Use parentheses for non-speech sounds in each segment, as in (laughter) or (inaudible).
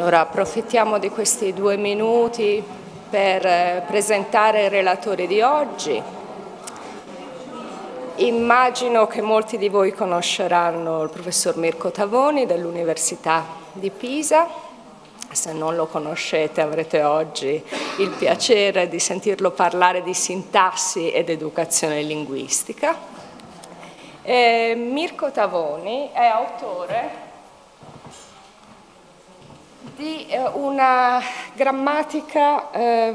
Allora approfittiamo di questi due minuti per eh, presentare il relatore di oggi. Immagino che molti di voi conosceranno il professor Mirko Tavoni dell'Università di Pisa. Se non lo conoscete avrete oggi il piacere di sentirlo parlare di sintassi ed educazione linguistica. Eh, Mirko Tavoni è autore di eh, una grammatica eh,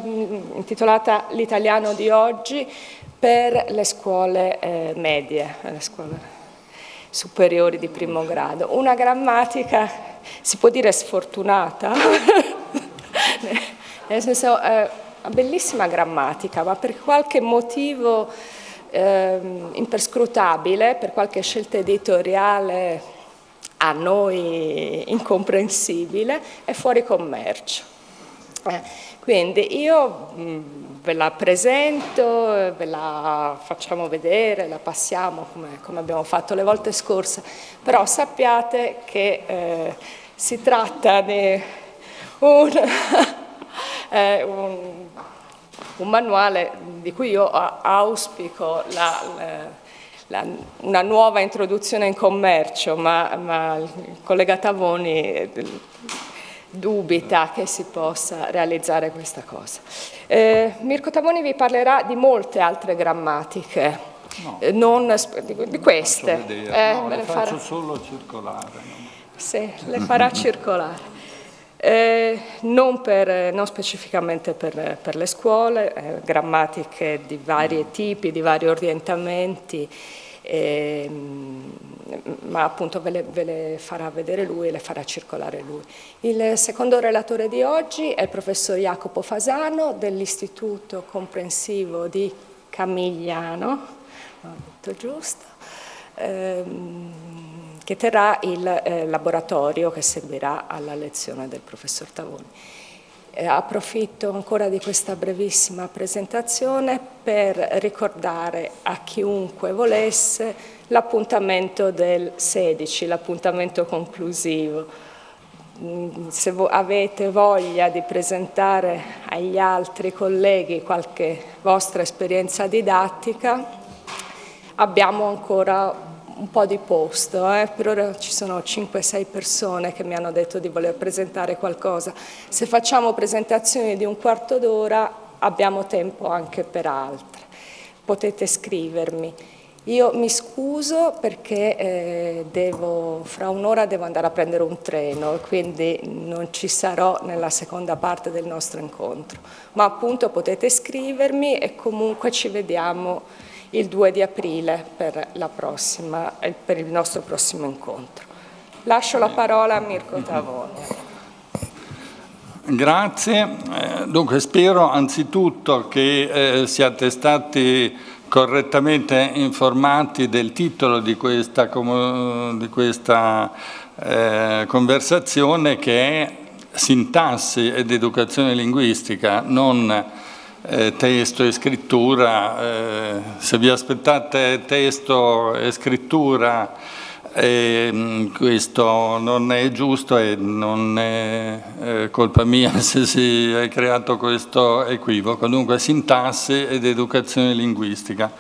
intitolata L'italiano di oggi per le scuole eh, medie, le scuole superiori di primo grado. Una grammatica, si può dire sfortunata, (laughs) nel senso è una bellissima grammatica, ma per qualche motivo eh, imperscrutabile, per qualche scelta editoriale a noi incomprensibile, è fuori commercio. Eh, quindi io ve la presento, ve la facciamo vedere, la passiamo come, come abbiamo fatto le volte scorse, però sappiate che eh, si tratta di un, (laughs) eh, un, un, manuale di cui io auspico la la, una nuova introduzione in commercio, ma, ma il collega Tavoni eh, dubita che si possa realizzare questa cosa. Eh, Mirko Tavoni vi parlerà di molte altre grammatiche, no, eh, non di, di queste. Eh, no, le, le farà... faccio solo circolare. No? Sì, le farà circolare. Eh, non, per, non, specificamente per, per le scuole, grammatiche di vari tipi, di vari orientamenti, eh, ma appunto ve le, ve le, farà vedere lui e le farà circolare lui. Il secondo relatore di oggi è il professor Jacopo Fasano dell'Istituto Comprensivo di Camigliano, ho detto giusto, ehm, che terrà il eh, laboratorio che seguirà alla lezione del professor Tavoni. Eh, approfitto ancora di questa brevissima presentazione per ricordare a chiunque volesse l'appuntamento del 16, l'appuntamento conclusivo. Mm, se avete voglia di presentare agli altri colleghi qualche vostra esperienza didattica, abbiamo ancora un po' di posto, eh? per ora ci sono 5-6 persone che mi hanno detto di voler presentare qualcosa. Se facciamo presentazioni di un quarto d'ora abbiamo tempo anche per altre. Potete scrivermi. Io mi scuso perché eh, devo, fra un'ora devo andare a prendere un treno quindi non ci sarò nella seconda parte del nostro incontro, ma appunto potete scrivermi e comunque ci vediamo il 2 di aprile per, prossima, per il nostro prossimo incontro. Lascio la parola a Mirko Tavoni. Grazie, eh, dunque spero anzitutto che eh, siate stati correttamente informati del titolo di questa, di questa eh, conversazione che è sintassi ed educazione linguistica, non eh, testo e scrittura, eh, se vi aspettate testo e scrittura eh, questo non è giusto e non è eh, colpa mia (laughs) se si è creato questo equivoco, dunque sintassi ed educazione linguistica.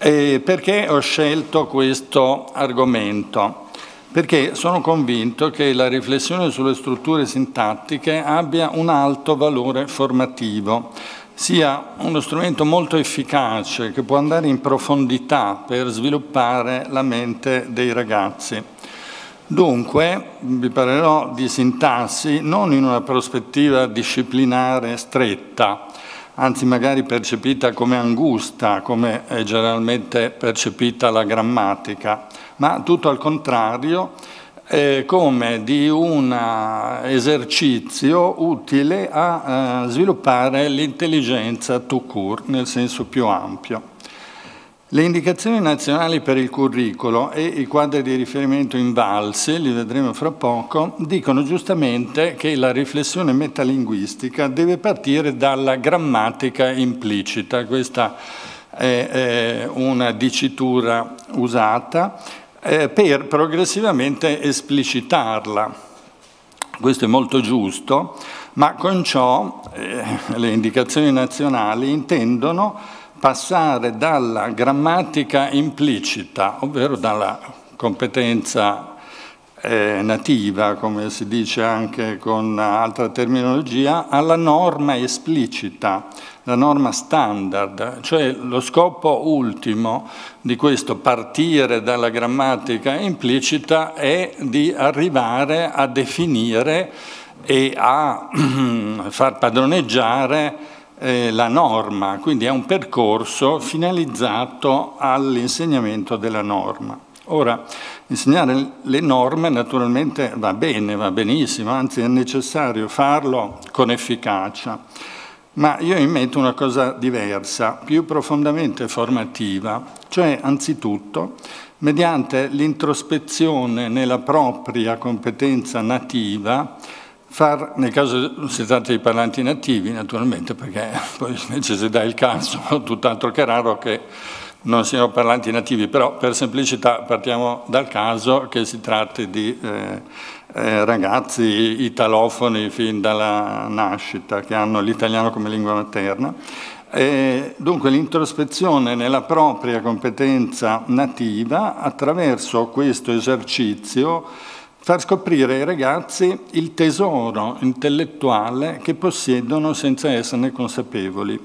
E perché ho scelto questo argomento? Perché sono convinto che la riflessione sulle strutture sintattiche abbia un alto valore formativo, sia uno strumento molto efficace che può andare in profondità per sviluppare la mente dei ragazzi. Dunque vi parlerò di sintassi non in una prospettiva disciplinare stretta, anzi magari percepita come angusta, come è generalmente percepita la grammatica, ma tutto al contrario eh, come di un esercizio utile a eh, sviluppare l'intelligenza tout court nel senso più ampio. Le indicazioni nazionali per il curricolo e i quadri di riferimento invalsi, li vedremo fra poco, dicono giustamente che la riflessione metalinguistica deve partire dalla grammatica implicita. Questa è, è una dicitura usata eh, per progressivamente esplicitarla. questo è molto giusto, ma con ciò eh, le indicazioni nazionali intendono passare dalla grammatica implicita, ovvero dalla competenza eh, nativa, come si dice anche con altra terminologia, alla norma esplicita, la norma standard, cioè lo scopo ultimo di questo partire dalla grammatica implicita è di arrivare a definire e a (clears throat) far padroneggiare eh, la norma, quindi è un percorso finalizzato all'insegnamento della norma. Ora, insegnare le norme naturalmente va bene, va benissimo, anzi è necessario farlo con efficacia, ma io invento una cosa diversa, più profondamente formativa, cioè anzitutto mediante l'introspezione nella propria competenza nativa, far, nel caso si tratta di parlanti nativi naturalmente, perché (laughs) poi invece si dà il caso, (laughs) tutt'altro che raro che non siano parlanti nativi, però per semplicità partiamo dal caso che si tratti di eh, eh, ragazzi italofoni fin dalla nascita, che hanno l'italiano come lingua materna. E dunque l'introspezione nella propria competenza nativa attraverso questo esercizio far scoprire ai ragazzi il tesoro intellettuale che possiedono senza esserne consapevoli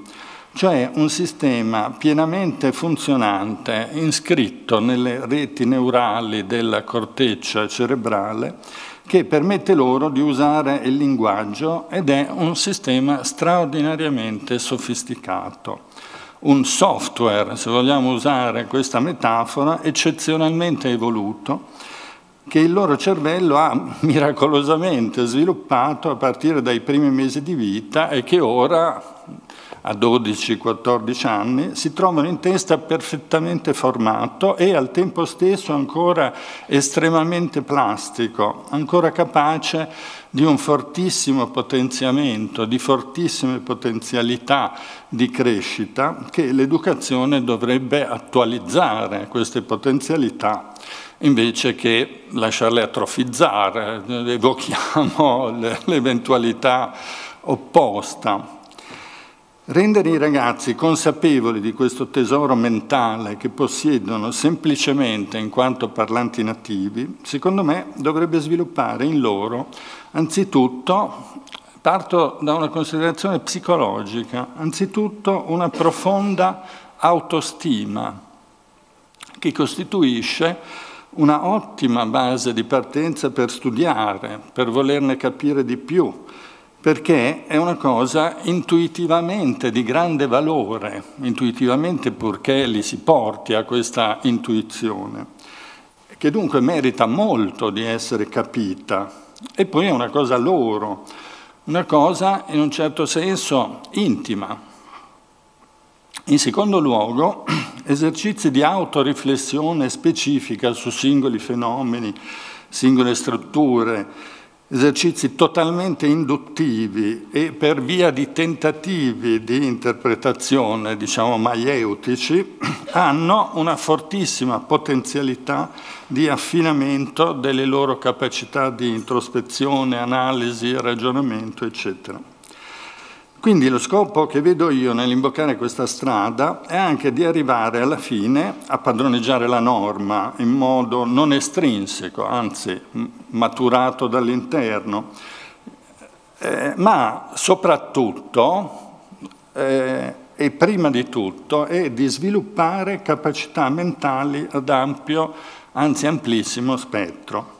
cioè un sistema pienamente funzionante, iscritto nelle reti neurali della corteccia cerebrale, che permette loro di usare il linguaggio ed è un sistema straordinariamente sofisticato. Un software, se vogliamo usare questa metafora, eccezionalmente evoluto, che il loro cervello ha (laughs) miracolosamente sviluppato a partire dai primi mesi di vita e che ora a 12-14 anni, si trovano in testa perfettamente formato e al tempo stesso ancora estremamente plastico, ancora capace di un fortissimo potenziamento, di fortissime potenzialità di crescita che l'educazione dovrebbe attualizzare queste potenzialità invece che lasciarle atrofizzare, evochiamo (laughs) l'eventualità opposta. Rendere i ragazzi consapevoli di questo tesoro mentale che possiedono semplicemente in quanto parlanti nativi, secondo me dovrebbe sviluppare in loro anzitutto, parto da una considerazione psicologica, anzitutto una profonda autostima che costituisce una ottima base di partenza per studiare, per volerne capire di più, perché è una cosa intuitivamente di grande valore, intuitivamente purché li si porti a questa intuizione, che dunque merita molto di essere capita. E poi è una cosa loro, una cosa in un certo senso intima. In secondo luogo, (clears throat) esercizi di autoriflessione specifica su singoli fenomeni, singole strutture, esercizi totalmente induttivi e per via di tentativi di interpretazione, diciamo maieutici, (clears throat) hanno una fortissima potenzialità di affinamento delle loro capacità di introspezione, analisi, ragionamento, eccetera. Quindi lo scopo che vedo io nell'imboccare questa strada è anche di arrivare alla fine a padroneggiare la norma in modo non estrinseco, anzi maturato dall'interno, eh, ma soprattutto eh, e prima di tutto è di sviluppare capacità mentali ad ampio, anzi amplissimo spettro.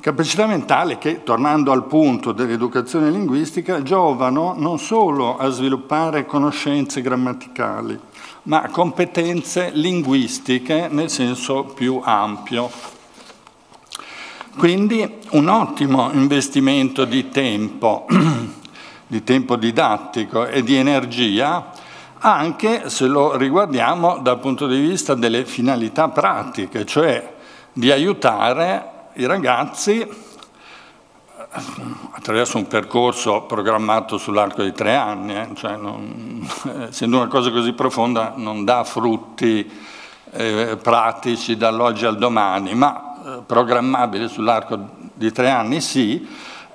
Capacità mentali che, tornando al punto dell'educazione linguistica, giovano non solo a sviluppare conoscenze grammaticali, ma competenze linguistiche nel senso più ampio. Quindi un ottimo investimento di tempo, (clears throat) di tempo didattico e di energia, anche se lo riguardiamo dal punto di vista delle finalità pratiche, cioè di aiutare i ragazzi attraverso un percorso programmato sull'arco di tre anni, eh, cioè non, (laughs) essendo una cosa così profonda non dà frutti eh, pratici dall'oggi al domani, ma eh, programmabile sull'arco di tre anni sì,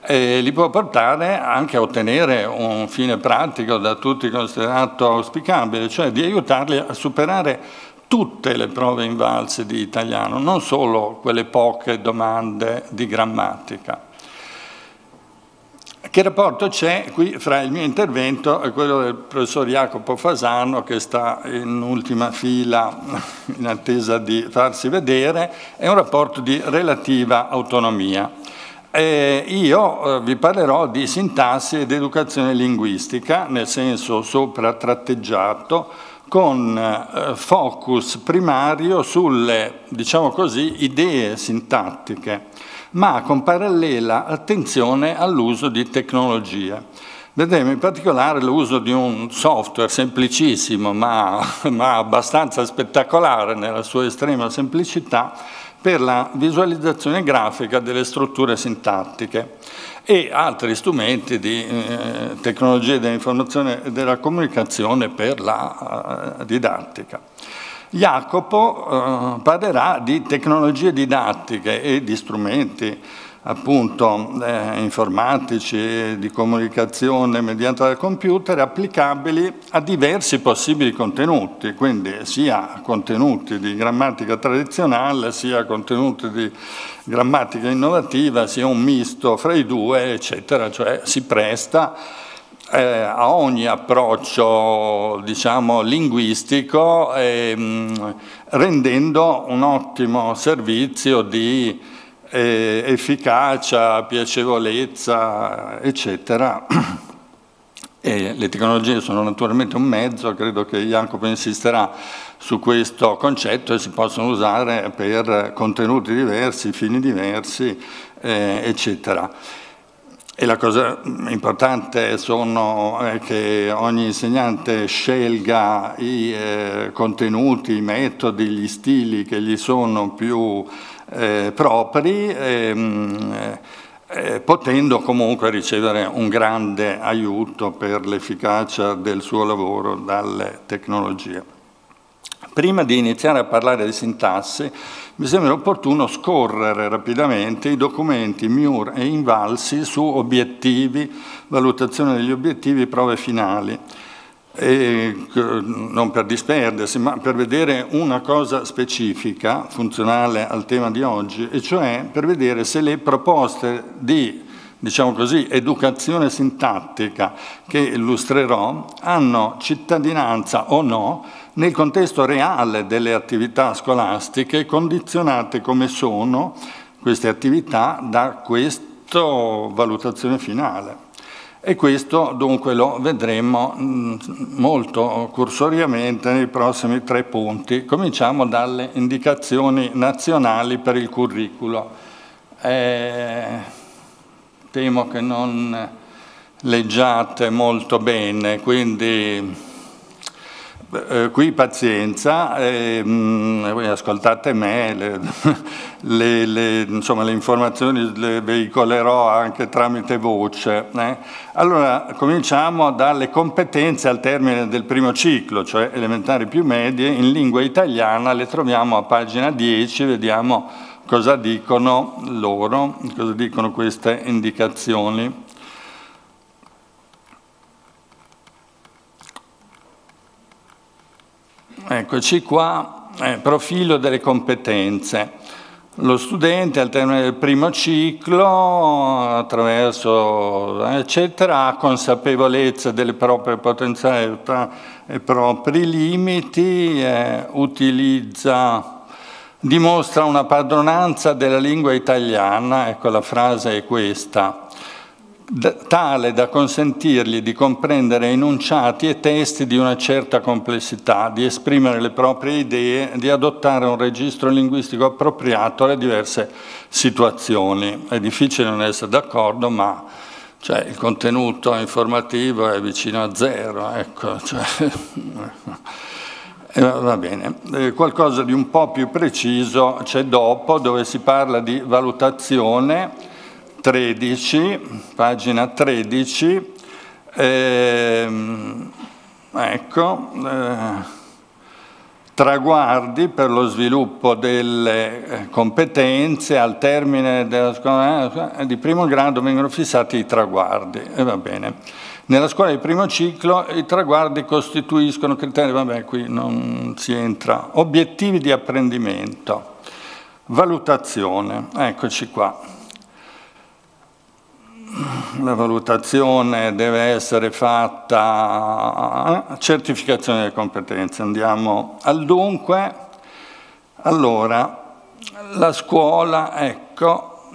e li può portare anche a ottenere un fine pratico da tutti considerato auspicabile, cioè di aiutarli a superare tutte le prove invalse di italiano, non solo quelle poche domande di grammatica. Che rapporto c'è qui fra il mio intervento e quello del professor Jacopo Fasano che sta in ultima fila (laughs) in attesa di farsi vedere? È un rapporto di relativa autonomia. Eh, io eh, vi parlerò di sintassi ed educazione linguistica, nel senso sopra tratteggiato, con eh, focus primario sulle, diciamo così, idee sintattiche, ma con parallela attenzione all'uso di tecnologie. Vedremo in particolare l'uso di un software semplicissimo ma, (laughs) ma abbastanza spettacolare nella sua estrema semplicità per la visualizzazione grafica delle strutture sintattiche e altri strumenti di eh, tecnologie dell'informazione e della comunicazione per la eh, didattica. Jacopo eh, parlerà di tecnologie didattiche e di strumenti appunto eh, informatici di comunicazione mediante il computer applicabili a diversi possibili contenuti, quindi sia contenuti di grammatica tradizionale, sia contenuti di grammatica innovativa, sia un misto fra i due, eccetera, cioè si presta eh, a ogni approccio diciamo, linguistico ehm, rendendo un ottimo servizio di eh, efficacia, piacevolezza, eccetera. E le tecnologie sono naturalmente un mezzo, credo che Jacopo insisterà su questo concetto e si possono usare per contenuti diversi, fini diversi, eh, eccetera. E la cosa importante sono, che ogni insegnante scelga i eh, contenuti, i metodi, gli stili che gli sono più eh, propri, ehm, eh, potendo comunque ricevere un grande aiuto per l'efficacia del suo lavoro dalle tecnologie. Prima di iniziare a parlare di sintassi, mi sembra opportuno scorrere rapidamente i documenti MIUR e Invalsi su obiettivi, valutazione degli obiettivi, prove finali e, non per disperdersi, ma per vedere una cosa specifica, funzionale al tema di oggi, e cioè per vedere se le proposte di diciamo così, educazione sintattica che illustrerò hanno cittadinanza o no nel contesto reale delle attività scolastiche condizionate come sono queste attività da questa valutazione finale. E questo dunque lo vedremo mm, molto cursoriamente nei prossimi tre punti. Cominciamo dalle indicazioni nazionali per il curriculo. Eh, temo che non leggiate molto bene, quindi eh, qui pazienza, eh, voi ascoltate me, le, (laughs) le, le, insomma, le, informazioni le veicolerò anche tramite voce. Eh. Allora, cominciamo dalle competenze al termine del primo ciclo, cioè elementari più medie, in lingua italiana, le troviamo a pagina 10, vediamo cosa dicono loro, cosa dicono queste indicazioni. Eccoci qua, eh, profilo delle competenze. Lo studente al termine del primo ciclo, attraverso eccetera, ha consapevolezza delle proprie potenzialità e propri limiti, eh, utilizza, dimostra una padronanza della lingua italiana, ecco la frase è questa, tale da consentirgli di comprendere enunciati e testi di una certa complessità, di esprimere le proprie idee, di adottare un registro linguistico appropriato alle diverse situazioni. È difficile non essere d'accordo, ma cioè, il contenuto informativo è vicino a zero. Ecco, (laughs) cioè, eh, va bene. Eh, qualcosa di un po' più preciso c'è dopo, dove si parla di valutazione 13, pagina 13, ehm, ecco, eh, traguardi per lo sviluppo delle eh, competenze, al termine della scuola eh, di primo grado vengono fissati i traguardi, e va bene. Nella scuola di primo ciclo i traguardi costituiscono criteri, vabbè qui non si entra, obiettivi di apprendimento, valutazione, eccoci qua. La valutazione deve essere fatta, eh, certificazione delle competenze, andiamo al dunque. Allora, la scuola, ecco,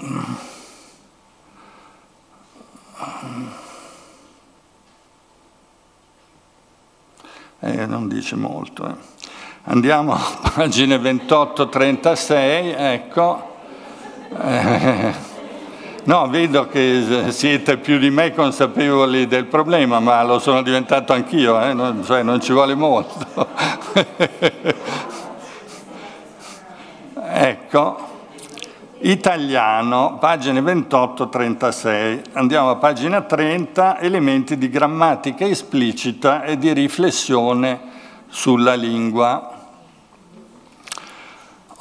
eh, non dice molto. Eh. Andiamo a pagine 28-36, ecco. Eh, No, vedo che siete più di me consapevoli del problema, ma lo sono diventato anch'io, eh? non, cioè, non ci vuole molto. (laughs) ecco, italiano, pagine 28-36. Andiamo a pagina 30, elementi di grammatica esplicita e di riflessione sulla lingua.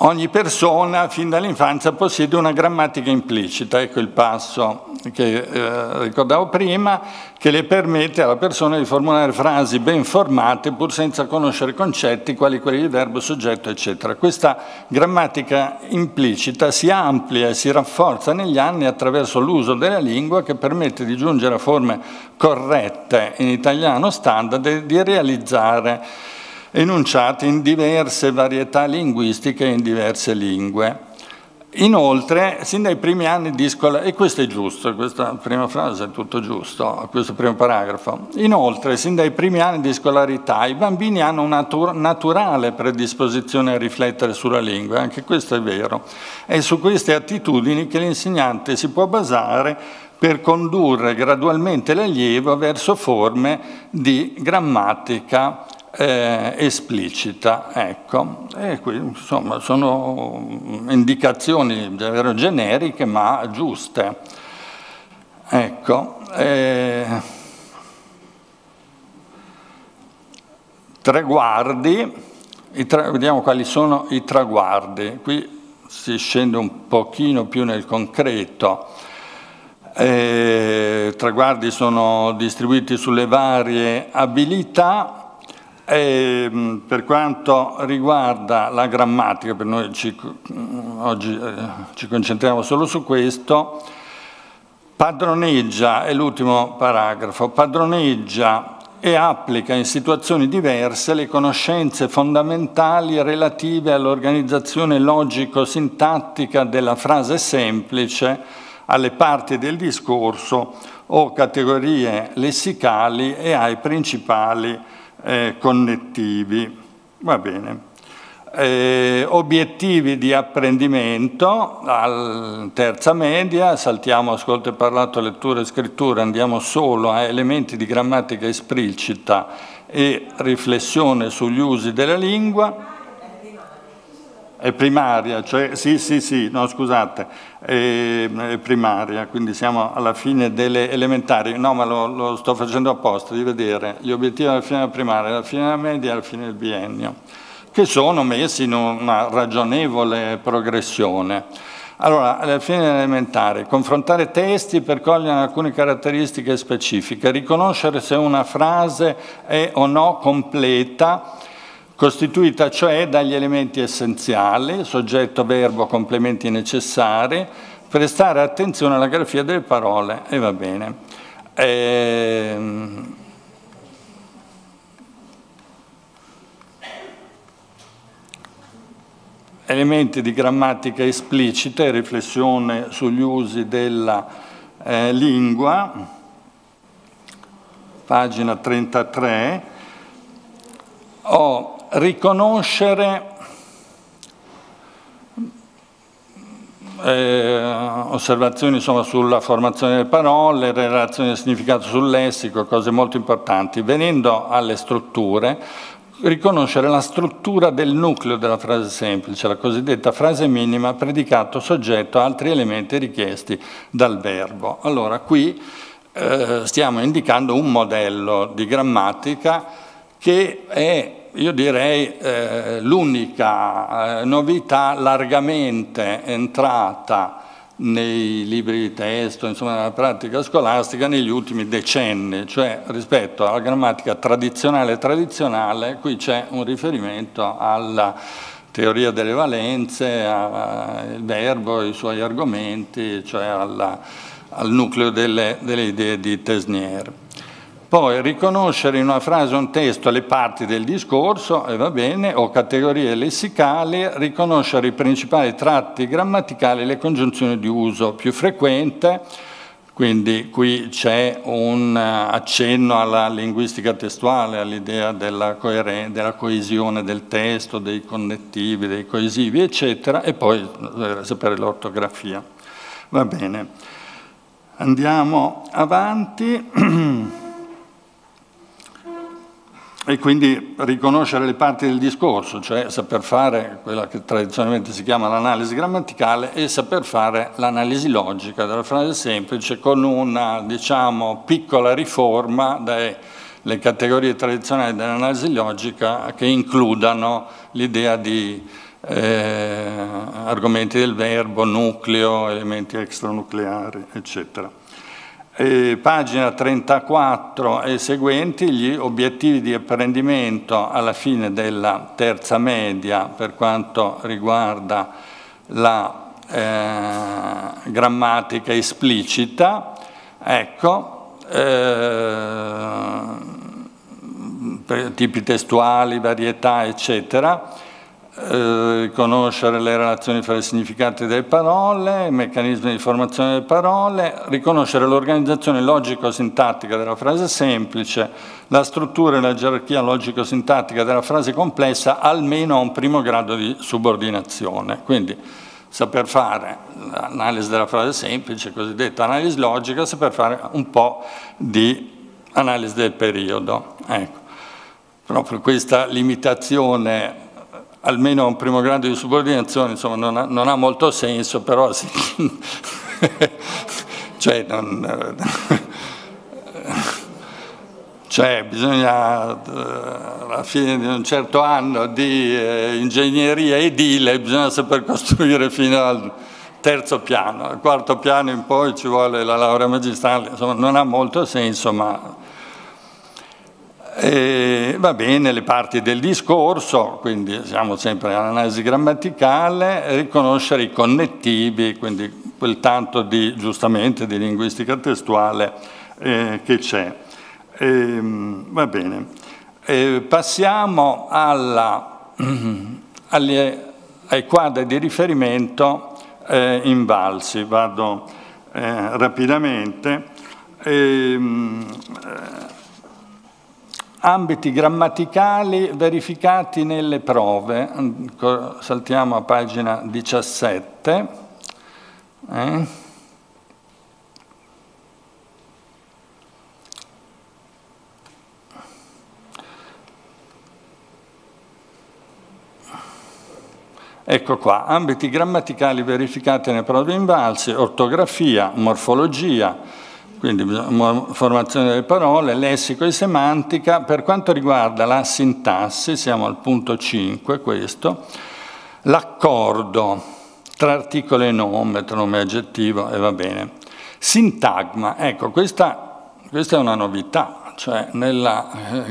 Ogni persona fin dall'infanzia possiede una grammatica implicita, ecco il passo che eh, ricordavo prima, che le permette alla persona di formulare frasi ben formate pur senza conoscere concetti quali quelli di verbo, soggetto, eccetera. Questa grammatica implicita si amplia e si rafforza negli anni attraverso l'uso della lingua che permette di giungere a forme corrette in italiano standard e di realizzare enunciati in diverse varietà linguistiche e in diverse lingue. Inoltre, sin dai primi anni di scuola, e questo è giusto, questa prima frase è tutto giusto, questo primo paragrafo, inoltre, sin dai primi anni di scolarità i bambini hanno una naturale predisposizione a riflettere sulla lingua, anche questo è vero, è su queste attitudini che l'insegnante si può basare per condurre gradualmente l'allievo verso forme di grammatica eh, esplicita. Ecco. E qui, insomma, sono indicazioni davvero generiche ma giuste. Ecco. Eh, traguardi, tra, vediamo quali sono i traguardi. Qui si scende un pochino più nel concreto. Eh, traguardi sono distribuiti sulle varie abilità e, ehm, per quanto riguarda la grammatica, per noi ci, oggi eh, ci concentriamo solo su questo, padroneggia, è l'ultimo paragrafo, padroneggia e applica in situazioni diverse le conoscenze fondamentali relative all'organizzazione logico-sintattica della frase semplice, alle parti del discorso o categorie lessicali e ai principali eh, connettivi. Va bene. Eh, obiettivi di apprendimento al terza media, saltiamo ascolto e parlato, lettura e scrittura, andiamo solo a elementi di grammatica esplicita e riflessione sugli usi della lingua è primaria, cioè sì, sì, sì, no scusate, è, primaria, quindi siamo alla fine delle elementari, no ma lo, lo, sto facendo apposta di vedere gli obiettivi alla fine della primaria, alla fine della media e alla fine del biennio, che sono messi in una ragionevole progressione. Allora, alla fine dell'elementare, confrontare testi per cogliere alcune caratteristiche specifiche, riconoscere se una frase è o no completa, costituita cioè dagli elementi essenziali, soggetto, verbo, complementi necessari, prestare attenzione alla grafia delle parole e va bene. Ehm... Elementi di grammatica esplicita riflessione sugli usi della eh, lingua, pagina 33, ho riconoscere eh, osservazioni insomma, sulla formazione delle parole, relazioni di significato sul lessico, cose molto importanti. Venendo alle strutture, riconoscere la struttura del nucleo della frase semplice, la cosiddetta frase minima, predicato, soggetto, altri elementi richiesti dal verbo. Allora, qui eh, stiamo indicando un modello di grammatica che è io direi eh, l'unica eh, novità largamente entrata nei libri di testo, insomma nella pratica scolastica negli ultimi decenni, cioè rispetto alla grammatica tradizionale tradizionale, qui c'è un riferimento alla teoria delle valenze, al verbo, ai suoi argomenti, cioè alla, al nucleo delle, delle idee di Tesnier. Poi riconoscere in una frase o un testo le parti del discorso, e va bene, o categorie lessicali, riconoscere i principali tratti grammaticali e le congiunzioni di uso più frequente, quindi qui c'è un accenno alla linguistica testuale, all'idea della, della, coesione del testo, dei connettivi, dei coesivi, eccetera, e poi eh, sapere l'ortografia. Va bene. Andiamo avanti. (clears throat) E quindi riconoscere le parti del discorso, cioè saper fare quella che tradizionalmente si chiama l'analisi grammaticale e saper fare l'analisi logica della frase semplice con una, diciamo, piccola riforma delle categorie tradizionali dell'analisi logica che includano l'idea di eh, argomenti del verbo, nucleo, elementi extranucleari, eccetera. Eh, pagina 34 e seguenti, gli obiettivi di apprendimento alla fine della terza media per quanto riguarda la eh, grammatica esplicita, ecco, eh, tipi testuali, varietà, eccetera, eh, riconoscere le relazioni fra i significati delle parole, i meccanismi di formazione delle parole, riconoscere l'organizzazione logico-sintattica della frase semplice, la struttura e la gerarchia logico-sintattica della frase complessa, almeno a un primo grado di subordinazione. Quindi saper fare l'analisi della frase semplice, cosiddetta analisi logica, saper fare un po' di analisi del periodo. Ecco. Proprio questa limitazione almeno un primo grado di subordinazione, insomma, non ha, non ha molto senso, però sì. (laughs) cioè, non, cioè, bisogna, eh, alla fine di un certo anno di eh, ingegneria edile, bisogna saper costruire fino al terzo piano, al quarto piano in poi ci vuole la laurea magistrale, insomma, non ha molto senso, ma e, va bene, le parti del discorso, quindi siamo sempre all'analisi grammaticale, riconoscere i connettivi, quindi quel tanto di, giustamente, di linguistica testuale eh, che c'è. Eh, va bene. Eh, passiamo alla, (clears throat) agli, ai quadri di riferimento eh, invalsi, vado eh, rapidamente. Ehm, eh, ambiti grammaticali verificati nelle prove, saltiamo a pagina 17. Eh? Ecco qua, ambiti grammaticali verificati nelle prove invalsi, ortografia, morfologia, quindi formazione delle parole, lessico e semantica. Per quanto riguarda la sintassi, siamo al punto 5, questo, l'accordo tra articolo e nome, tra nome e aggettivo, e va bene. Sintagma, ecco, questa, questa è una novità, cioè nella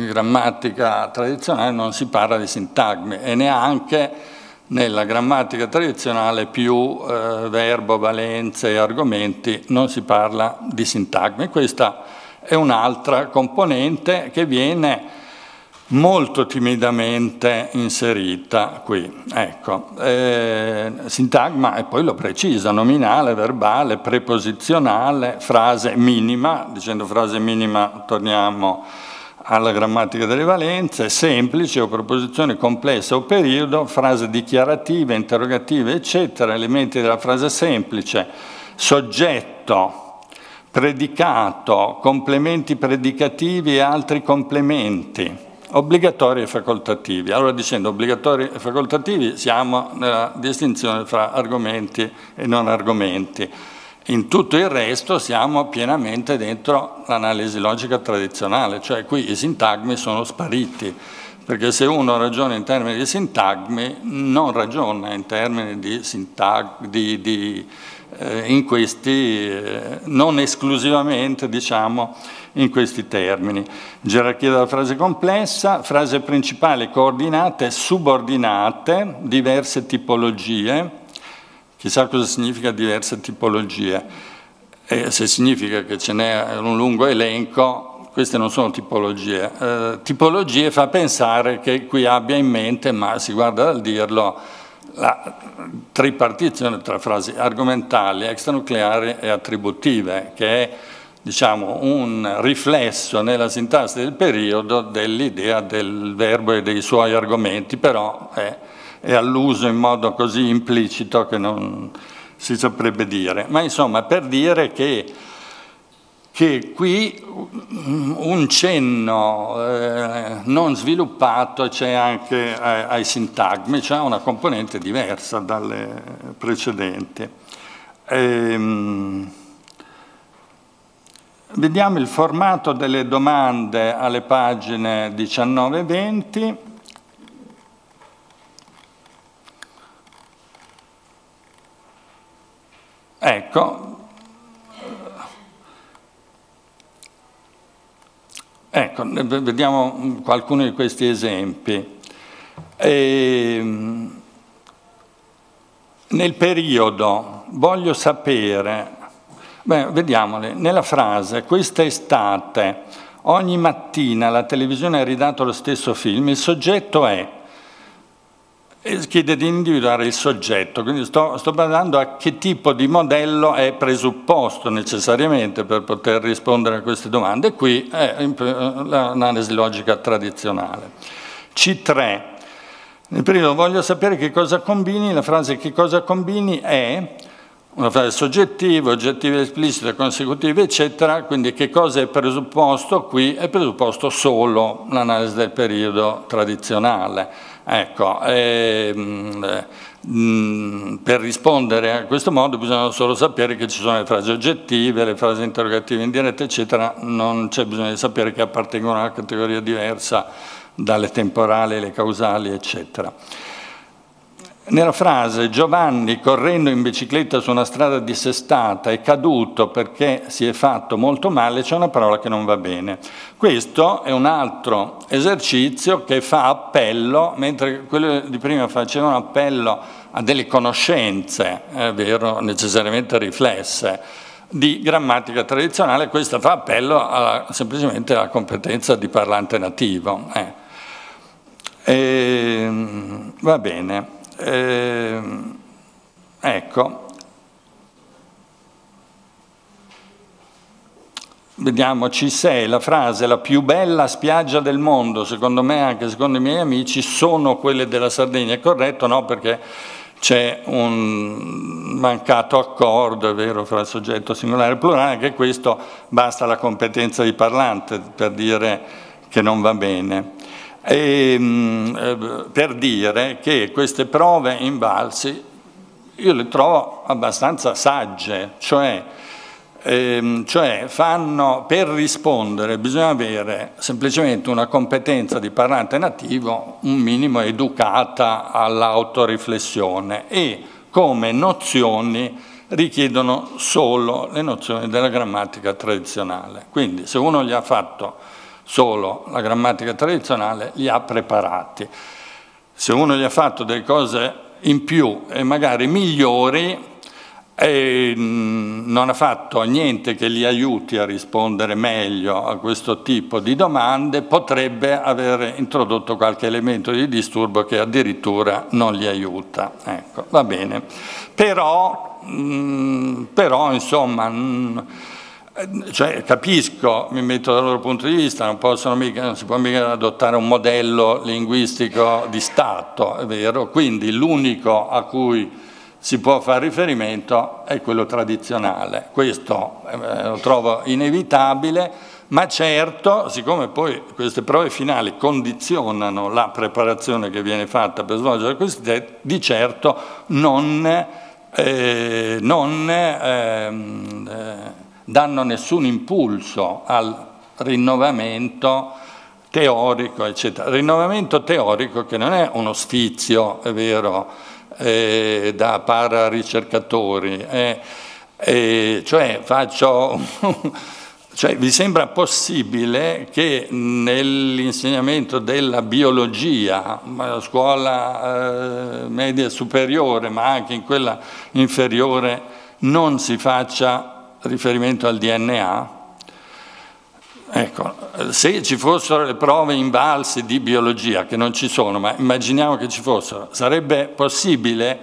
grammatica tradizionale non si parla di sintagmi e neanche nella grammatica tradizionale più eh, verbo, valenze e argomenti non si parla di sintagmi. Questa è un'altra componente che viene molto timidamente inserita qui. Ecco, eh, sintagma e poi lo precisa, nominale, verbale, preposizionale, frase minima, dicendo frase minima torniamo alla grammatica delle valenze, semplice o proposizione complessa o periodo, frase dichiarative, interrogative, eccetera, elementi della frase semplice, soggetto, predicato, complementi predicativi e altri complementi, obbligatori e facoltativi. Allora dicendo obbligatori e facoltativi siamo nella distinzione fra argomenti e non argomenti. In tutto il resto siamo pienamente dentro l'analisi logica tradizionale, cioè qui i sintagmi sono spariti, perché se uno ragiona in termini di sintagmi, non ragiona in termini di sintagmi, di, di, eh, in questi, eh, non esclusivamente, diciamo, in questi termini. Gerarchia della frase complessa, frase principale, coordinate, subordinate, diverse tipologie, chissà cosa significa diverse tipologie, e se significa che ce n'è un lungo elenco, queste non sono tipologie. Eh, tipologie fa pensare che qui abbia in mente, ma si guarda dal dirlo, la tripartizione tra frasi argomentali, extranucleari e attributive, che è diciamo, un riflesso nella sintassi del periodo dell'idea del verbo e dei suoi argomenti, però è, è all'uso in modo così implicito che non si saprebbe dire. Ma insomma, per dire che che qui un cenno eh, non sviluppato c'è anche ai, ai sintagmi, c'è una componente diversa dalle precedenti. Ehm, vediamo il formato delle domande alle pagine 19 e 20. Ecco, Ecco, vediamo qualcuno di questi esempi. E, ehm, nel periodo voglio sapere, beh, vediamole, nella frase questa estate ogni mattina la televisione ha ridato lo stesso film, il soggetto è chiede di individuare il soggetto, quindi sto, sto parlando a che tipo di modello è presupposto necessariamente per poter rispondere a queste domande. Qui è l'analisi logica tradizionale. C3. Nel periodo voglio sapere che cosa combini, la frase che cosa combini è una frase soggettiva, oggettiva, esplicita, consecutiva, eccetera, quindi che cosa è presupposto? Qui è presupposto solo l'analisi del periodo tradizionale Ecco, ehm, mm, per rispondere a questo modo bisogna solo sapere che ci sono le frasi oggettive, le frasi interrogative indirette, eccetera, non c'è bisogno di sapere che appartengono a una categoria diversa dalle temporali, le causali, eccetera. Nella frase Giovanni correndo in bicicletta su una strada dissestata è caduto perché si è fatto molto male, c'è una parola che non va bene. Questo è un altro esercizio che fa appello, mentre quello di prima faceva un appello a delle conoscenze, è vero, necessariamente riflesse, di grammatica tradizionale, questo fa appello a, semplicemente alla competenza di parlante nativo. Eh. E, va bene. Eh, ecco, vediamo C6, la frase la più bella spiaggia del mondo, secondo me anche secondo i miei amici, sono quelle della Sardegna. È corretto? No, perché c'è un mancato accordo, è vero, fra il soggetto singolare e plurale, anche questo basta la competenza di parlante per dire che non va bene e, ehm, eh, per dire che queste prove invalsi io le trovo abbastanza sagge, cioè, ehm, cioè fanno, per rispondere bisogna avere semplicemente una competenza di parlante nativo un minimo educata all'autoriflessione e come nozioni richiedono solo le nozioni della grammatica tradizionale. Quindi se uno gli ha fatto solo la grammatica tradizionale, li ha preparati. Se uno gli ha fatto delle cose in più e magari migliori, e non ha fatto niente che li aiuti a rispondere meglio a questo tipo di domande, potrebbe aver introdotto qualche elemento di disturbo che addirittura non li aiuta. Ecco, va bene. Però, mh, però insomma... Eh, cioè, capisco, mi metto dal loro punto di vista, non, mica, non si può mica adottare un modello linguistico di Stato, è vero? Quindi l'unico a cui si può fare riferimento è quello tradizionale. Questo eh, lo trovo inevitabile, ma certo, siccome poi queste prove finali condizionano la preparazione che viene fatta per svolgere questi test, di certo non, eh, non ehm, eh, danno nessun impulso al rinnovamento teorico, eccetera. Rinnovamento teorico che non è uno sfizio, è vero, eh, da para ricercatori, eh, eh, cioè faccio... (laughs) Cioè, vi sembra possibile che nell'insegnamento della biologia, la scuola eh, media superiore, ma anche in quella inferiore, non si faccia riferimento al DNA? Ecco, se ci fossero le prove invalsi di biologia, che non ci sono, ma immaginiamo che ci fossero, sarebbe possibile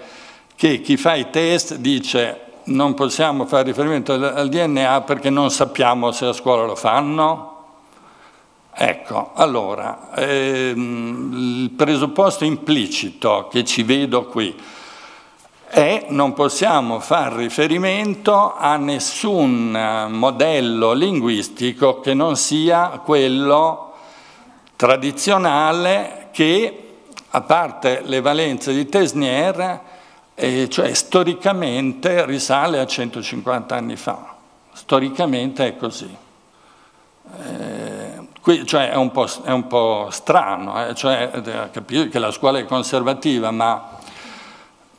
che chi fa i test dice non possiamo fare riferimento al DNA perché non sappiamo se a scuola lo fanno? Ecco, allora, ehm, il presupposto implicito che ci vedo qui è non possiamo fare riferimento a nessun modello linguistico che non sia quello tradizionale che, a parte le valenze di Tesnier, eh, cioè storicamente risale a 150 anni fa. Storicamente è così. Eh, qui, cioè è, un è, un po', strano, eh, cioè, eh, capire che la scuola è conservativa, ma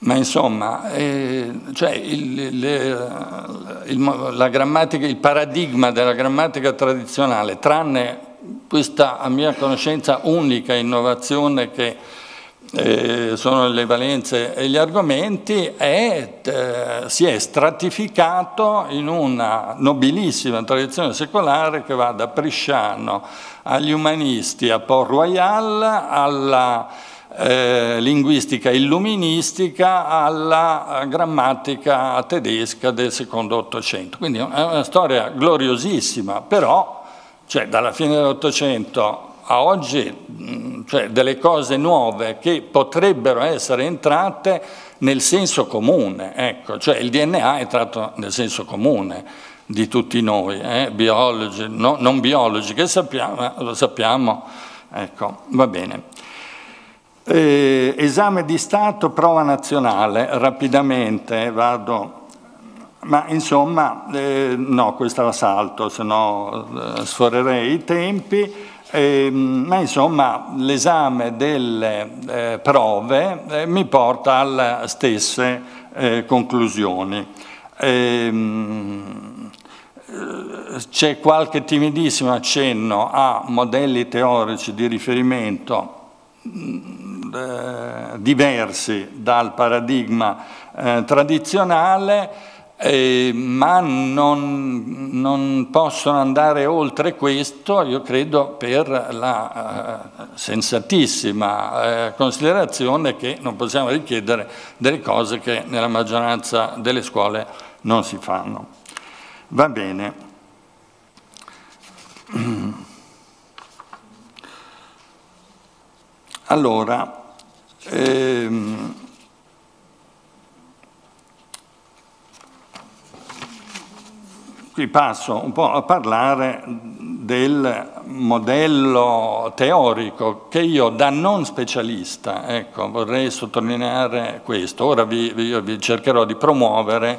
ma insomma, eh, cioè il, le, il, il paradigma della grammatica tradizionale, tranne questa a mia conoscenza unica innovazione che eh, sono le valenze e gli argomenti, è, eh, si è stratificato in una nobilissima tradizione secolare che va da Prisciano agli umanisti a Port Royal alla eh, linguistica illuministica alla grammatica tedesca del secondo Ottocento. Quindi è una storia gloriosissima, però cioè, dalla fine dell'Ottocento a oggi cioè, delle cose nuove che potrebbero essere entrate nel senso comune, ecco, cioè il DNA è entrato nel senso comune di tutti noi, eh? biologi, no, non biologi, che sappiamo, lo sappiamo, ecco, va bene. Eh, esame di Stato, prova nazionale, rapidamente vado, ma insomma, eh, no, questa la salto, se no eh, sforerei i tempi, eh, ma insomma l'esame delle eh, prove eh, mi porta alle stesse conclusioni. Ehm, c'è qualche timidissimo accenno a modelli teorici di riferimento eh, diversi dal paradigma eh, tradizionale, eh, ma non, non, possono andare oltre questo, io credo, per la eh, sensatissima eh, considerazione che non possiamo richiedere delle cose che nella maggioranza delle scuole non si fanno. Va bene. Allora, ehm, qui passo un po' a parlare del modello teorico che io da non specialista, ecco, vorrei sottolineare questo, ora vi, io vi cercherò di promuovere,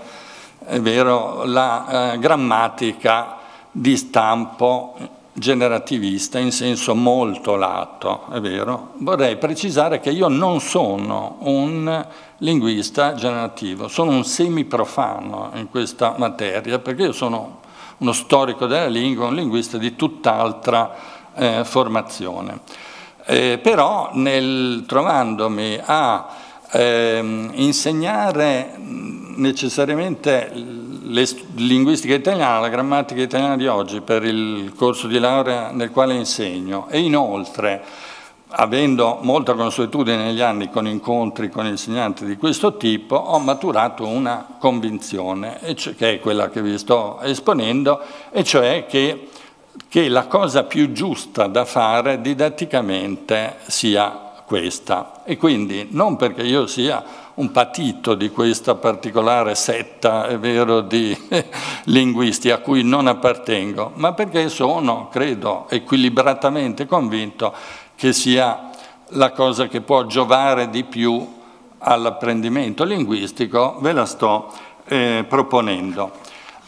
è vero, la eh, grammatica di stampo generativista in senso molto lato, è vero? Vorrei precisare che io non sono un linguista generativo, sono un semiprofano in questa materia, perché io sono uno storico della lingua, un linguista di tutt'altra eh, formazione. Eh, però nel, trovandomi a eh, insegnare necessariamente la linguistica italiana, la grammatica italiana di oggi per il corso di laurea nel quale insegno. E inoltre avendo molta consuetudine negli anni con incontri con insegnanti di questo tipo, ho maturato una convinzione, che è quella che vi sto esponendo, e cioè che, che la cosa più giusta da fare didatticamente sia questa. E quindi non perché io sia un patito di questa particolare setta, è vero, di (laughs) linguisti a cui non appartengo, ma perché sono, credo, equilibratamente convinto che sia la cosa che può giovare di più all'apprendimento linguistico, ve la sto eh, proponendo.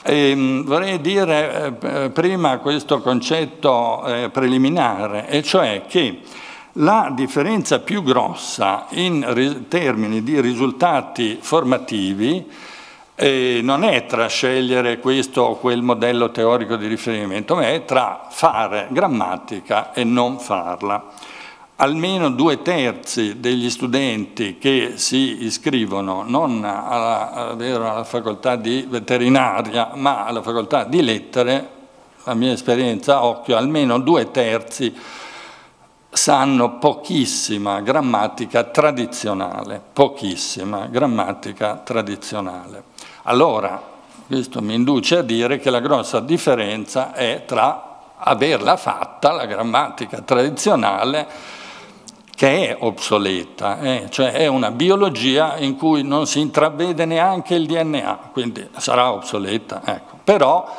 E, ehm, vorrei dire eh, prima questo concetto eh, preliminare, e cioè che la differenza più grossa in termini di risultati formativi eh, non è tra scegliere questo o quel modello teorico di riferimento, ma è tra fare grammatica e non farla. Almeno due terzi degli studenti che si iscrivono non alla, alla facoltà di veterinaria ma alla facoltà di lettere, la mia esperienza, occhio, almeno due terzi sanno pochissima grammatica tradizionale, pochissima grammatica tradizionale. Allora, questo mi induce a dire che la grossa differenza è tra averla fatta, la grammatica tradizionale, che è obsoleta, eh? cioè è una biologia in cui non si intravede neanche il DNA, quindi sarà obsoleta. Ecco. Però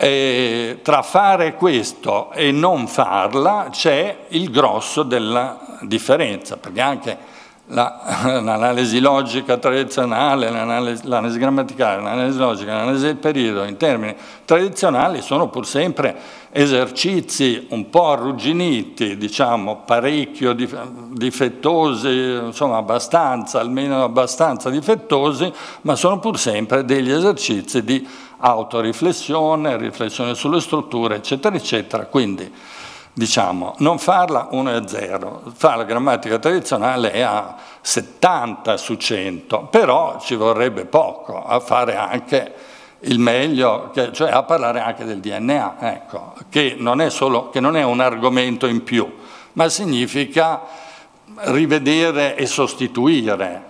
eh, tra fare questo e non farla c'è il grosso della differenza, perché anche (laughs) l'analisi logica tradizionale, l'analisi grammaticale, l'analisi logica, l'analisi del periodo in termini tradizionali sono pur sempre esercizi un po' arrugginiti, diciamo parecchio difettosi, insomma abbastanza, almeno abbastanza difettosi, ma sono pur sempre degli esercizi di autoriflessione, riflessione sulle strutture, eccetera, eccetera. Quindi, diciamo, non farla 1 e 0, fare la grammatica tradizionale è a 70 su 100, però ci vorrebbe poco a fare anche il meglio, che, cioè a parlare anche del DNA, ecco, che, non solo, che non è un argomento in più, ma significa rivedere e sostituire,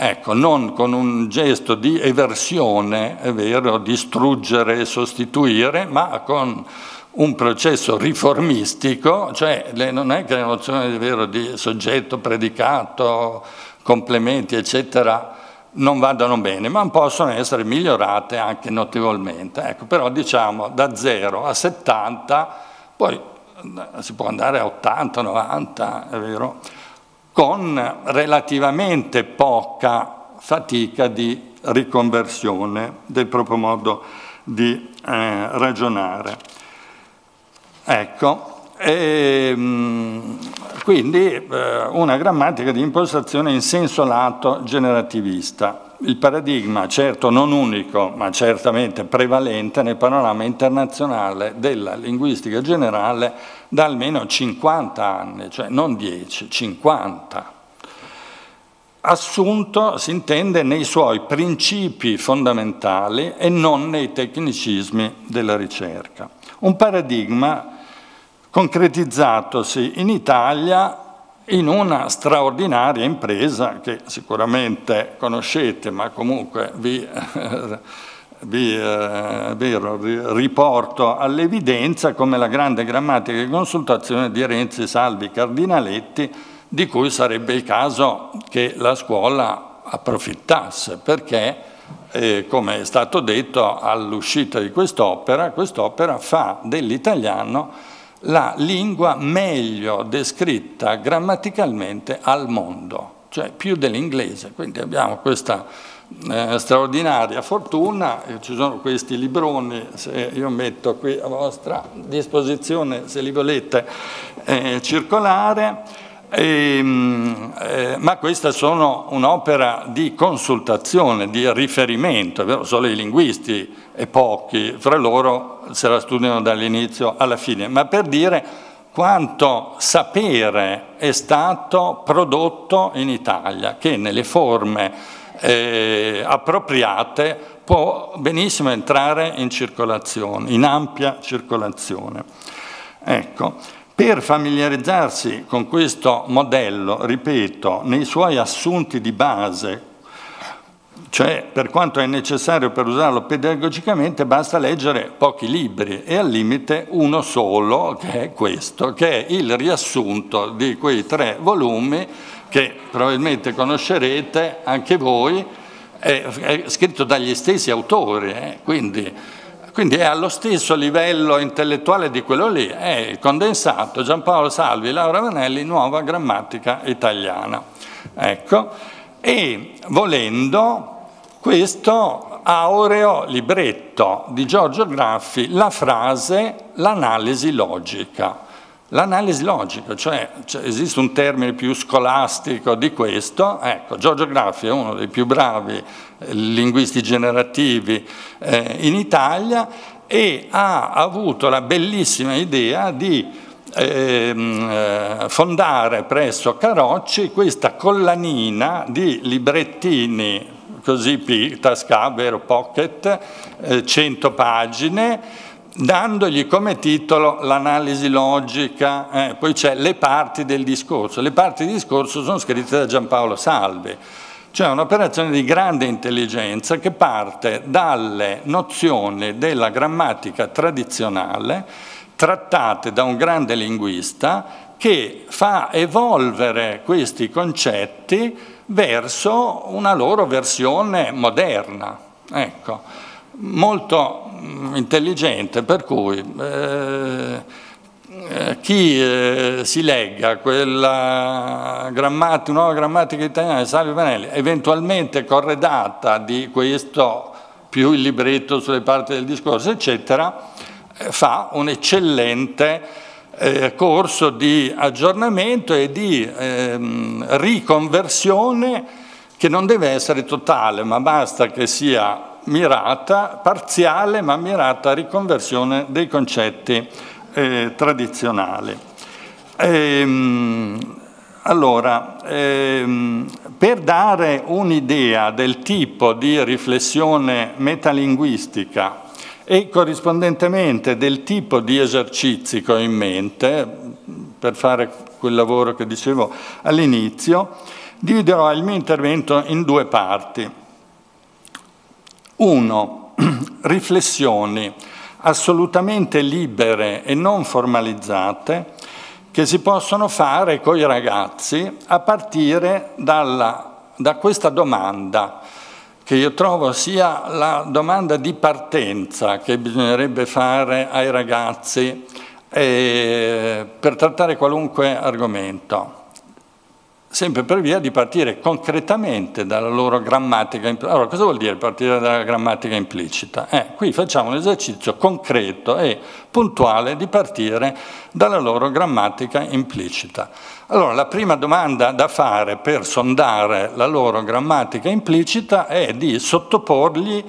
ecco, non con un gesto di eversione, è vero, distruggere e sostituire, ma con un processo riformistico, cioè non è che le nozioni vero, di soggetto, predicato, complementi, eccetera, non vadano bene, ma possono essere migliorate anche notevolmente. Ecco, però diciamo da 0 a 70, poi eh, si può andare a 80, 90, è vero, con relativamente poca fatica di riconversione del proprio modo di eh, ragionare. Ecco, e, ehm, quindi eh, una grammatica di impostazione in senso lato generativista. Il paradigma, certo non unico, ma certamente prevalente nel panorama internazionale della linguistica generale da almeno 50 anni, cioè non 10, 50. Assunto si intende nei suoi principi fondamentali e non nei tecnicismi della ricerca. Un paradigma concretizzatosi in Italia in una straordinaria impresa che sicuramente conoscete, ma comunque vi, vi, eh, vero, riporto all'evidenza come la grande grammatica di consultazione di Renzi, Salvi, Cardinaletti, di cui sarebbe il caso che la scuola approfittasse, perché, eh, come è stato detto all'uscita di quest'opera, quest'opera fa dell'italiano la lingua meglio descritta grammaticalmente al mondo, cioè più dell'inglese. Quindi abbiamo questa eh, straordinaria fortuna, ci sono questi libroni, se io metto qui a vostra disposizione, se li volete eh, circolare, e, ehm, eh, ma queste sono un'opera di consultazione, di riferimento, solo i linguisti e pochi fra loro se la studiano dall'inizio alla fine, ma per dire quanto sapere è stato prodotto in Italia, che nelle forme eh, appropriate può benissimo entrare in circolazione, in ampia circolazione. Ecco. Per familiarizzarsi con questo modello, ripeto, nei suoi assunti di base, cioè per quanto è necessario per usarlo pedagogicamente, basta leggere pochi libri e al limite uno solo, che è questo, che è il riassunto di quei tre volumi che probabilmente conoscerete anche voi, è, è scritto dagli stessi autori, eh? quindi quindi è allo stesso livello intellettuale di quello lì, è condensato Giampaolo Salvi, Laura Vanelli, nuova grammatica italiana. Ecco, e volendo questo aureo libretto di Giorgio Graffi la frase l'analisi logica. L'analisi logica, cioè, cioè, esiste un termine più scolastico di questo, ecco, Giorgio Graffi è uno dei più bravi eh, linguisti generativi eh, in Italia e ha avuto la bellissima idea di ehm, eh, fondare presso Carocci questa collanina di librettini così tascabero pocket, eh, 100 pagine, dandogli come titolo l'analisi logica, eh, poi c'è le parti del discorso. Le parti del discorso sono scritte da Giampaolo Salvi, cioè un'operazione di grande intelligenza che parte dalle nozioni della grammatica tradizionale trattate da un grande linguista che fa evolvere questi concetti verso una loro versione moderna, ecco, molto mm, intelligente, per cui eh, eh, chi eh, si legga quella grammatica, nuova grammatica italiana di Salvio Vanelli, eventualmente corredata di questo più il libretto sulle parti del discorso, eccetera, eh, fa un eccellente eh, corso di aggiornamento e di ehm, riconversione che non deve essere totale, ma basta che sia mirata, parziale ma mirata riconversione dei concetti eh, tradizionali. Ehm, allora, ehm, per dare un'idea del tipo di riflessione metalinguistica e corrispondentemente del tipo di esercizi che ho in mente per fare quel lavoro che dicevo all'inizio, dividerò il mio intervento in due parti. Uno, (clears throat) riflessioni assolutamente libere e non formalizzate che si possono fare con i ragazzi a partire dalla, da questa domanda che io trovo sia la domanda di partenza che bisognerebbe fare ai ragazzi eh, per trattare qualunque argomento sempre per via di partire concretamente dalla loro grammatica implicita. Allora, cosa vuol dire partire dalla grammatica implicita? Eh, qui facciamo un esercizio concreto e puntuale di partire dalla loro grammatica implicita. Allora, la prima domanda da fare per sondare la loro grammatica implicita è di sottoporgli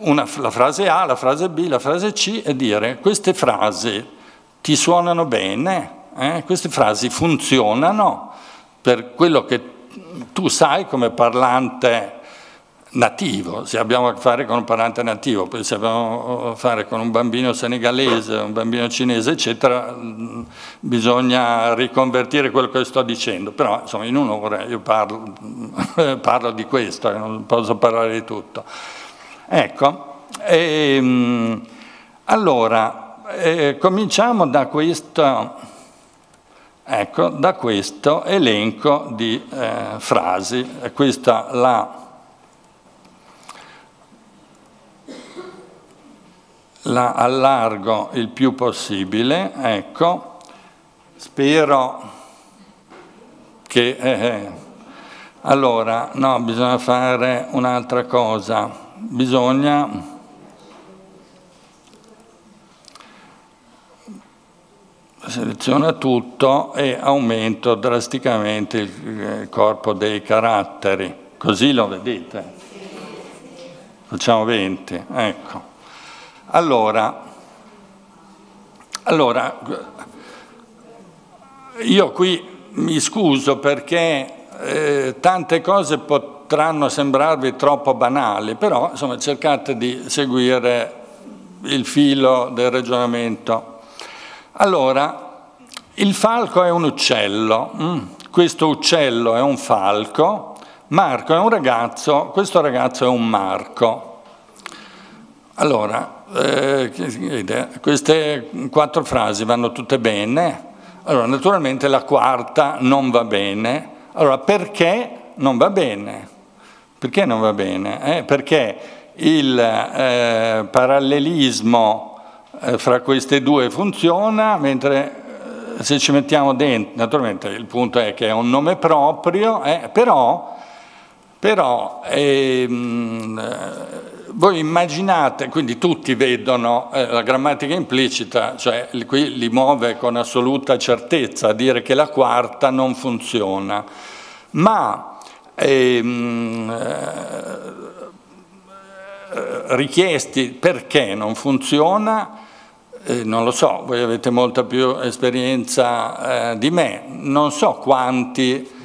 una, la frase A, la frase B, la frase C e dire queste frasi ti suonano bene? Eh? Queste frasi funzionano? Per quello che tu sai come parlante nativo, se abbiamo a che fare con un parlante nativo, poi se abbiamo a che fare con un bambino senegalese, un bambino cinese, eccetera, bisogna riconvertire quello che sto dicendo, però insomma in un'ora io parlo, (laughs) parlo, di questo, non posso parlare di tutto. Ecco, e, ehm, allora, eh, cominciamo da questo Ecco, da questo elenco di eh, frasi, questa la, la allargo il più possibile, ecco, spero che... Eh, eh, allora, no, bisogna fare un'altra cosa, bisogna seleziona tutto e aumento drasticamente il corpo dei caratteri. Così lo vedete? Facciamo 20, ecco. Allora, allora, io qui mi scuso perché eh, tante cose potranno sembrarvi troppo banali, però insomma cercate di seguire il filo del ragionamento. Allora, il falco è un uccello, mm. questo uccello è un falco, Marco è un ragazzo, questo ragazzo è un Marco. Allora, eh, queste quattro frasi vanno tutte bene, allora naturalmente la quarta non va bene. Allora, perché non va bene? Perché non va bene? Eh, perché il eh, parallelismo fra queste due funziona, mentre eh, se ci mettiamo dentro, naturalmente il punto è che è un nome proprio, eh, però Però ehm, voi immaginate, quindi tutti vedono eh, la grammatica implicita, cioè qui li muove con assoluta certezza a dire che la quarta non funziona, ma ehm, eh, richiesti perché non funziona, eh, non lo so, voi avete molta più esperienza eh, di me, non so quanti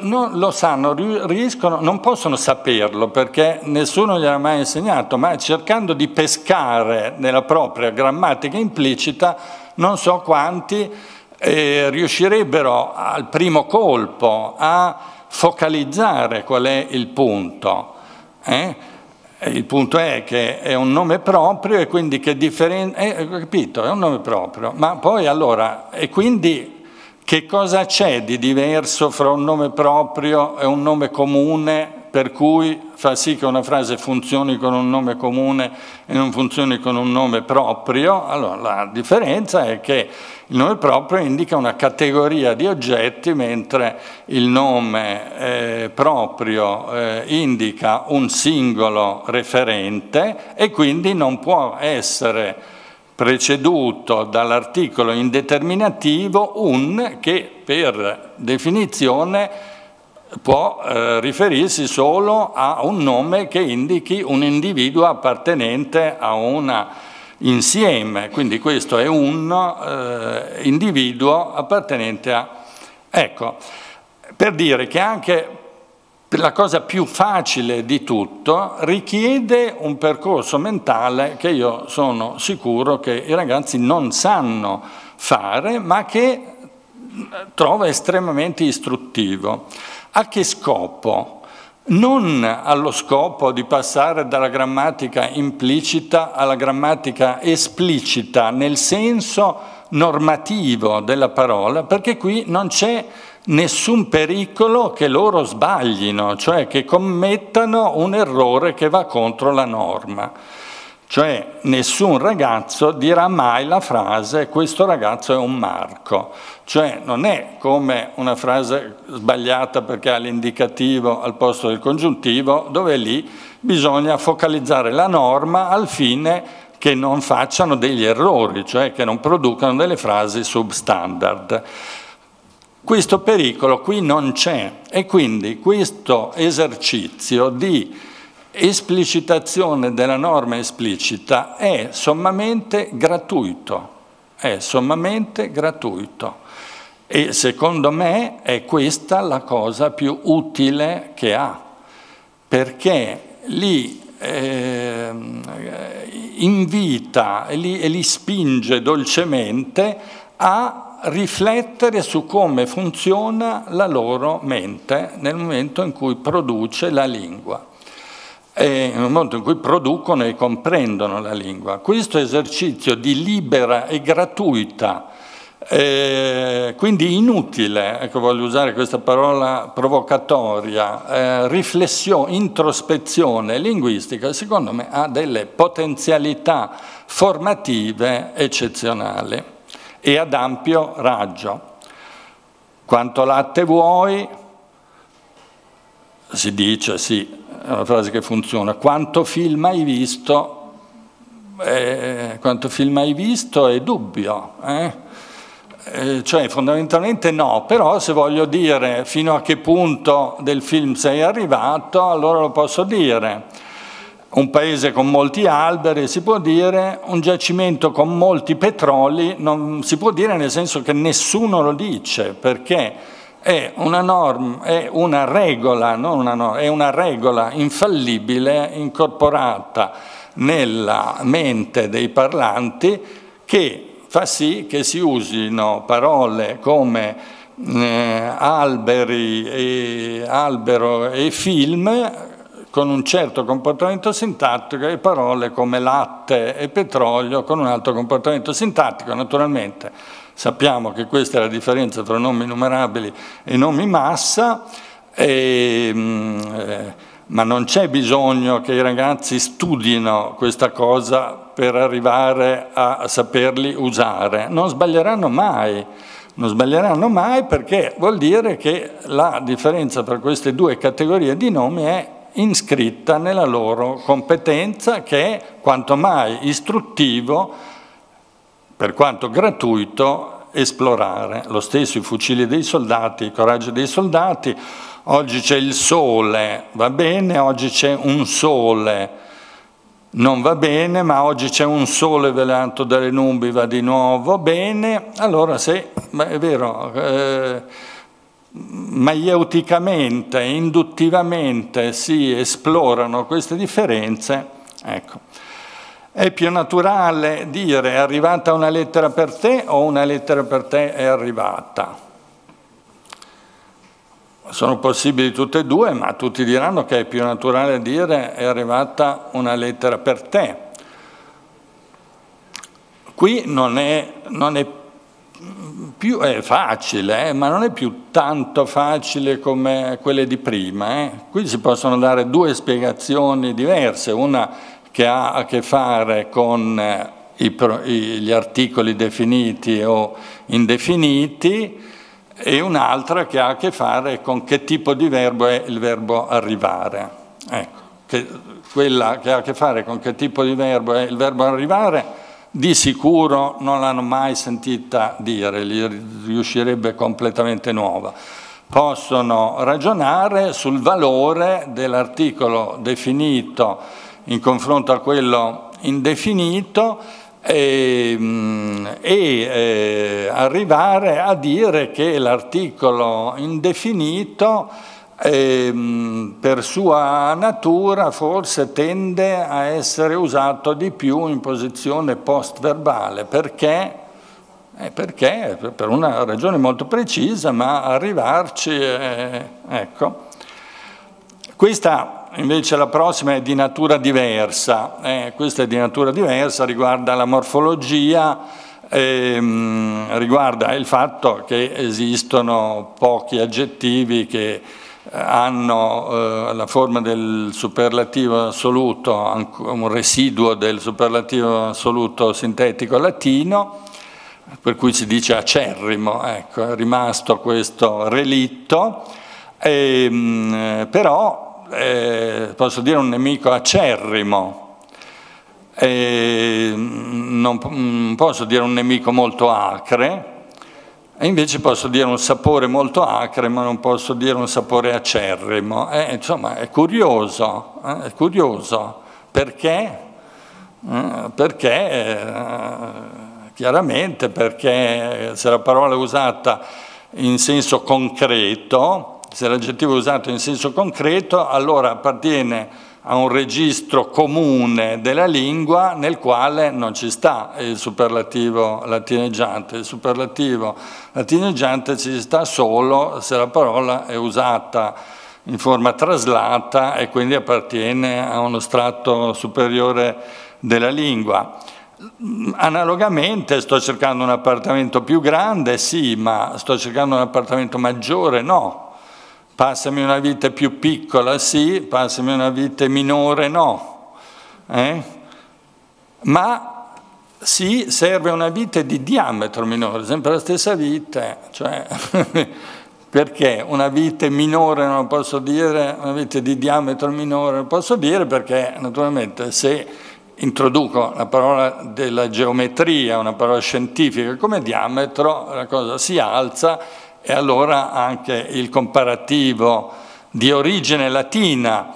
non lo sanno, riescono, non possono saperlo perché nessuno gli ha mai insegnato, ma cercando di pescare nella propria grammatica implicita, non so quanti eh, riuscirebbero al primo colpo a focalizzare qual è il punto. Eh? Il punto è che è un nome proprio e quindi che differenzia, eh, capito, è un nome proprio, ma poi allora, e quindi che cosa c'è di diverso fra un nome proprio e un nome comune per cui fa sì che una frase funzioni con un nome comune e non funzioni con un nome proprio? Allora, la differenza è che il nome proprio indica una categoria di oggetti, mentre il nome eh, proprio eh, indica un singolo referente e quindi non può essere preceduto dall'articolo indeterminativo un che per definizione può eh, riferirsi solo a un nome che indichi un individuo appartenente a un insieme, quindi questo è un eh, individuo appartenente a... Ecco, per dire che anche la cosa più facile di tutto richiede un percorso mentale che io sono sicuro che i ragazzi non sanno fare ma che eh, trovo estremamente istruttivo. A che scopo? Non allo scopo di passare dalla grammatica implicita alla grammatica esplicita nel senso normativo della parola, perché qui non c'è nessun pericolo che loro sbaglino, cioè che commettano un errore che va contro la norma. Cioè nessun ragazzo dirà mai la frase questo ragazzo è un Marco, cioè non è come una frase sbagliata perché ha l'indicativo al posto del congiuntivo, dove lì bisogna focalizzare la norma al fine che non facciano degli errori, cioè che non producano delle frasi substandard. Questo pericolo qui non c'è e quindi questo esercizio di esplicitazione della norma esplicita è sommamente gratuito, è sommamente gratuito. E secondo me è questa la cosa più utile che ha, perché li eh, invita e li, e li spinge dolcemente a riflettere su come funziona la loro mente nel momento in cui produce la lingua e nel momento in cui producono e comprendono la lingua. Questo esercizio di libera e gratuita, eh, quindi inutile, ecco voglio usare questa parola provocatoria, eh, riflessione, introspezione linguistica, secondo me ha delle potenzialità formative eccezionali e ad ampio raggio. Quanto latte vuoi? Si dice, sì, è una frase che funziona. Quanto film hai visto? Eh, quanto film hai visto è dubbio. Eh? Eh, cioè fondamentalmente no, però se voglio dire fino a che punto del film sei arrivato, allora lo posso dire un paese con molti alberi, si può dire un giacimento con molti petroli, non si può dire nel senso che nessuno lo dice, perché è una norma, è una regola, una norma, è una regola infallibile incorporata nella mente dei parlanti che fa sì che si usino parole come eh, alberi e, albero e film con un certo comportamento sintattico e parole come latte e petrolio con un altro comportamento sintattico. Naturalmente sappiamo che questa è la differenza tra nomi numerabili e nomi massa, e, mm, eh, ma non c'è bisogno che i ragazzi studino questa cosa per arrivare a saperli usare, non sbaglieranno mai. Non sbaglieranno mai perché vuol dire che la differenza tra queste due categorie di nomi è iscritta nella loro competenza che è quanto mai istruttivo, per quanto gratuito, esplorare. Lo stesso i fucili dei soldati, il coraggio dei soldati, oggi c'è il sole, va bene, oggi c'è un sole, non va bene, ma oggi c'è un sole velato dalle nubi, va di nuovo bene, allora se, è vero, eh, maieuticamente, induttivamente si esplorano queste differenze, ecco. È più naturale dire è arrivata una lettera per te o una lettera per te è arrivata. Sono possibili tutte e due, ma tutti diranno che è più naturale dire è arrivata una lettera per te. Qui non è, non è più è facile, eh, ma non è più tanto facile come quelle di prima. Eh. Qui si possono dare due spiegazioni diverse, una che ha a che fare con eh, i, gli articoli definiti o indefiniti e un'altra che ha a che fare con che tipo di verbo è il verbo arrivare. Ecco, che, quella che ha a che fare con che tipo di verbo è il verbo arrivare di sicuro non l'hanno mai sentita dire, gli riuscirebbe completamente nuova. Possono ragionare sul valore dell'articolo definito in confronto a quello indefinito e, mm, e eh, arrivare a dire che l'articolo indefinito eh, per sua natura forse tende a essere usato di più in posizione post-verbale. Perché, eh, perché, per una ragione molto precisa, ma arrivarci, eh, ecco. Questa invece la prossima è di natura diversa, eh, questa è di natura diversa, riguarda la morfologia, ehm, riguarda il fatto che esistono pochi aggettivi che hanno eh, la forma del superlativo assoluto, un residuo del superlativo assoluto sintetico latino, per cui si dice acerrimo, ecco, è rimasto questo relitto, ehm, però eh, posso dire un nemico acerrimo, e non, non posso dire un nemico molto acre, e invece posso dire un sapore molto acre, ma non posso dire un sapore acerrimo. Eh, insomma, è curioso, eh, è curioso. Perché? Eh, perché, eh, chiaramente, perché se la parola è usata in senso concreto, se l'aggettivo è usato in senso concreto, allora appartiene a un registro comune della lingua nel quale non ci sta il superlativo latineggiante. Il superlativo latineggiante ci sta solo se la parola è usata in forma traslata e quindi appartiene a uno strato superiore della lingua. Analogamente sto cercando un appartamento più grande, sì, ma sto cercando un appartamento maggiore, no. Passami una vite più piccola, sì, passami una vite minore, no. Eh? Ma sì, serve una vite di diametro minore, sempre la stessa vite, cioè, (laughs) perché una vite minore non posso dire, una vite di diametro minore non posso dire perché naturalmente se introduco la parola della geometria, una parola scientifica come diametro, la cosa si alza e allora anche il comparativo di origine latina,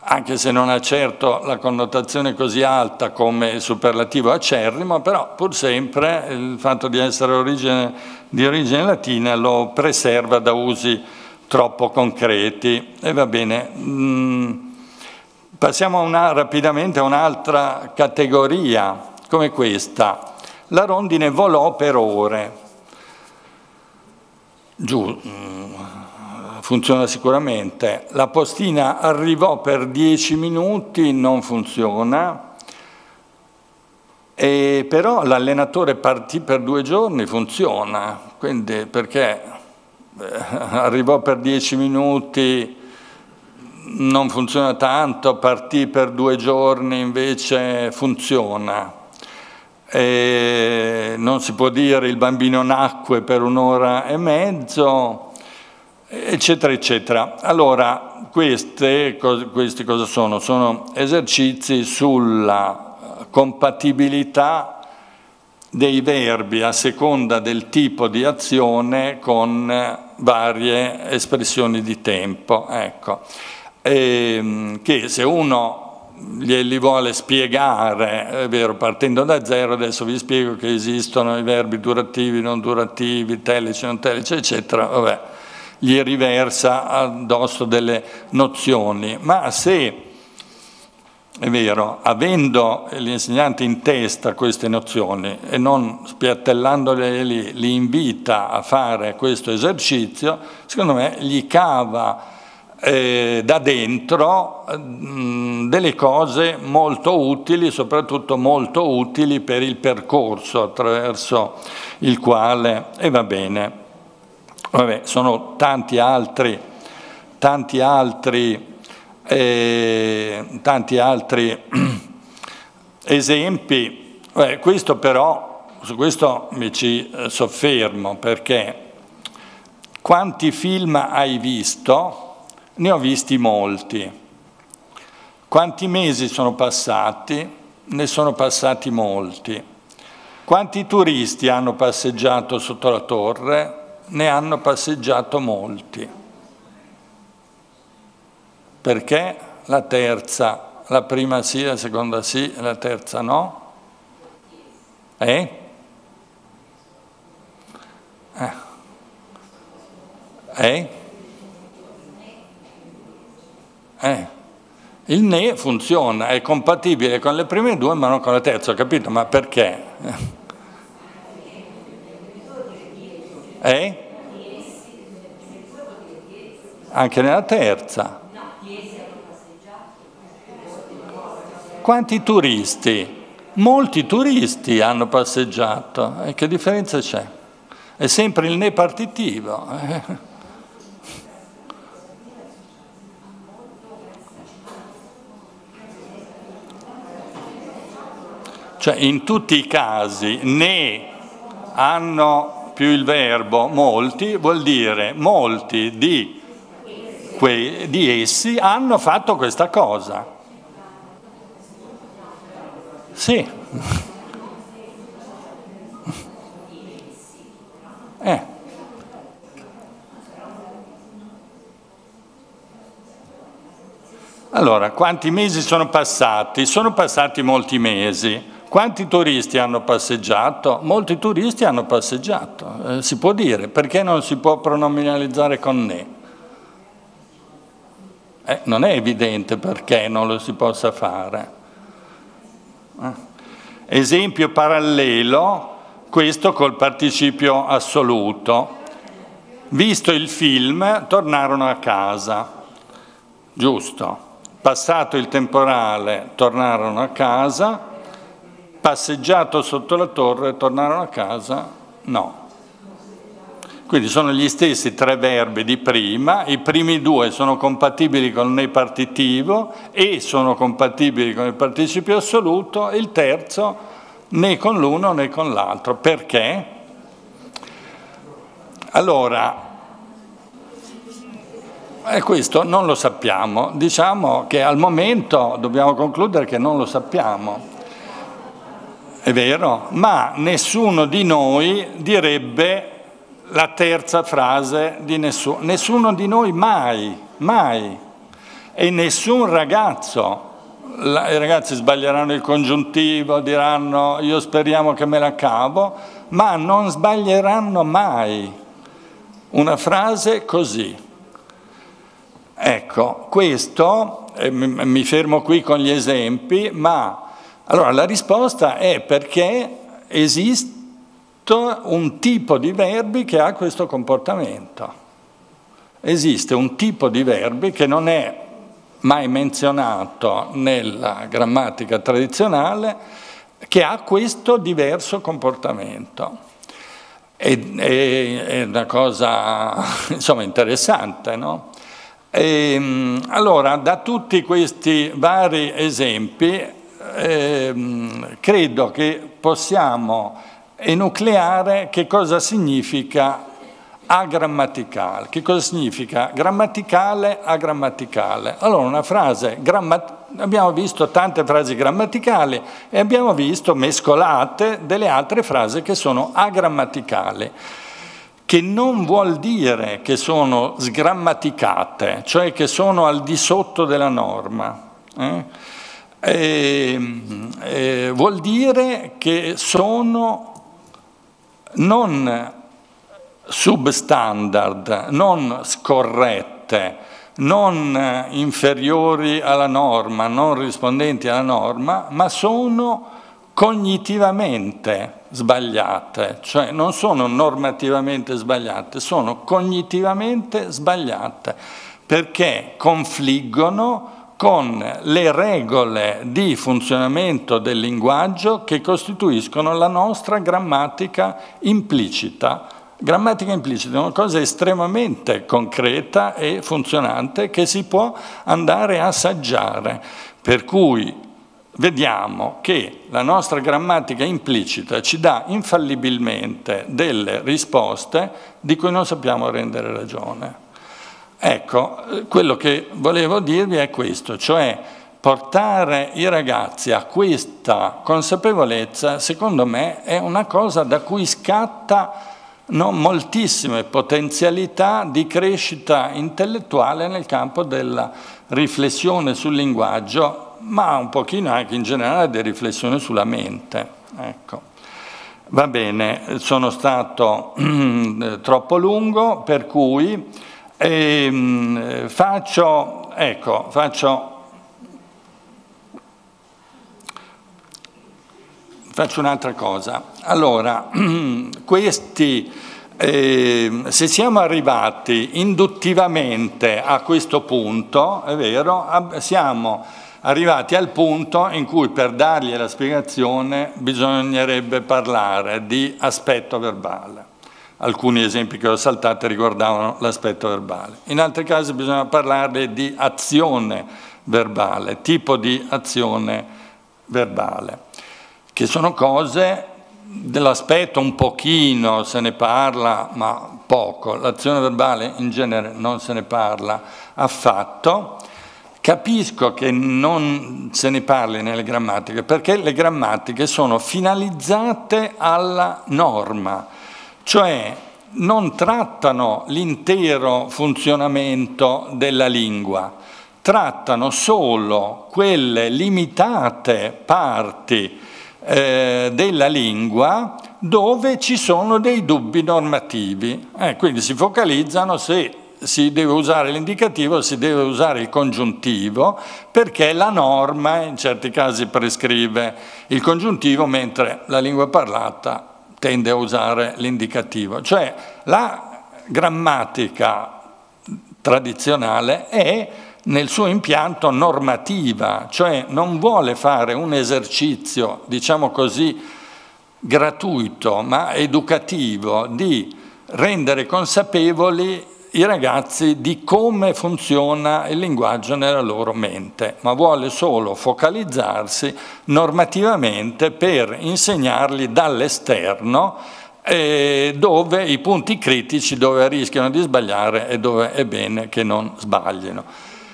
anche se non ha certo la connotazione così alta come superlativo acerrimo, però pur sempre il fatto di essere origine, di origine latina lo preserva da usi troppo concreti. E va bene. Mm, passiamo una, rapidamente a un'altra categoria come questa. La rondine volò per ore giù, mm, funziona sicuramente. La postina arrivò per 10 minuti, non funziona, e però l'allenatore partì per due giorni, funziona, quindi perché eh, arrivò per 10 minuti, non funziona tanto, partì per due giorni invece funziona. Eh, non si può dire il bambino nacque per un'ora e mezzo, eccetera, eccetera. Allora, queste, questi cosa sono? Sono esercizi sulla compatibilità dei verbi a seconda del tipo di azione con varie espressioni di tempo. Ecco. E, ehm, che se uno glieli vuole spiegare, è vero, partendo da zero, adesso vi spiego che esistono i verbi durativi, non durativi, telici, non telici, eccetera, vabbè, gli riversa addosso delle nozioni. Ma se, è vero, avendo l'insegnante in testa queste nozioni e non spiattellandole lì, li invita a fare questo esercizio, secondo me gli cava eh, da dentro mh, delle cose molto utili, soprattutto molto utili per il percorso attraverso il quale, e va bene, vabbè, sono tanti altri, tanti altri, eh, tanti altri (clears throat) esempi, eh, questo però, su questo mi ci eh, soffermo perché quanti film hai visto? Ne ho visti molti. Quanti mesi sono passati? Ne sono passati molti. Quanti turisti hanno passeggiato sotto la torre? Ne hanno passeggiato molti. Perché la terza, la prima sì, la seconda sì, la terza no? Eh? Eh? Eh? Eh, il ne funziona, è compatibile con le prime due ma non con la terza, capito? Ma perché? Eh? Anche nella terza. Quanti turisti? Molti turisti hanno passeggiato. E che differenza c'è? È sempre il ne partitivo. Cioè in tutti i casi ne hanno più il verbo molti, vuol dire molti di, que, di essi hanno fatto questa cosa. Sì. (laughs) Eh. Allora, quanti mesi sono passati? Sono passati molti mesi. Quanti turisti hanno passeggiato? Molti turisti hanno passeggiato, eh, si può dire, perché non si può pronominalizzare con ne? Eh, non è evidente perché non lo si possa fare. Eh. Esempio parallelo, questo col participio assoluto. Visto il film, tornarono a casa. Giusto. Passato il temporale, tornarono a casa passeggiato sotto la torre, tornarono a casa? No. Quindi sono gli stessi tre verbi di prima, i primi due sono compatibili con il partitivo e sono compatibili con il participio assoluto, il terzo né con l'uno né con l'altro. Perché? Allora, questo non lo sappiamo, diciamo che al momento dobbiamo concludere che non lo sappiamo è vero, ma nessuno di noi direbbe la terza frase di nessuno, nessuno di noi mai, mai, e nessun ragazzo, i ragazzi sbaglieranno il congiuntivo, diranno io speriamo che me la cavo, ma non sbaglieranno mai. Una frase così. Ecco, questo, mi fermo qui con gli esempi, ma allora la risposta è perché esiste un tipo di verbi che ha questo comportamento. Esiste un tipo di verbi che non è mai menzionato nella grammatica tradizionale che ha questo diverso comportamento. È, è, è una cosa (laughs) insomma, interessante, no? E, ehm, allora, da tutti questi vari esempi ehm, credo che possiamo enucleare che cosa significa agrammaticale. Che cosa significa grammaticale, agrammaticale? Allora una frase grammaticale abbiamo visto tante frasi grammaticali e abbiamo visto mescolate delle altre frasi che sono agrammaticali, che non vuol dire che sono sgrammaticate, cioè che sono al di sotto della norma. Eh? E, e, vuol dire che sono non substandard, non scorrette, non inferiori alla norma, non rispondenti alla norma, ma sono cognitivamente sbagliate, cioè non sono normativamente sbagliate, sono cognitivamente sbagliate, perché confliggono con le regole di funzionamento del linguaggio che costituiscono la nostra grammatica implicita Grammatica implicita è una cosa estremamente concreta e funzionante che si può andare a assaggiare, per cui vediamo che la nostra grammatica implicita ci dà infallibilmente delle risposte di cui non sappiamo rendere ragione. Ecco, quello che volevo dirvi è questo, cioè portare i ragazzi a questa consapevolezza, secondo me, è una cosa da cui scatta no, moltissime potenzialità di crescita intellettuale nel campo della riflessione sul linguaggio, ma un pochino anche in generale di riflessione sulla mente. Ecco. Va bene, sono stato (clears throat) troppo lungo, per cui eh, faccio, ecco, faccio faccio un'altra cosa. Allora, (clears throat) questi, eh, se siamo arrivati induttivamente a questo punto, è vero, siamo arrivati al punto in cui per dargli la spiegazione bisognerebbe parlare di aspetto verbale. Alcuni esempi che ho saltato riguardavano l'aspetto verbale. In altri casi bisogna parlare di azione verbale, tipo di azione verbale che sono cose dell'aspetto un pochino se ne parla, ma poco, l'azione verbale in genere non se ne parla affatto, capisco che non se ne parli nelle grammatiche perché le grammatiche sono finalizzate alla norma, cioè non trattano l'intero funzionamento della lingua, trattano solo quelle limitate parti eh, della lingua dove ci sono dei dubbi normativi. Eh, quindi si focalizzano se si deve usare l'indicativo, si deve usare il congiuntivo, perché la norma in certi casi prescrive il congiuntivo, mentre la lingua parlata tende a usare l'indicativo. Cioè la grammatica tradizionale è nel suo impianto normativa, cioè non vuole fare un esercizio, diciamo così, gratuito ma educativo di rendere consapevoli i ragazzi di come funziona il linguaggio nella loro mente, ma vuole solo focalizzarsi normativamente per insegnarli dall'esterno eh, dove i punti critici, dove rischiano di sbagliare e dove è bene che non sbaglino.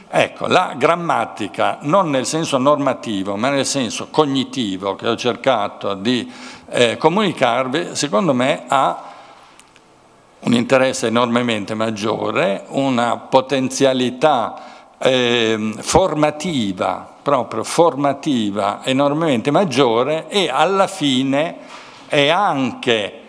Ecco, la grammatica non nel senso normativo, ma nel senso cognitivo che ho cercato di eh, comunicarvi, secondo me ha un interesse enormemente maggiore, una potenzialità eh, formativa, proprio formativa, enormemente maggiore e alla fine è anche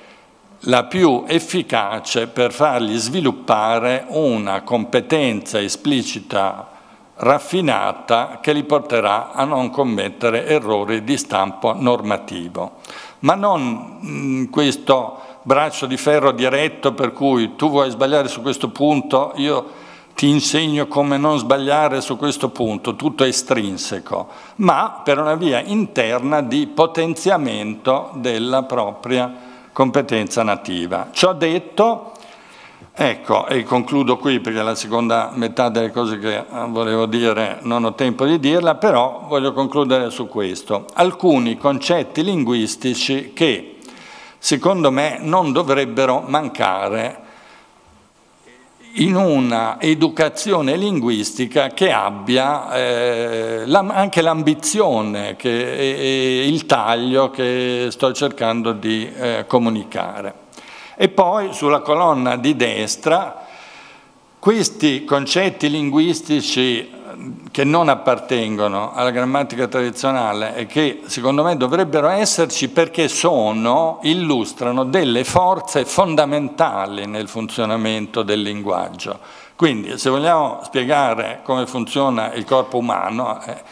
la più efficace per fargli sviluppare una competenza esplicita raffinata che li porterà a non commettere errori di stampo normativo. Ma non mm, questo braccio di ferro diretto per cui tu vuoi sbagliare su questo punto, io ti insegno come non sbagliare su questo punto, tutto estrinseco, ma per una via interna di potenziamento della propria competenza nativa. Ciò detto, Ecco, e concludo qui perché la seconda metà delle cose che volevo dire non ho tempo di dirla, però voglio concludere su questo. Alcuni concetti linguistici che secondo me non dovrebbero mancare in una educazione linguistica che abbia eh, la, anche l'ambizione e il taglio che sto cercando di eh, comunicare. E poi sulla colonna di destra questi concetti linguistici che non appartengono alla grammatica tradizionale e che secondo me dovrebbero esserci perché sono, illustrano delle forze fondamentali nel funzionamento del linguaggio. Quindi se vogliamo spiegare come funziona il corpo umano, eh,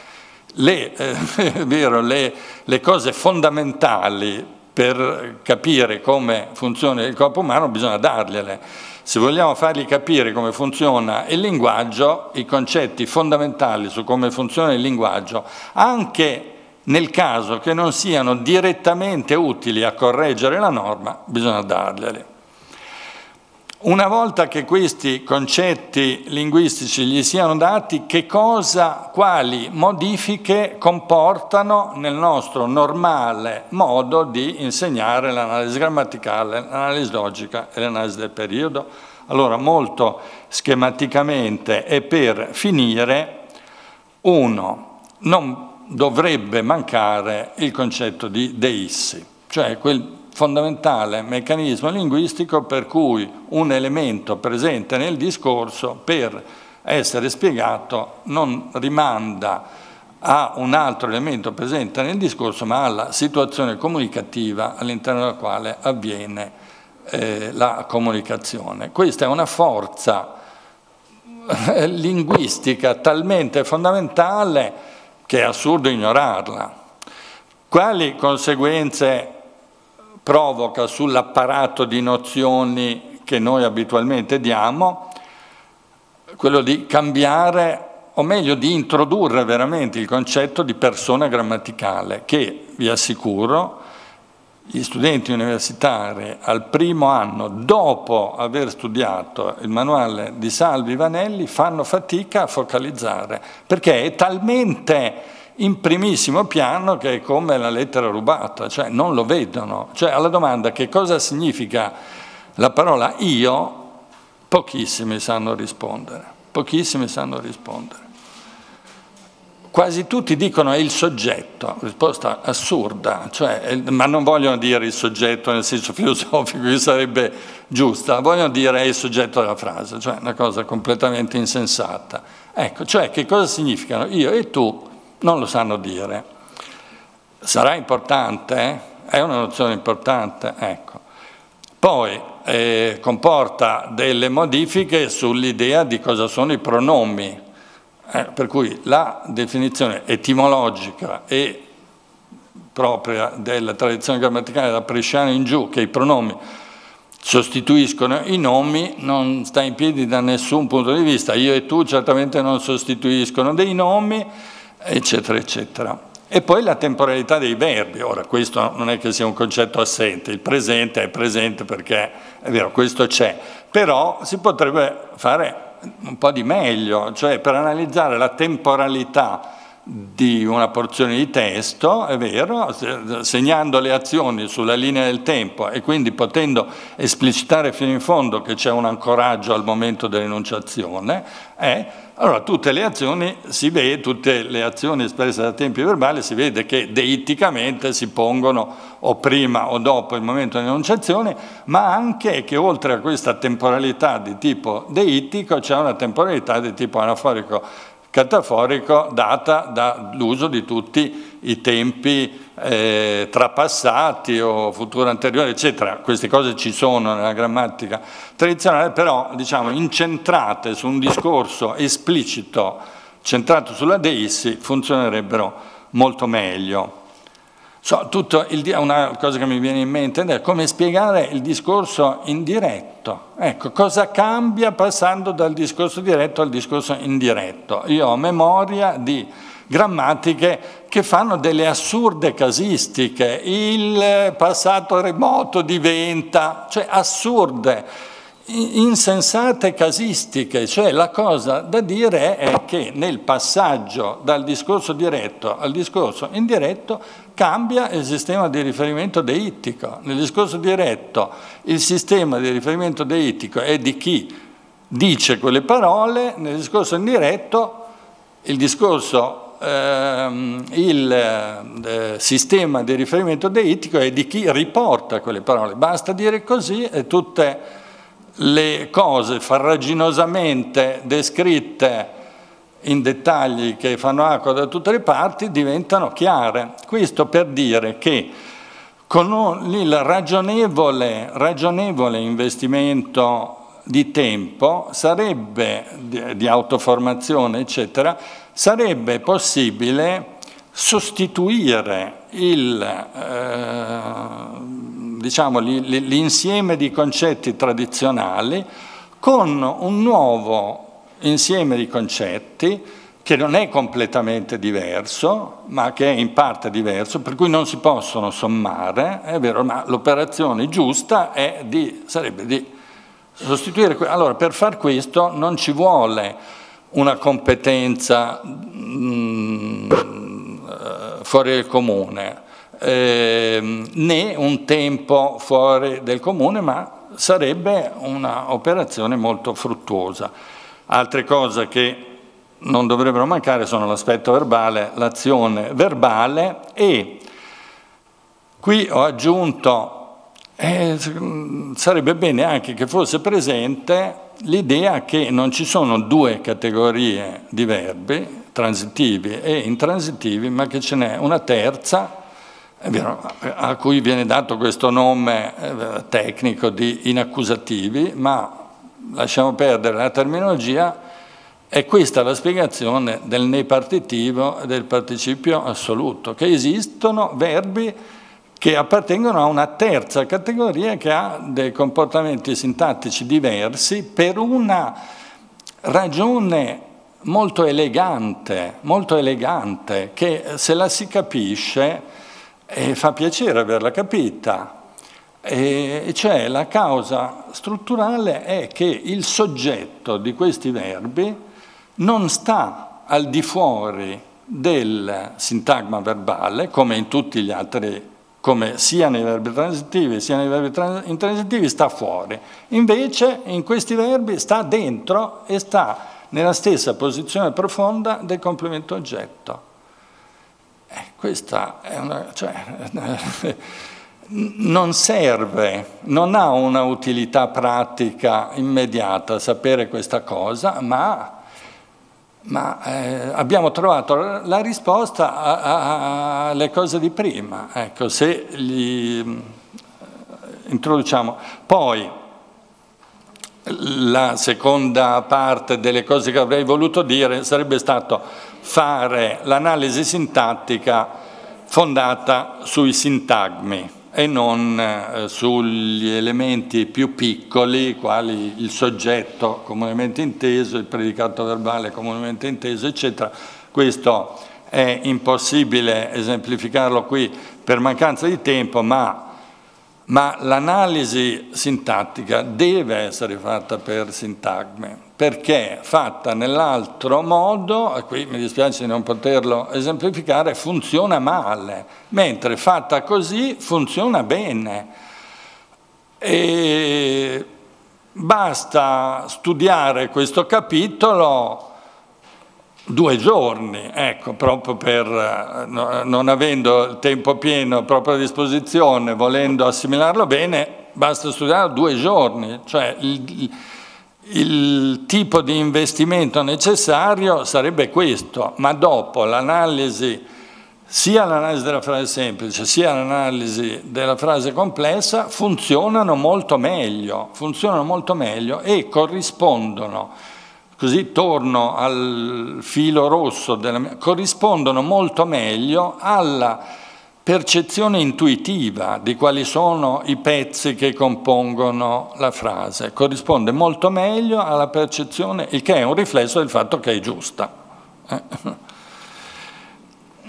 le, eh, (laughs) vero, le, le cose fondamentali per capire come funziona il corpo umano bisogna dargliele. Se vogliamo fargli capire come funziona il linguaggio, i concetti fondamentali su come funziona il linguaggio, anche nel caso che non siano direttamente utili a correggere la norma, bisogna darglieli. Una volta che questi concetti linguistici gli siano dati, che cosa, quali modifiche comportano nel nostro normale modo di insegnare l'analisi grammaticale, l'analisi logica e l'analisi del periodo? Allora, molto schematicamente e per finire, uno, non dovrebbe mancare il concetto di deissi, cioè quel fondamentale meccanismo linguistico per cui un elemento presente nel discorso per essere spiegato non rimanda a un altro elemento presente nel discorso ma alla situazione comunicativa all'interno della quale avviene eh, la comunicazione. Questa è una forza eh, linguistica talmente fondamentale che è assurdo ignorarla. Quali conseguenze provoca sull'apparato di nozioni che noi abitualmente diamo, quello di cambiare, o meglio di introdurre veramente il concetto di persona grammaticale, che vi assicuro gli studenti universitari al primo anno, dopo aver studiato il manuale di Salvi Vanelli, fanno fatica a focalizzare, perché è talmente in primissimo piano che è come la lettera rubata, cioè non lo vedono. Cioè alla domanda che cosa significa la parola io, pochissimi sanno rispondere, pochissimi sanno rispondere. Quasi tutti dicono è il soggetto, risposta assurda, cioè, ma non vogliono dire il soggetto nel senso (laughs) filosofico che sarebbe giusta, vogliono dire è il soggetto della frase, cioè una cosa completamente insensata. Ecco, cioè che cosa significano io e tu non lo sanno dire. Sarà importante? È una nozione importante? Ecco. Poi eh, comporta delle modifiche sull'idea di cosa sono i pronomi, eh, per cui la definizione etimologica e propria della tradizione grammaticale da Presciano in giù, che i pronomi sostituiscono i nomi, non sta in piedi da nessun punto di vista. Io e tu certamente non sostituiscono dei nomi, eccetera, eccetera. E poi la temporalità dei verbi, ora questo non è che sia un concetto assente, il presente è presente perché è vero, questo c'è, però si potrebbe fare un po' di meglio, cioè per analizzare la temporalità di una porzione di testo, è vero, segnando le azioni sulla linea del tempo e quindi potendo esplicitare fino in fondo che c'è un ancoraggio al momento dell'enunciazione, eh, allora tutte le azioni si vede, tutte le azioni espresse da tempi verbali si vede che deitticamente si pongono o prima o dopo il momento dell'enunciazione, ma anche che oltre a questa temporalità di tipo deittico c'è una temporalità di tipo anaforico cataforico data dall'uso di tutti i tempi eh, trapassati o futuro anteriore, eccetera. Queste cose ci sono nella grammatica tradizionale, però diciamo incentrate su un discorso esplicito, centrato sulla deissi, funzionerebbero molto meglio. So, il, una cosa che mi viene in mente è come spiegare il discorso indiretto. Ecco, cosa cambia passando dal discorso diretto al discorso indiretto? Io ho memoria di grammatiche che fanno delle assurde casistiche, il passato remoto diventa, cioè assurde. insensate casistiche, cioè la cosa da dire è che nel passaggio dal discorso diretto al discorso indiretto cambia il sistema di riferimento deittico. Nel discorso diretto il sistema di riferimento deittico è di chi dice quelle parole, nel discorso indiretto il discorso ehm, il eh, sistema di riferimento deittico è di chi riporta quelle parole. Basta dire così e tutte le cose farraginosamente descritte in dettagli che fanno acqua da tutte le parti diventano chiare. Questo per dire che con il ragionevole, ragionevole investimento di tempo sarebbe, di autoformazione eccetera, sarebbe possibile sostituire il, eh, diciamo, l'insieme di concetti tradizionali con un nuovo insieme di concetti che non è completamente diverso, ma che è in parte diverso, per cui non si possono sommare, è vero, ma l'operazione giusta di, sarebbe di sostituire. Allora, per far questo non ci vuole una competenza mh, mm, fuori del comune, eh, né un tempo fuori del comune, ma sarebbe un'operazione molto fruttuosa. Altre cose che non dovrebbero mancare sono l'aspetto verbale, l'azione verbale e qui ho aggiunto, eh, sarebbe bene anche che fosse presente l'idea che non ci sono due categorie di verbi, transitivi e intransitivi, ma che ce n'è una terza a cui viene dato questo nome eh, tecnico di inaccusativi, ma lasciamo perdere la terminologia, è questa la spiegazione del nepartitivo e del participio assoluto, che esistono verbi che appartengono a una terza categoria che ha dei comportamenti sintattici diversi per una ragione molto elegante, molto elegante, che se la si capisce e fa piacere averla capita, e cioè la causa strutturale è che il soggetto di questi verbi non sta al di fuori del sintagma verbale, come in tutti gli altri, come sia nei verbi transitivi sia nei verbi intransitivi, sta fuori. Invece in questi verbi sta dentro e sta nella stessa posizione profonda del complemento oggetto. Eh, questa è una... Cioè, (laughs) non serve, non ha una utilità pratica immediata sapere questa cosa, ma, ma eh, abbiamo trovato la risposta alle cose di prima. Ecco, se li eh, introduciamo. Poi, la seconda parte delle cose che avrei voluto dire sarebbe stato fare l'analisi sintattica fondata sui sintagmi e non eh, sugli elementi più piccoli, quali il soggetto comunemente inteso, il predicato verbale comunemente inteso, eccetera. Questo è impossibile esemplificarlo qui per mancanza di tempo, ma ma l'analisi sintattica deve essere fatta per sintagme, perché fatta nell'altro modo, e qui mi dispiace di non poterlo esemplificare, funziona male, mentre fatta così funziona bene. E basta studiare questo capitolo due giorni, ecco, proprio per, non avendo il tempo pieno proprio a disposizione, volendo assimilarlo bene, basta studiare due giorni, cioè il, il tipo di investimento necessario sarebbe questo, ma dopo l'analisi, sia l'analisi della frase semplice sia l'analisi della frase complessa funzionano molto meglio, funzionano molto meglio e corrispondono così torno al filo rosso, della, corrispondono molto meglio alla percezione intuitiva di quali sono i pezzi che compongono la frase, corrisponde molto meglio alla percezione, il che è un riflesso del fatto che è giusta. Eh.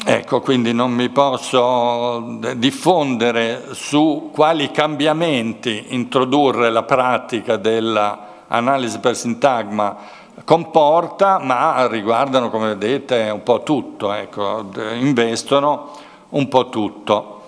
Ecco, quindi non mi posso diffondere su quali cambiamenti introdurre la pratica dell'analisi per sintagma comporta, ma riguardano, come vedete, un po' tutto, ecco, investono un po' tutto.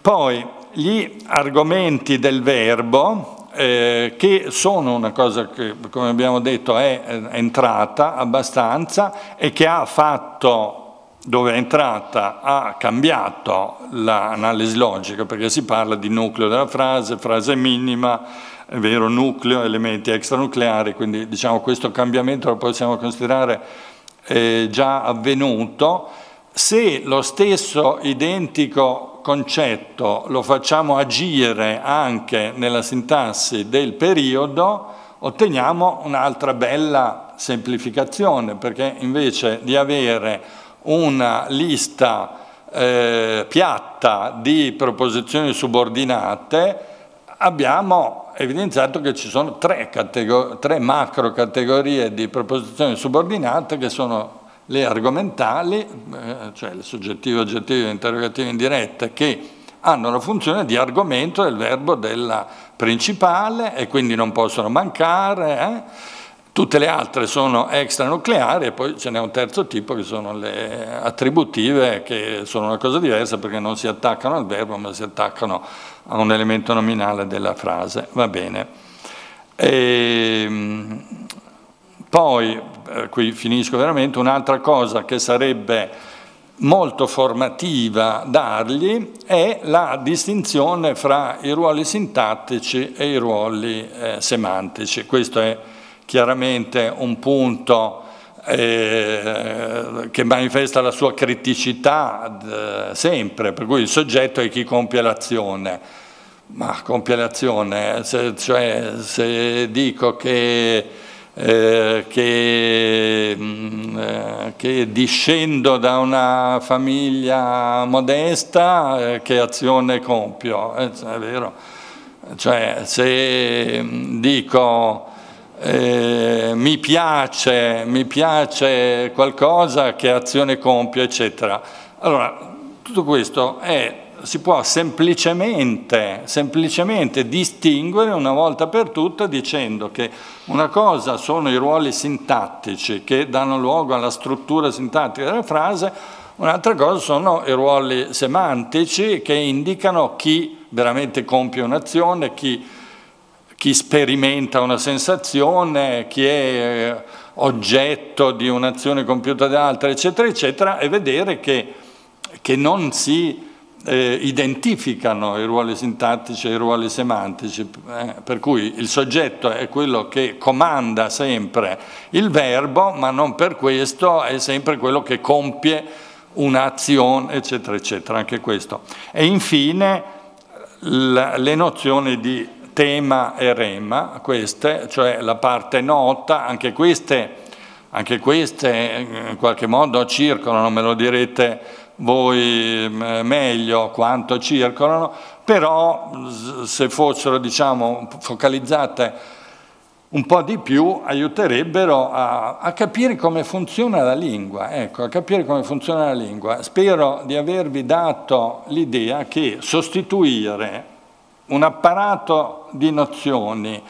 Poi gli argomenti del verbo, eh, che sono una cosa che, come abbiamo detto, è entrata abbastanza e che ha fatto dove è entrata ha cambiato l'analisi logica perché si parla di nucleo della frase, frase minima, è vero nucleo, elementi extranucleari, quindi diciamo questo cambiamento lo possiamo considerare eh, già avvenuto. Se lo stesso identico concetto lo facciamo agire anche nella sintassi del periodo, otteniamo un'altra bella semplificazione, perché invece di avere una lista eh, piatta di proposizioni subordinate, abbiamo evidenziato che ci sono tre, tre macro categorie di proposizioni subordinate che sono le argomentali, eh, cioè le soggettive, oggettive, interrogative indirette, che hanno la funzione di argomento del verbo della principale e quindi non possono mancare. Eh? Tutte le altre sono extranucleari e poi ce n'è un terzo tipo che sono le attributive che sono una cosa diversa perché non si attaccano al verbo ma si attaccano a un elemento nominale della frase. Va bene. E, ehm, poi, eh, qui finisco veramente, un'altra cosa che sarebbe molto formativa dargli è la distinzione fra i ruoli sintattici e i ruoli eh, semantici. Questo è chiaramente un punto eh, che manifesta la sua criticità eh, sempre, per cui il soggetto è chi compie l'azione. Ma compie l'azione, cioè se dico che, eh, che, mh, mm, eh, che, discendo da una famiglia modesta, eh, che azione compio? Eh, è vero. Cioè se mm, dico mi, piace, mi piace qualcosa, che azione compio, eccetera. Allora, tutto questo è, si può semplicemente, semplicemente distinguere una volta per tutte dicendo che una cosa sono i ruoli sintattici che danno luogo alla struttura sintattica della frase, un'altra cosa sono i ruoli semantici che indicano chi veramente compie un'azione, chi chi sperimenta una sensazione, chi è eh, oggetto di un'azione compiuta da altri, eccetera, eccetera, e vedere che, che non si eh, identificano i ruoli sintattici e i ruoli semantici, eh, per cui il soggetto è quello che comanda sempre il verbo, ma non per questo è sempre quello che compie un'azione, eccetera, eccetera, anche questo. E infine le nozioni di tema e rema, queste, cioè la parte nota, anche queste, anche queste in qualche modo circolano, me lo direte voi meglio quanto circolano, però se fossero diciamo, focalizzate un po' di più aiuterebbero a, a, capire come funziona la lingua, ecco, a capire come funziona la lingua. Spero di avervi dato l'idea che sostituire un apparato di nozioni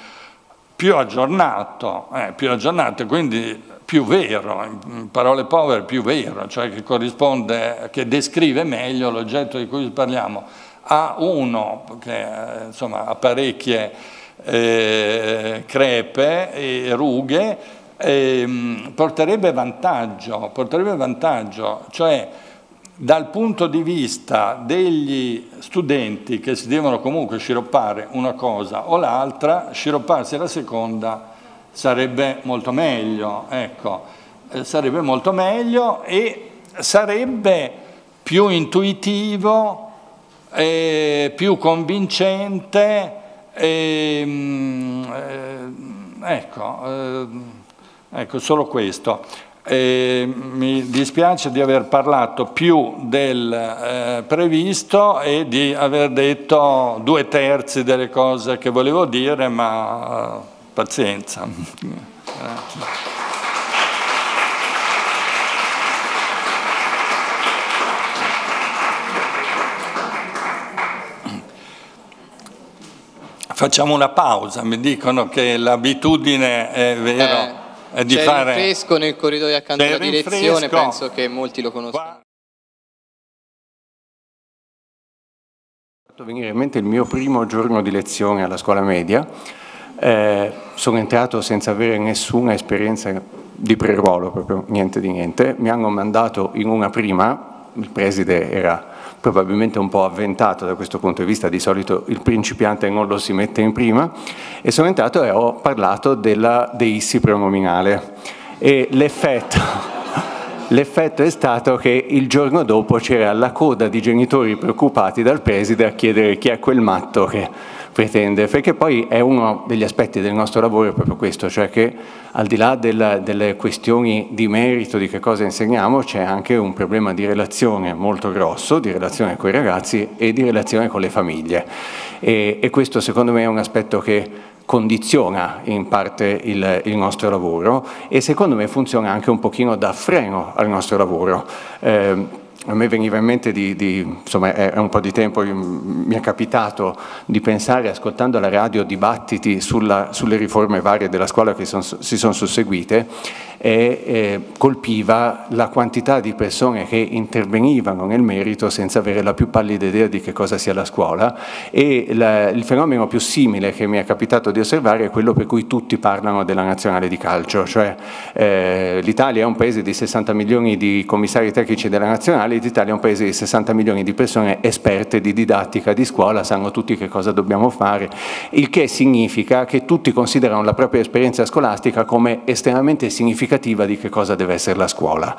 più aggiornato, eh, più aggiornato quindi più vero, in parole povere più vero, cioè che corrisponde, che descrive meglio l'oggetto di cui parliamo, a uno che eh, insomma, ha parecchie eh, crepe e rughe, eh, porterebbe vantaggio, porterebbe vantaggio, cioè dal punto di vista degli studenti che si devono comunque sciroppare una cosa o l'altra, sciropparsi la seconda sarebbe molto meglio, ecco, eh, sarebbe molto meglio e sarebbe più intuitivo, eh, più convincente, eh, ecco, eh, ecco, solo questo. E mi dispiace di aver parlato più del eh, previsto e di aver detto due terzi delle cose che volevo dire, ma pazienza. Grazie. Facciamo una pausa, mi dicono che l'abitudine è vero. Eh, di fare... il fresco nel corridoio accanto alla direzione, penso che molti lo conoscono. Qua... fatto venire in mente il mio primo giorno di lezione alla scuola media eh, sono entrato senza avere nessuna esperienza di pre-ruolo, proprio niente di niente. Mi hanno mandato in una prima, il preside era probabilmente un po' avventato da questo punto di vista, di solito il principiante non lo si mette in prima, e sono entrato e ho parlato della deissi pronominale. E l'effetto... (laughs) L'effetto è stato che il giorno dopo c'era la coda di genitori preoccupati dal preside a chiedere chi è quel matto che pretende, perché poi è uno degli aspetti del nostro lavoro proprio questo, cioè che al di là della- delle questioni di merito di che cosa insegniamo c'è anche un problema di relazione molto grosso, di relazione con i ragazzi e di relazione con le famiglie. E, e questo secondo me è un aspetto che condiziona in parte il, il nostro lavoro e secondo me funziona anche un pochino da freno al nostro lavoro. Eh, a me veniva in mente di, di- insomma è un po' di tempo, mi è capitato di pensare, ascoltando alla radio, dibattiti sulla- sulle riforme varie della scuola che son- si sono susseguite e eh, colpiva la quantità di persone che intervenivano nel merito senza avere la più pallida idea di che cosa sia la scuola. E la- il fenomeno più simile che mi è capitato di osservare è quello per cui tutti parlano della nazionale di calcio, cioè eh, l'Italia è un paese di 60 milioni di commissari tecnici della nazionale, l'Italia è un paese di 60 milioni di persone esperte di didattica di scuola, sanno tutti che cosa dobbiamo fare, il che significa che tutti considerano la propria esperienza scolastica come estremamente significativa di che cosa deve essere la scuola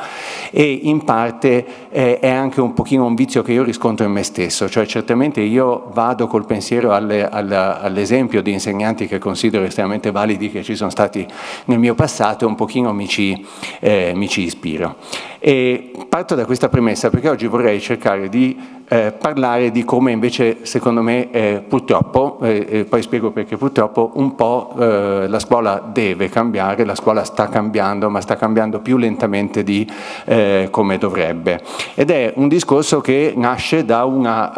e in parte eh, è anche un pochino un vizio che io riscontro in me stesso, cioè certamente io vado col pensiero all'esempio di insegnanti che considero estremamente validi che ci sono stati nel mio passato e un pochino mi ci, eh, mi ci ispiro. E parto da questa premessa perché oggi vorrei cercare di eh, parlare di come invece secondo me eh, purtroppo, eh, e poi spiego perché purtroppo un po' eh, la scuola deve cambiare, la scuola sta cambiando ma sta cambiando più lentamente di eh, come dovrebbe. Ed è un discorso che nasce da una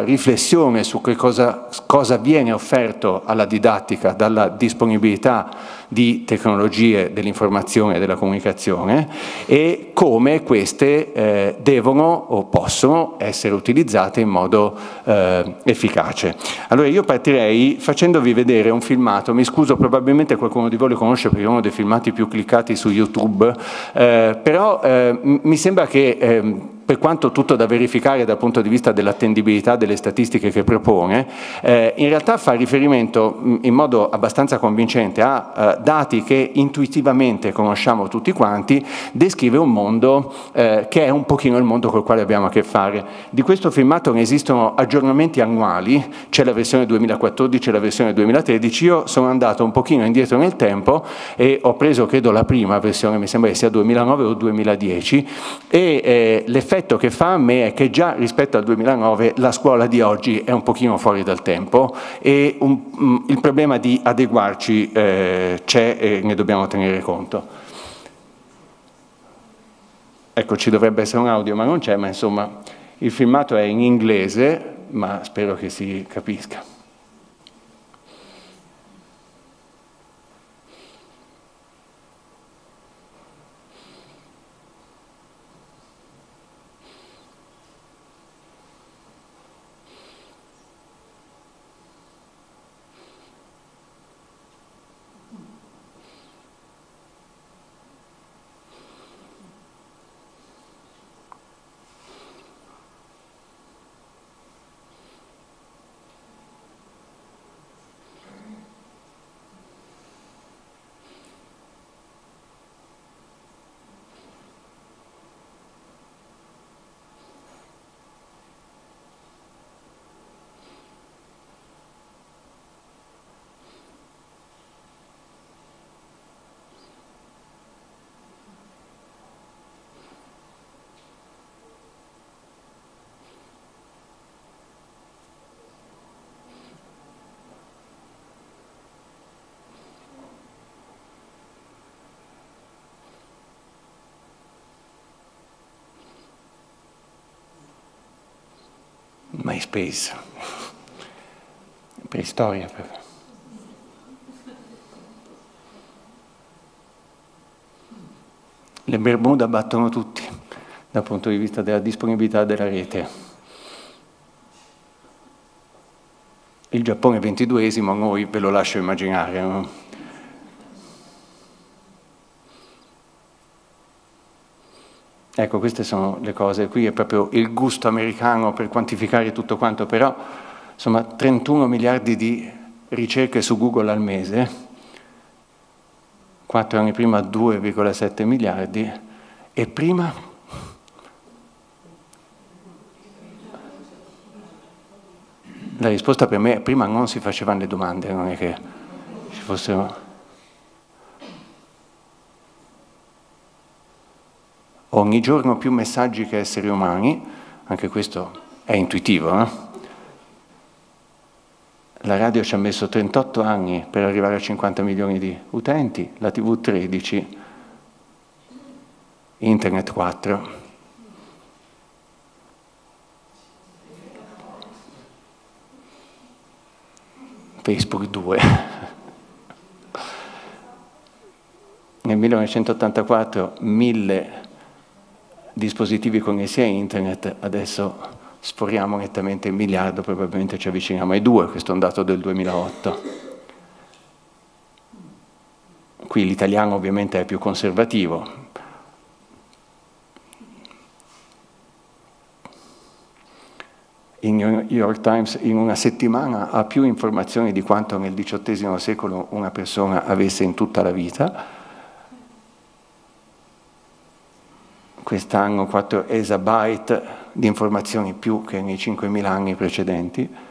eh, riflessione su che cosa, cosa viene offerto alla didattica dalla disponibilità di tecnologie dell'informazione e della comunicazione e come queste eh, devono o possono essere utilizzate in modo eh, efficace. Allora io partirei facendovi vedere un filmato, mi scuso probabilmente qualcuno di voi lo conosce perché è uno dei filmati più cliccati su YouTube, eh, però eh, mi sembra che ehm, per quanto tutto da verificare dal punto di vista dell'attendibilità delle statistiche che propone, eh, in realtà fa riferimento in modo abbastanza convincente a eh, dati che intuitivamente conosciamo tutti quanti, descrive un mondo eh, che è un pochino il mondo col quale abbiamo a che fare. Di questo filmato ne esistono aggiornamenti annuali, c'è la versione 2014 e la versione 2013, io sono andato un pochino indietro nel tempo e ho preso credo la prima versione, mi sembra che sia 2009 o 2010 e eh, l'effetto che fa a me è che già rispetto al 2009 la scuola di oggi è un pochino fuori dal tempo e un- mm, il problema di adeguarci eh, c'è e ne dobbiamo tenere conto. Ecco, ci dovrebbe essere un audio, ma non c'è, ma insomma il filmato è in inglese, ma spero che si capisca. spesa. Preistoria proprio. Le Bermuda battono tutti dal punto di vista della disponibilità della rete. Il Giappone è ventiduesimo, noi ve lo lascio immaginare. No? Ecco, queste sono le cose, qui è proprio il gusto americano per quantificare tutto quanto, però insomma 31 miliardi di ricerche su Google al mese, 4 anni prima 2,7 miliardi e prima la risposta per me è prima non si facevano le domande, non è che ci fossero... Ogni giorno più messaggi che esseri umani, anche questo è intuitivo. Eh? La radio ci ha messo 38 anni per arrivare a 50 milioni di utenti, la TV 13, Internet 4. Facebook 2. (laughs) Nel 1984 mille dispositivi connessi a internet, adesso sforiamo nettamente il miliardo, probabilmente ci avviciniamo ai due, questo è un dato del 2008. Qui l'italiano ovviamente è più conservativo. Il New York Times in una settimana ha più informazioni di quanto nel XVIII secolo una persona avesse in tutta la vita, quest'anno 4 esabyte di informazioni più che nei 5.000 anni precedenti.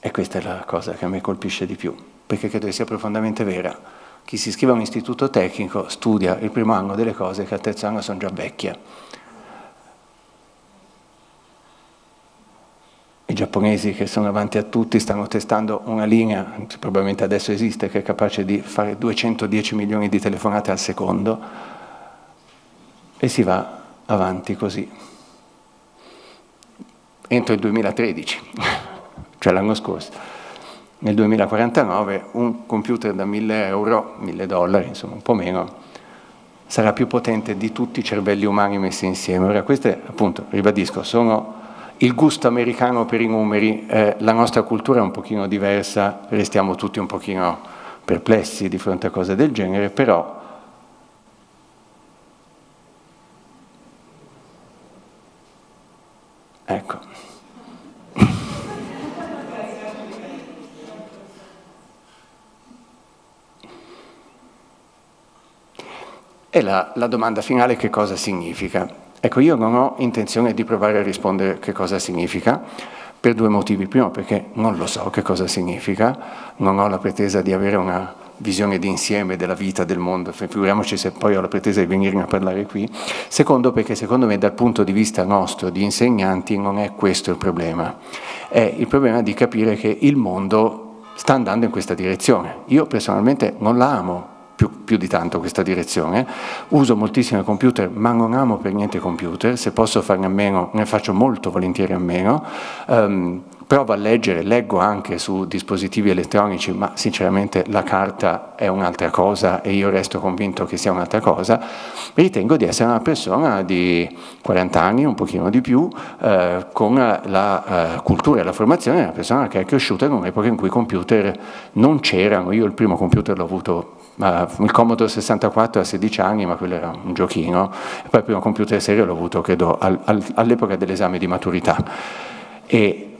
E questa è la cosa che a me colpisce di più, perché credo che sia profondamente vera. Chi si iscrive a un istituto tecnico studia il primo anno delle cose che al terzo anno sono già vecchie. I giapponesi che sono avanti a tutti stanno testando una linea, probabilmente adesso esiste, che è capace di fare 210 milioni di telefonate al secondo e si va avanti così. Entro il 2013, (laughs) cioè l'anno scorso, nel 2049 un computer da 1000 euro, 1000 dollari, insomma un po' meno, sarà più potente di tutti i cervelli umani messi insieme. Ora queste, appunto, ribadisco, sono il gusto americano per i numeri, eh, la nostra cultura è un pochino diversa, restiamo tutti un pochino perplessi di fronte a cose del genere, però ecco. (laughs) E la, la domanda finale che cosa significa? Ecco, io non ho intenzione di provare a rispondere che cosa significa, per due motivi. Primo perché non lo so che cosa significa, non ho la pretesa di avere una visione d'insieme della vita, del mondo, figuriamoci se poi ho la pretesa di venire a parlare qui. Secondo perché secondo me dal punto di vista nostro di insegnanti non è questo il problema, è il problema di capire che il mondo sta andando in questa direzione. Io personalmente non la amo, più, più, di tanto questa direzione. Uso moltissimo computer, ma non amo per niente computer, se posso farne a meno ne faccio molto volentieri a meno. Um, provo a leggere, leggo anche su dispositivi elettronici, ma sinceramente la carta è un'altra cosa e io resto convinto che sia un'altra cosa. Ritengo di essere una persona di 40 anni, un pochino di più, eh, con la eh, cultura e la formazione, una persona che è cresciuta in un'epoca in cui i computer non c'erano. Io il primo computer l'ho avuto il Commodore 64 a 16 anni, ma quello era un giochino, e poi il primo computer serio l'ho avuto, credo, al, al, all'epoca dell'esame di maturità. E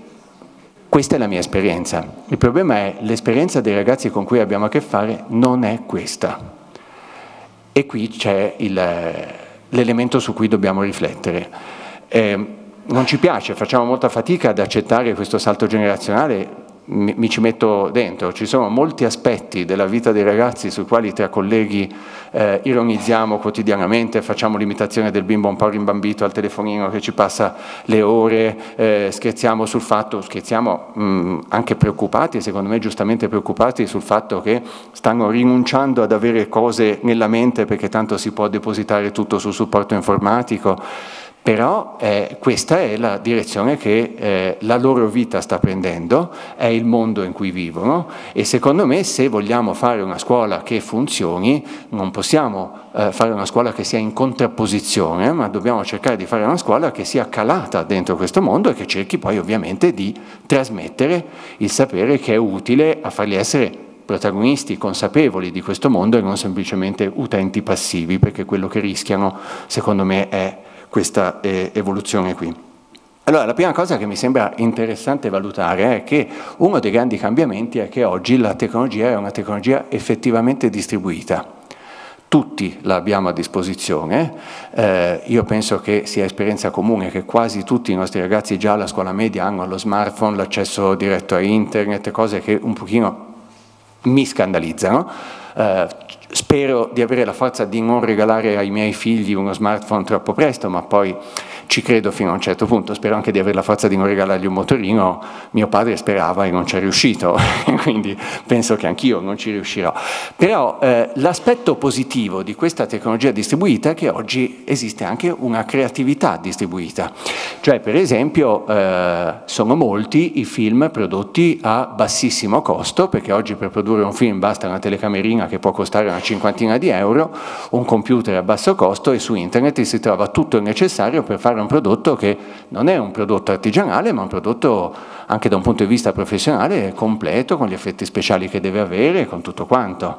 questa è la mia esperienza. Il problema è l'esperienza dei ragazzi con cui abbiamo a che fare non è questa. E qui c'è l'elemento su cui dobbiamo riflettere. Eh, non ci piace, facciamo molta fatica ad accettare questo salto generazionale mi, mi, ci metto dentro, ci sono molti aspetti della vita dei ragazzi sui quali tra colleghi eh, ironizziamo quotidianamente, facciamo l'imitazione del bimbo un po' rimbambito al telefonino che ci passa le ore, eh, scherziamo sul fatto, scherziamo mh, mm, anche preoccupati, secondo me giustamente preoccupati sul fatto che stanno rinunciando ad avere cose nella mente perché tanto si può depositare tutto sul supporto informatico però eh, questa è la direzione che eh, la loro vita sta prendendo, è il mondo in cui vivono e secondo me se vogliamo fare una scuola che funzioni non possiamo eh, fare una scuola che sia in contrapposizione, ma dobbiamo cercare di fare una scuola che sia calata dentro questo mondo e che cerchi poi ovviamente di trasmettere il sapere che è utile a farli essere protagonisti consapevoli di questo mondo e non semplicemente utenti passivi, perché quello che rischiano, secondo me, è questa eh, evoluzione qui. Allora, la prima cosa che mi sembra interessante valutare è che uno dei grandi cambiamenti è che oggi la tecnologia è una tecnologia effettivamente distribuita. Tutti la abbiamo a disposizione, eh, io penso che sia esperienza comune che quasi tutti i nostri ragazzi già alla scuola media hanno lo smartphone, l'accesso diretto a internet, cose che un pochino mi scandalizzano. Eh, spero di avere la forza di non regalare ai miei figli uno smartphone troppo presto, ma poi ci credo fino a un certo punto, spero anche di avere la forza di non regalargli un motorino, mio padre sperava e non ci è riuscito, (laughs) quindi penso che anch'io non ci riuscirò. Però eh, l'aspetto positivo di questa tecnologia distribuita è che oggi esiste anche una creatività distribuita, cioè per esempio eh, sono molti i film prodotti a bassissimo costo, perché oggi per produrre un film basta una telecamerina che può costare una cinquantina di euro, un computer a basso costo e su internet si trova tutto il necessario per fare un prodotto che non è un prodotto artigianale, ma un prodotto anche da un punto di vista professionale completo, con gli effetti speciali che deve avere, con tutto quanto.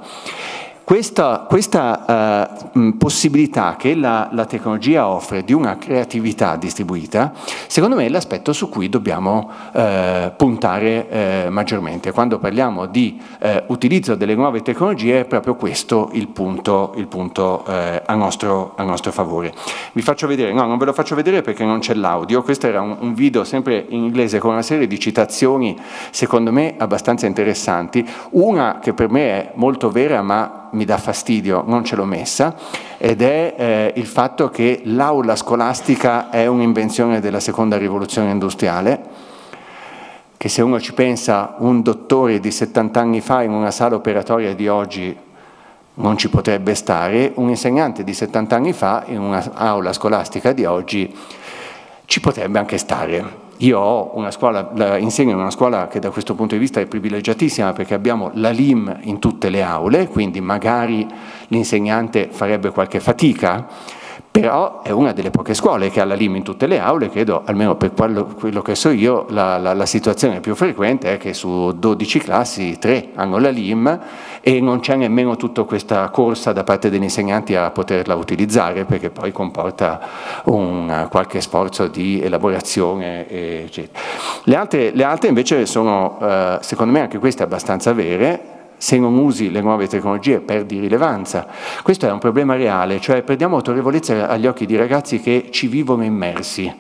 Questa, questa uh, possibilità che la, la, tecnologia offre di una creatività distribuita, secondo me è l'aspetto su cui dobbiamo uh, puntare uh, maggiormente. Quando parliamo di utilizzo delle nuove tecnologie è proprio questo il punto, il punto a, nostro, a, nostro, favore. Vi faccio vedere, no non ve lo faccio vedere perché non c'è l'audio, questo era un, un video sempre in inglese con una serie di citazioni secondo me abbastanza interessanti, una che per me è molto vera ma mi dà fastidio, non ce l'ho messa, ed è eh, il fatto che l'aula scolastica è un'invenzione della seconda rivoluzione industriale, che se uno ci pensa un dottore di 70 anni fa in una sala operatoria di oggi non ci potrebbe stare, un insegnante di 70 anni fa in un'aula scolastica di oggi ci potrebbe anche stare. Io scuola, insegno in una scuola che da questo punto di vista è privilegiatissima perché abbiamo la LIM in tutte le aule, quindi magari l'insegnante farebbe qualche fatica, però è una delle poche scuole che ha la LIM in tutte le aule, credo, almeno per quello, quello che so io, la, la, la, situazione più frequente è che su 12 classi 3 hanno la LIM e non c'è nemmeno tutta questa corsa da parte degli insegnanti a poterla utilizzare perché poi comporta un, qualche sforzo di elaborazione. Eccetera. Le altre, le altre invece sono, eh, secondo me anche queste abbastanza vere, se non usi le nuove tecnologie perdi rilevanza. Questo è un problema reale, cioè perdiamo autorevolezza agli occhi di ragazzi che ci vivono immersi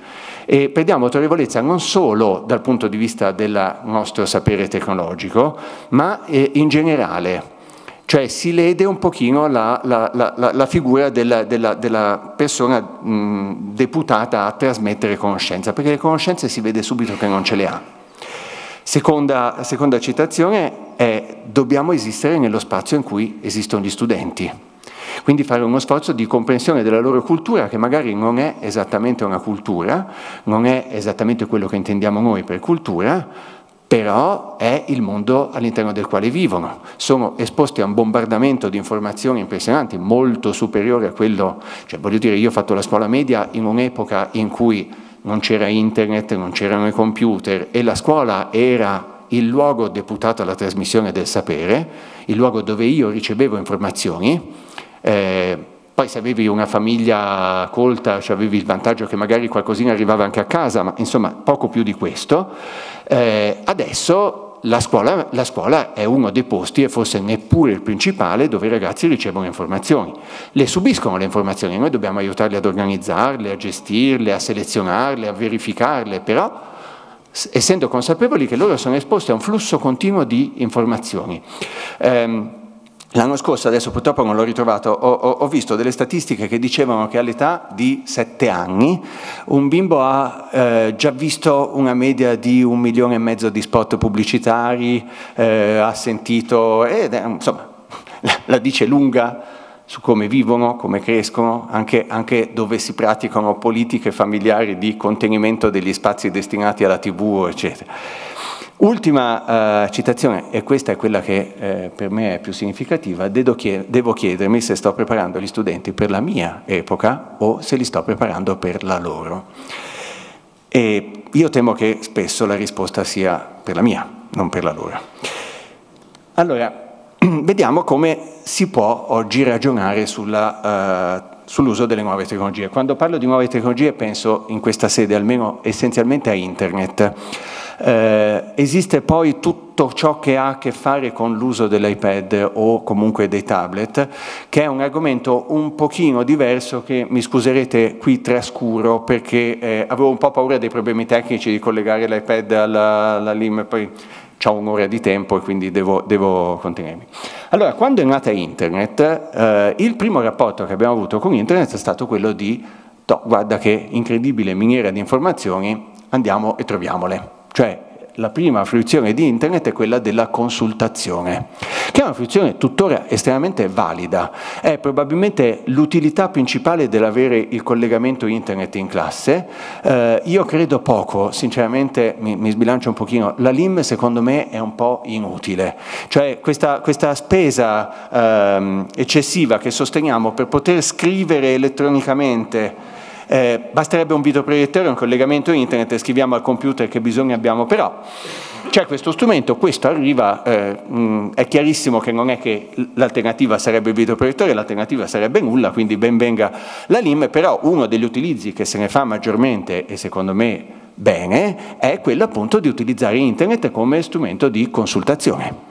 e perdiamo autorevolezza non solo dal punto di vista del nostro sapere tecnologico, ma eh, in generale. Cioè si lede un pochino la, la, la, la figura della, della, della persona mh, deputata a trasmettere conoscenza, perché le conoscenze si vede subito che non ce le ha. Seconda, seconda citazione è dobbiamo esistere nello spazio in cui esistono gli studenti. Quindi fare uno sforzo di comprensione della loro cultura che magari non è esattamente una cultura, non è esattamente quello che intendiamo noi per cultura, però è il mondo all'interno del quale vivono. Sono esposti a un bombardamento di informazioni impressionanti, molto superiore a quello, cioè voglio dire, io ho fatto la scuola media in un'epoca in cui non c'era internet, non c'erano i computer e la scuola era il luogo deputato alla trasmissione del sapere, il luogo dove io ricevevo informazioni, eh, poi se avevi una famiglia colta cioè avevi il vantaggio che magari qualcosina arrivava anche a casa, ma insomma poco più di questo, eh, adesso la scuola, la scuola, è uno dei posti, e forse neppure il principale, dove i ragazzi ricevono informazioni. Le subiscono le informazioni, noi dobbiamo aiutarli ad organizzarle, a gestirle, a selezionarle, a verificarle, però essendo consapevoli che loro sono esposti a un flusso continuo di informazioni. Eh, L'anno scorso, adesso purtroppo non l'ho ritrovato, ho, ho, ho, visto delle statistiche che dicevano che all'età di 7 anni un bimbo ha eh, già visto una media di un milione e mezzo di spot pubblicitari, eh, ha sentito, è, insomma, (laughs) la, la dice lunga su come vivono, come crescono, anche, anche, dove si praticano politiche familiari di contenimento degli spazi destinati alla tv, eccetera. Ultima eh, citazione, e questa è quella che eh, per me è più significativa, devo, chiedermi se sto preparando gli studenti per la mia epoca o se li sto preparando per la loro. E io temo che spesso la risposta sia per la mia, non per la loro. Allora, (clears throat) vediamo come si può oggi ragionare uh, sull'uso delle nuove tecnologie. Quando parlo di nuove tecnologie penso in questa sede almeno essenzialmente a internet. Eh, esiste poi tutto ciò che ha a che fare con l'uso dell'iPad o comunque dei tablet, che è un argomento un pochino diverso che mi scuserete qui trascuro perché eh, avevo un po' paura dei problemi tecnici di collegare l'iPad alla, alla LIM, poi ho un'ora di tempo e quindi devo, devo, contenermi. Allora, quando è nata Internet, eh, il primo rapporto che abbiamo avuto con Internet è stato quello di, guarda che incredibile miniera di informazioni, andiamo e troviamole. Cioè, la prima fruizione di Internet è quella della consultazione, che è una fruizione tuttora estremamente valida. È probabilmente l'utilità principale dell'avere il collegamento Internet in classe. Eh, io credo poco, sinceramente mi, mi, sbilancio un pochino, la LIM secondo me è un po' inutile. Cioè questa, questa spesa ehm, eccessiva che sosteniamo per poter scrivere elettronicamente eh, basterebbe un videoproiettore, un collegamento internet e scriviamo al computer che bisogno abbiamo, però c'è questo strumento, questo arriva, eh, mh, è chiarissimo che non è che l'alternativa sarebbe il videoproiettore, l'alternativa sarebbe nulla, quindi ben venga la LIM, però uno degli utilizzi che se ne fa maggiormente e secondo me bene è quello appunto di utilizzare internet come strumento di consultazione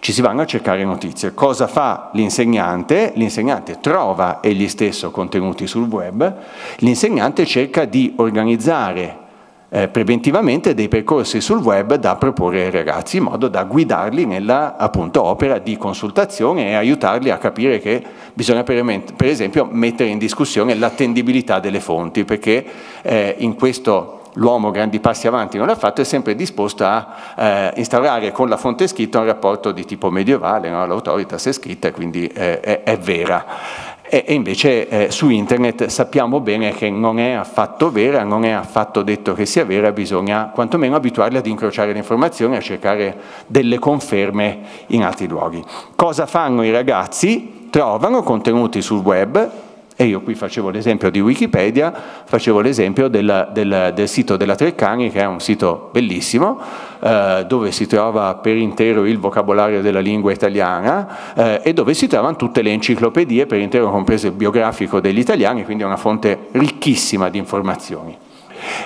ci si vanno a cercare notizie. Cosa fa l'insegnante? L'insegnante trova egli stesso contenuti sul web, l'insegnante cerca di organizzare eh, preventivamente dei percorsi sul web da proporre ai ragazzi in modo da guidarli nella appunto, opera di consultazione e aiutarli a capire che bisogna per, per esempio mettere in discussione l'attendibilità delle fonti perché eh, in questo l'uomo grandi passi avanti non l'ha fatto, è sempre disposto a eh, instaurare con la fonte scritta un rapporto di tipo medievale, no? l'autoritas è scritta e quindi eh, è, è, vera. E, e invece eh, su internet sappiamo bene che non è affatto vera, non è affatto detto che sia vera, bisogna quantomeno abituarli ad incrociare le informazioni, a cercare delle conferme in altri luoghi. Cosa fanno i ragazzi? Trovano contenuti sul web, e io qui facevo l'esempio di Wikipedia, facevo l'esempio del, del, del, sito della Treccani, che è un sito bellissimo, eh, dove si trova per intero il vocabolario della lingua italiana eh, e dove si trovano tutte le enciclopedie, per intero compreso il biografico degli italiani, quindi è una fonte ricchissima di informazioni.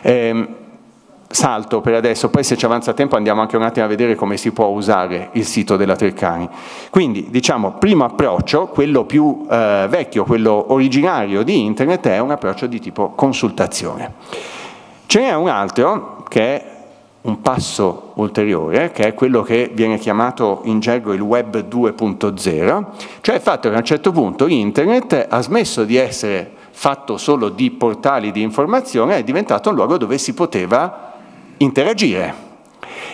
Eh, salto per adesso, poi se ci avanza tempo andiamo anche un attimo a vedere come si può usare il sito della Treccani. Quindi diciamo, primo approccio, quello più eh, vecchio, quello originario di Internet, è un approccio di tipo consultazione. Ce n'è un altro che è un passo ulteriore, che è quello che viene chiamato in gergo il web 2.0, cioè il fatto che a un certo punto Internet ha smesso di essere fatto solo di portali di informazione, è diventato un luogo dove si poteva interagire.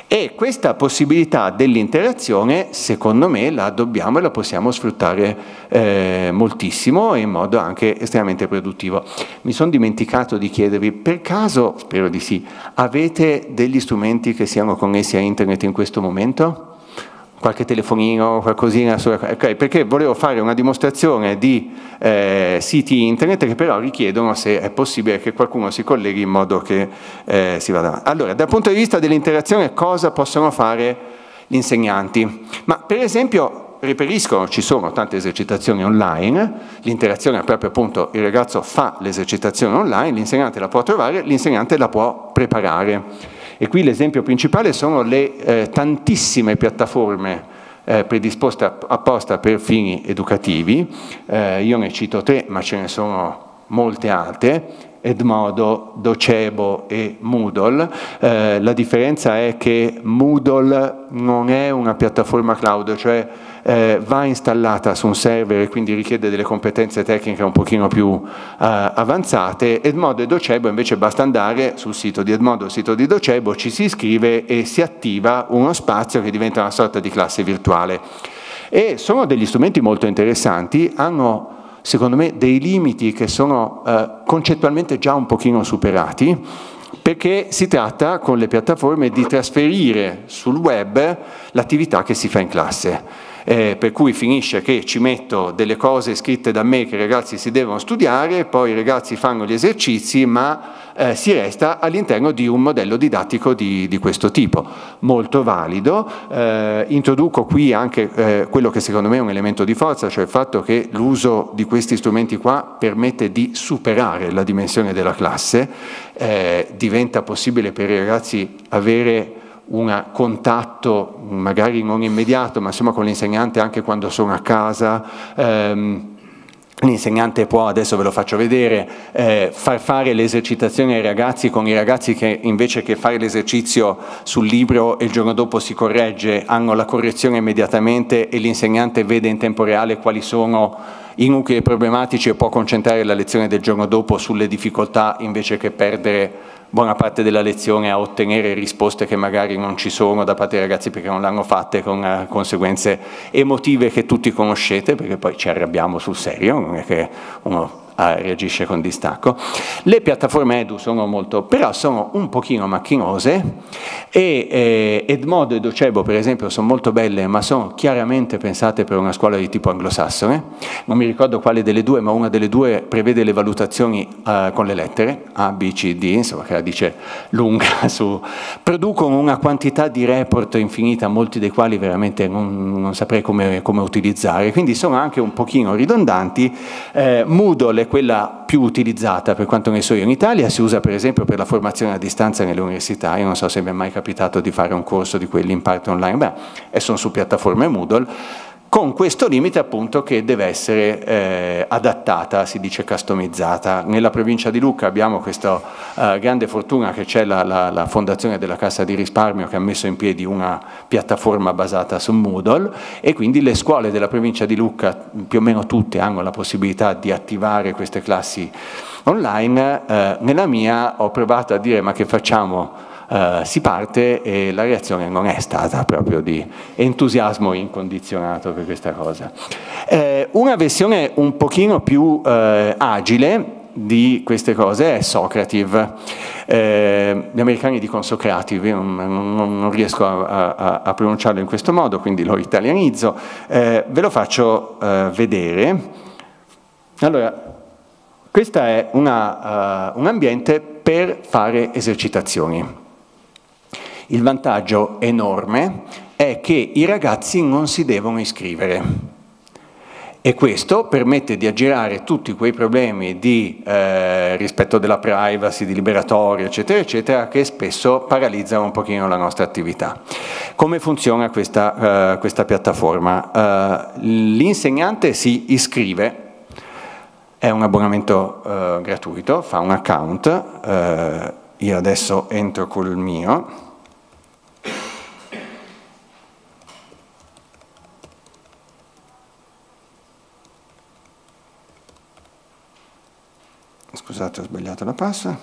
E questa possibilità dell'interazione, secondo me, la dobbiamo e la possiamo sfruttare eh, moltissimo e in modo anche estremamente produttivo. Mi sono dimenticato di chiedervi, per caso, spero di sì, avete degli strumenti che siano connessi a internet in questo momento? Qualche telefonino, qualcosina, okay, perché volevo fare una dimostrazione di eh, siti internet che però richiedono se è possibile che qualcuno si colleghi in modo che eh, si vada avanti. Allora, dal punto di vista dell'interazione cosa possono fare gli insegnanti? Ma per esempio reperiscono, ci sono tante esercitazioni online, l'interazione è proprio appunto il ragazzo fa l'esercitazione online, l'insegnante la può trovare, l'insegnante la può preparare. E qui l'esempio principale sono le eh, tantissime piattaforme eh, predisposte apposta per fini educativi, eh, io ne cito tre ma ce ne sono molte altre, Edmodo, Docebo e Moodle. Eh, la differenza è che Moodle non è una piattaforma cloud, cioè eh, va installata su un server e quindi richiede delle competenze tecniche un pochino più eh, avanzate. Edmodo e Docebo invece basta andare sul sito di Edmodo, sito di Docebo, ci si iscrive e si attiva uno spazio che diventa una sorta di classe virtuale. E sono degli strumenti molto interessanti, hanno secondo me, dei limiti che sono eh, concettualmente già un pochino superati, perché si tratta con le piattaforme di trasferire sul web l'attività che si fa in classe eh, per cui finisce che ci metto delle cose scritte da me che i ragazzi si devono studiare, poi i ragazzi fanno gli esercizi, ma eh, si resta all'interno di un modello didattico di, di questo tipo, molto valido. Eh, introduco qui anche eh, quello che secondo me è un elemento di forza, cioè il fatto che l'uso di questi strumenti qua permette di superare la dimensione della classe, eh, diventa possibile per i ragazzi avere un contatto magari non immediato, ma insomma con l'insegnante anche quando sono a casa. Ehm, L'insegnante può, adesso ve lo faccio vedere, eh, far fare l'esercitazione ai ragazzi con i ragazzi che invece che fare l'esercizio sul libro e il giorno dopo si corregge, hanno la correzione immediatamente e l'insegnante vede in tempo reale quali sono i nuclei problematici e può concentrare la lezione del giorno dopo sulle difficoltà invece che perdere buona parte della lezione a ottenere risposte che magari non ci sono da parte dei ragazzi perché non l'hanno fatte con uh, conseguenze emotive che tutti conoscete perché poi ci arrabbiamo sul serio, non è che uno reagisce con distacco. Le piattaforme Edu sono molto, però sono un pochino macchinose e eh, Edmodo e Docebo per esempio sono molto belle ma sono chiaramente pensate per una scuola di tipo anglosassone, non mi ricordo quale delle due ma una delle due prevede le valutazioni eh, con le lettere A, B, C, D, insomma che la dice lunga (laughs) su, producono una quantità di report infinita, molti dei quali veramente non, non saprei come, come, utilizzare, quindi sono anche un pochino ridondanti, eh, Moodle quella più utilizzata per quanto ne so io in Italia, si usa per esempio per la formazione a distanza nelle università, io non so se vi è mai capitato di fare un corso di quelli in parte online, beh, e sono su piattaforme Moodle, con questo limite appunto che deve essere eh, adattata, si dice customizzata. Nella provincia di Lucca abbiamo questa eh, grande fortuna che c'è la, la, la, fondazione della Cassa di risparmio che ha messo in piedi una piattaforma basata su Moodle e quindi le scuole della provincia di Lucca, più o meno tutte, hanno la possibilità di attivare queste classi online. Eh, nella mia ho provato a dire ma che facciamo? Uh, si parte e la reazione non è stata proprio di entusiasmo incondizionato per questa cosa. Eh, una versione un pochino più eh, agile di queste cose è Socrative. Eh, gli americani dicono Socrative, non, non, non riesco a, a, a, pronunciarlo in questo modo, quindi lo italianizzo. Eh, ve lo faccio eh, vedere. Allora, questo è una, uh, un ambiente per fare esercitazioni. Il vantaggio enorme è che i ragazzi non si devono iscrivere e questo permette di aggirare tutti quei problemi di eh, rispetto della privacy, di liberatorio, eccetera, eccetera, che spesso paralizzano un pochino la nostra attività. Come funziona questa, uh, questa piattaforma? Uh, l'insegnante si iscrive, è un abbonamento uh, gratuito, fa un account, io adesso entro col mio, Scusate, ho sbagliato la passa.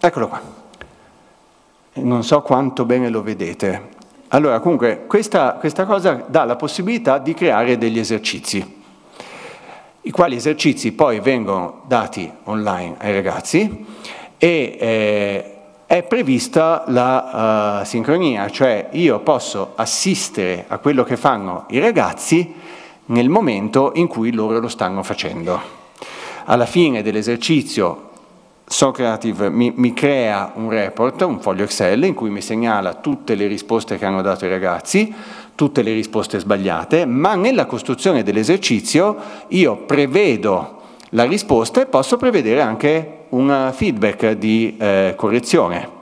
Eccolo qua. Non so quanto bene lo vedete. Allora, comunque, questa, questa cosa dà la possibilità di creare degli esercizi, i quali esercizi poi vengono dati online ai ragazzi e eh, è prevista la uh, sincronia, cioè io posso assistere a quello che fanno i ragazzi nel momento in cui loro lo stanno facendo. Alla fine dell'esercizio Socrative mi, mi, crea un report, un foglio Excel, in cui mi segnala tutte le risposte che hanno dato i ragazzi, tutte le risposte sbagliate, ma nella costruzione dell'esercizio io prevedo la risposta e posso prevedere anche un feedback di eh, correzione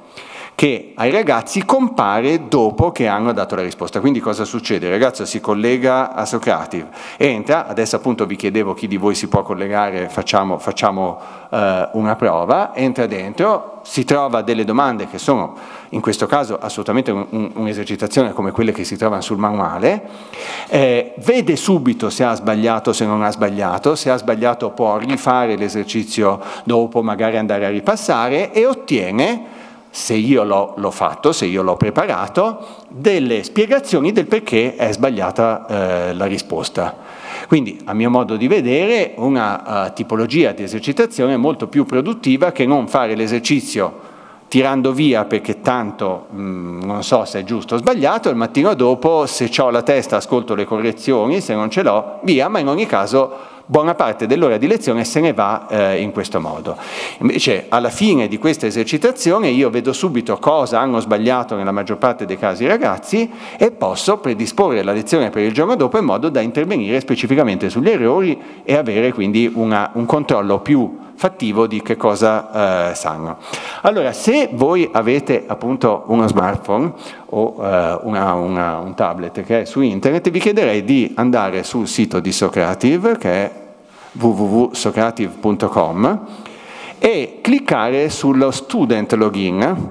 che ai ragazzi compare dopo che hanno dato la risposta. Quindi cosa succede? Il ragazzo si collega a Socrative, entra, adesso appunto vi chiedevo chi di voi si può collegare, facciamo, facciamo eh, una prova, entra dentro, si trova delle domande che sono in questo caso assolutamente un'esercitazione come quelle che si trovano sul manuale, eh, vede subito se ha sbagliato o se non ha sbagliato, se ha sbagliato può rifare l'esercizio dopo, magari andare a ripassare e ottiene se io l'ho, fatto, se io l'ho preparato, delle spiegazioni del perché è sbagliata eh, la risposta. Quindi, a mio modo di vedere, una uh, tipologia di esercitazione molto più produttiva che non fare l'esercizio tirando via perché tanto mh, non so se è giusto o sbagliato, il mattino dopo se ho la testa ascolto le correzioni, se non ce l'ho via, ma in ogni caso buona parte dell'ora di lezione se ne va eh, in questo modo. Invece alla fine di questa esercitazione io vedo subito cosa hanno sbagliato nella maggior parte dei casi i ragazzi e posso predisporre la lezione per il giorno dopo in modo da intervenire specificamente sugli errori e avere quindi una, un controllo più fattivo di che cosa eh, sanno. Allora, se voi avete appunto uno smartphone o eh, una, una, un tablet che è su internet, vi chiederei di andare sul sito di Socrative, che è www.socrative.com, e cliccare sullo student login.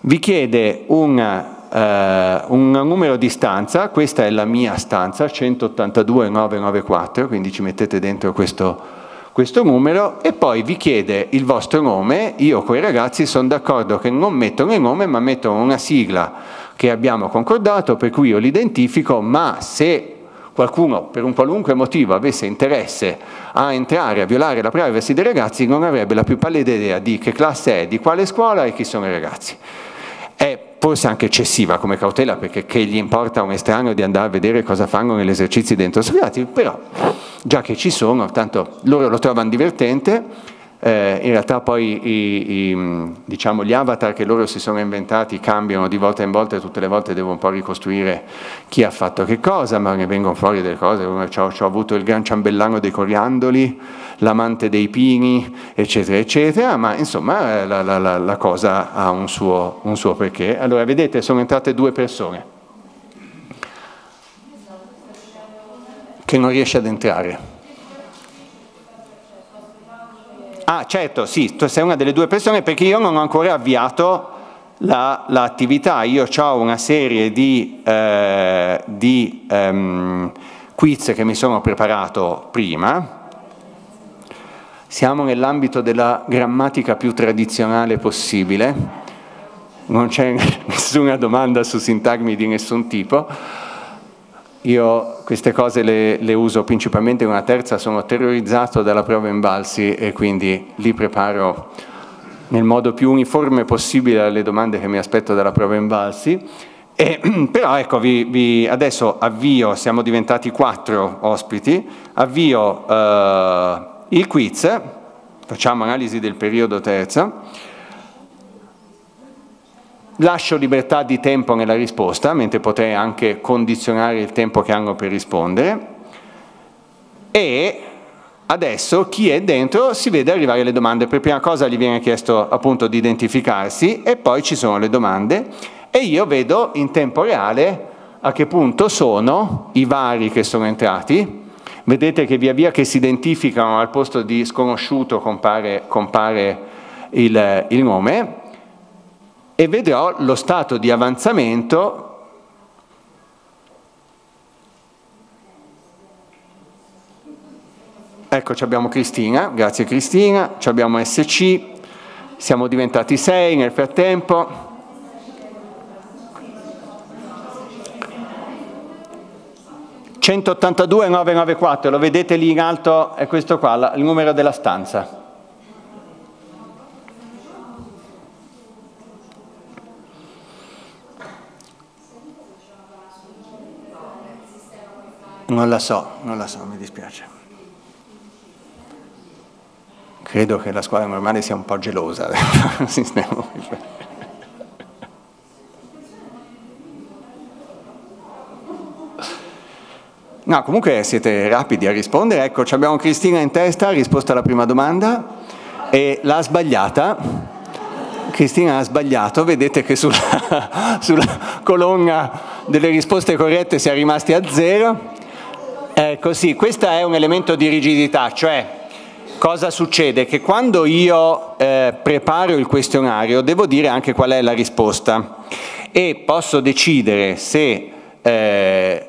Vi chiede una Uh, un numero di stanza, questa è la mia stanza, 182994, quindi ci mettete dentro questo questo numero e poi vi chiede il vostro nome, io con i ragazzi sono d'accordo che non mettono il nome ma mettono una sigla che abbiamo concordato per cui io l'identifico, ma se qualcuno per un qualunque motivo avesse interesse a entrare a violare la privacy dei ragazzi non avrebbe la più pallida idea di che classe è, di quale scuola e chi sono i ragazzi. È forse anche eccessiva come cautela perché che gli importa a un estraneo di andare a vedere cosa fanno negli esercizi dentro Socrati, però già che ci sono, tanto loro lo trovano divertente, eh, in realtà poi i, i, diciamo, gli avatar che loro si sono inventati cambiano di volta in volta e tutte le volte devo un po' ricostruire chi ha fatto che cosa, ma ne vengono fuori delle cose, ho avuto il gran ciambellano dei coriandoli, l'amante dei pini, eccetera, eccetera, ma insomma la, la, la, la cosa ha un suo, un suo perché. Allora, vedete, sono entrate due persone. che non riesce ad entrare. Ah, certo, sì, tu sei una delle due persone perché io non ho ancora avviato l'attività. La, io ho una serie di, eh, di um, quiz che mi sono preparato prima. Siamo nell'ambito della grammatica più tradizionale possibile, non c'è (laughs) nessuna domanda su sintagmi di nessun tipo io queste cose le, le, uso principalmente in una terza, sono terrorizzato dalla prova in balsi e quindi li preparo nel modo più uniforme possibile alle domande che mi aspetto dalla prova in balsi. E, (clears throat) però ecco, vi, vi, adesso avvio, siamo diventati quattro ospiti, avvio eh, il quiz, facciamo analisi del periodo terza Lascio libertà di tempo nella risposta, mentre potrei anche condizionare il tempo che hanno per rispondere. E adesso chi è dentro si vede arrivare le domande. Per prima cosa gli viene chiesto appunto di identificarsi e poi ci sono le domande e io vedo in tempo reale a che punto sono i vari che sono entrati. Vedete che via via che si identificano al posto di sconosciuto compare, compare il, il nome e vedrò lo stato di avanzamento Ecco, abbiamo Cristina, grazie Cristina, abbiamo SC, siamo diventati 6 nel frattempo. «182.994», lo vedete lì in alto, è questo qua, il numero della stanza. Non la so, non la so, mi dispiace. Credo che la squadra normale sia un po' gelosa (laughs) del sistema. No, comunque siete rapidi a rispondere. Ecco, abbiamo Cristina in testa, ha risposto alla prima domanda e l'ha sbagliata. Cristina ha sbagliato, vedete che sulla, (laughs) sulla colonna delle risposte corrette si è rimasti a zero. Ecco sì, questo è un elemento di rigidità, cioè cosa succede? Che quando io eh, preparo il questionario devo dire anche qual è la risposta e posso decidere se eh,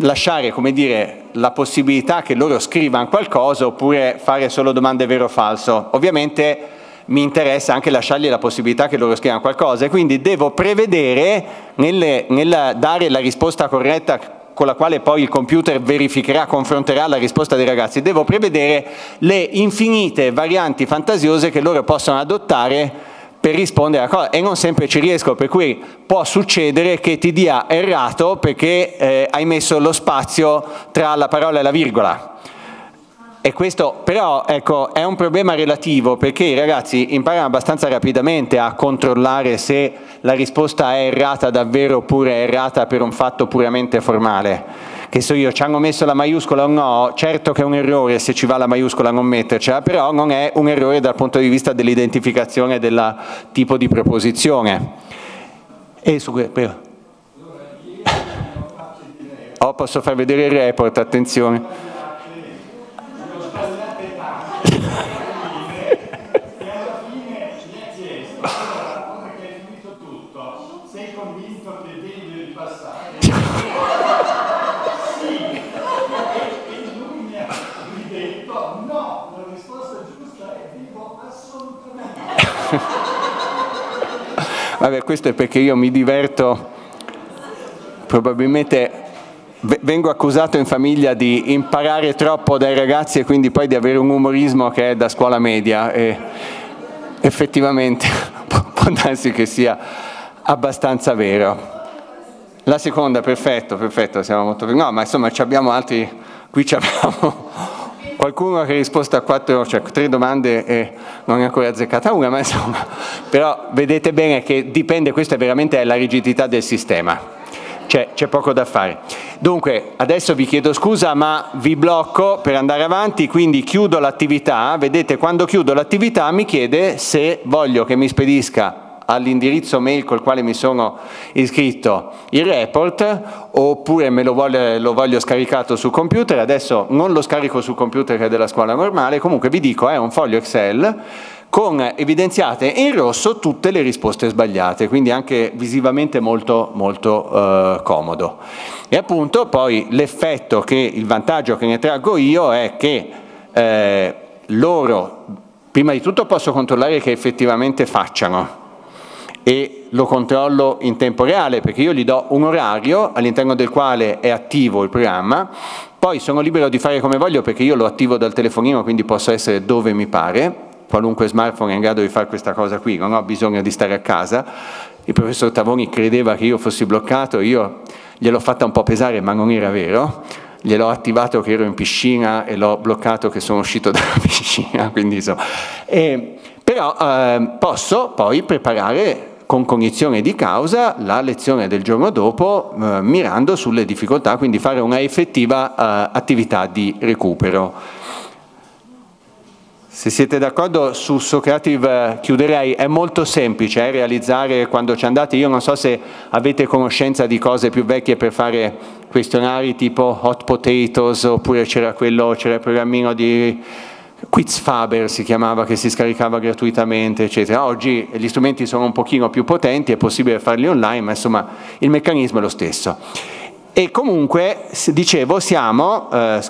lasciare come dire, la possibilità che loro scrivano qualcosa oppure fare solo domande vero o falso. Ovviamente mi interessa anche lasciargli la possibilità che loro scrivano qualcosa e quindi devo prevedere nel, nel dare la risposta corretta con la quale poi il computer verificherà, confronterà la risposta dei ragazzi, devo prevedere le infinite varianti fantasiose che loro possono adottare per rispondere a cosa e non sempre ci riesco, per cui può succedere che ti dia errato perché eh, hai messo lo spazio tra la parola e la virgola. E questo però ecco, è un problema relativo perché i ragazzi imparano abbastanza rapidamente a controllare se la risposta è errata davvero oppure è errata per un fatto puramente formale. Che so io, ci hanno messo la maiuscola o no, certo che è un errore se ci va la maiuscola a non mettercela, però non è un errore dal punto di vista dell'identificazione del tipo di proposizione. E su questo... (laughs) Oh, posso far vedere il report, attenzione. Vabbè, questo è perché io mi diverto, probabilmente vengo accusato in famiglia di imparare troppo dai ragazzi e quindi poi di avere un umorismo che è da scuola media e effettivamente (laughs) può darsi che sia abbastanza vero. La seconda, perfetto, perfetto, siamo molto... No, ma insomma abbiamo altri... Qui abbiamo qualcuno ha risposto a quattro, cioè tre domande e non è ancora azzeccata una, ma insomma, (laughs) però vedete bene che dipende, questa è veramente la rigidità del sistema. C'è poco da fare. Dunque, adesso vi chiedo scusa, ma vi blocco per andare avanti, quindi chiudo l'attività. Vedete, quando chiudo l'attività mi chiede se voglio che mi spedisca all'indirizzo mail col quale mi sono iscritto il report oppure me lo voglio, lo voglio, scaricato sul computer, adesso non lo scarico sul computer che è della scuola normale, comunque vi dico è un foglio Excel con evidenziate in rosso tutte le risposte sbagliate, quindi anche visivamente molto, molto eh, comodo. E appunto poi l'effetto che, il vantaggio che ne traggo io è che eh, loro prima di tutto posso controllare che effettivamente facciano, e lo controllo in tempo reale perché io gli do un orario all'interno del quale è attivo il programma, poi sono libero di fare come voglio perché io lo attivo dal telefonino quindi posso essere dove mi pare, qualunque smartphone è in grado di fare questa cosa qui, non ho bisogno di stare a casa. Il professor Tavoni credeva che io fossi bloccato, io gliel'ho fatta un po' pesare ma non era vero, gliel'ho attivato che ero in piscina e l'ho bloccato che sono uscito (laughs) dalla piscina, quindi so. E, però eh, posso poi preparare con cognizione di causa la lezione del giorno dopo eh, mirando sulle difficoltà, quindi fare una effettiva eh, attività di recupero. Se siete d'accordo su Socrative eh, chiuderei, è molto semplice eh, realizzare quando ci andate, io non so se avete conoscenza di cose più vecchie per fare questionari tipo hot potatoes oppure c'era quello, c'era il programmino di Quizfaber si chiamava che si scaricava gratuitamente eccetera. Oggi gli strumenti sono un pochino più potenti, è possibile farli online, ma insomma il meccanismo è lo stesso. E comunque, dicevo, siamo eh,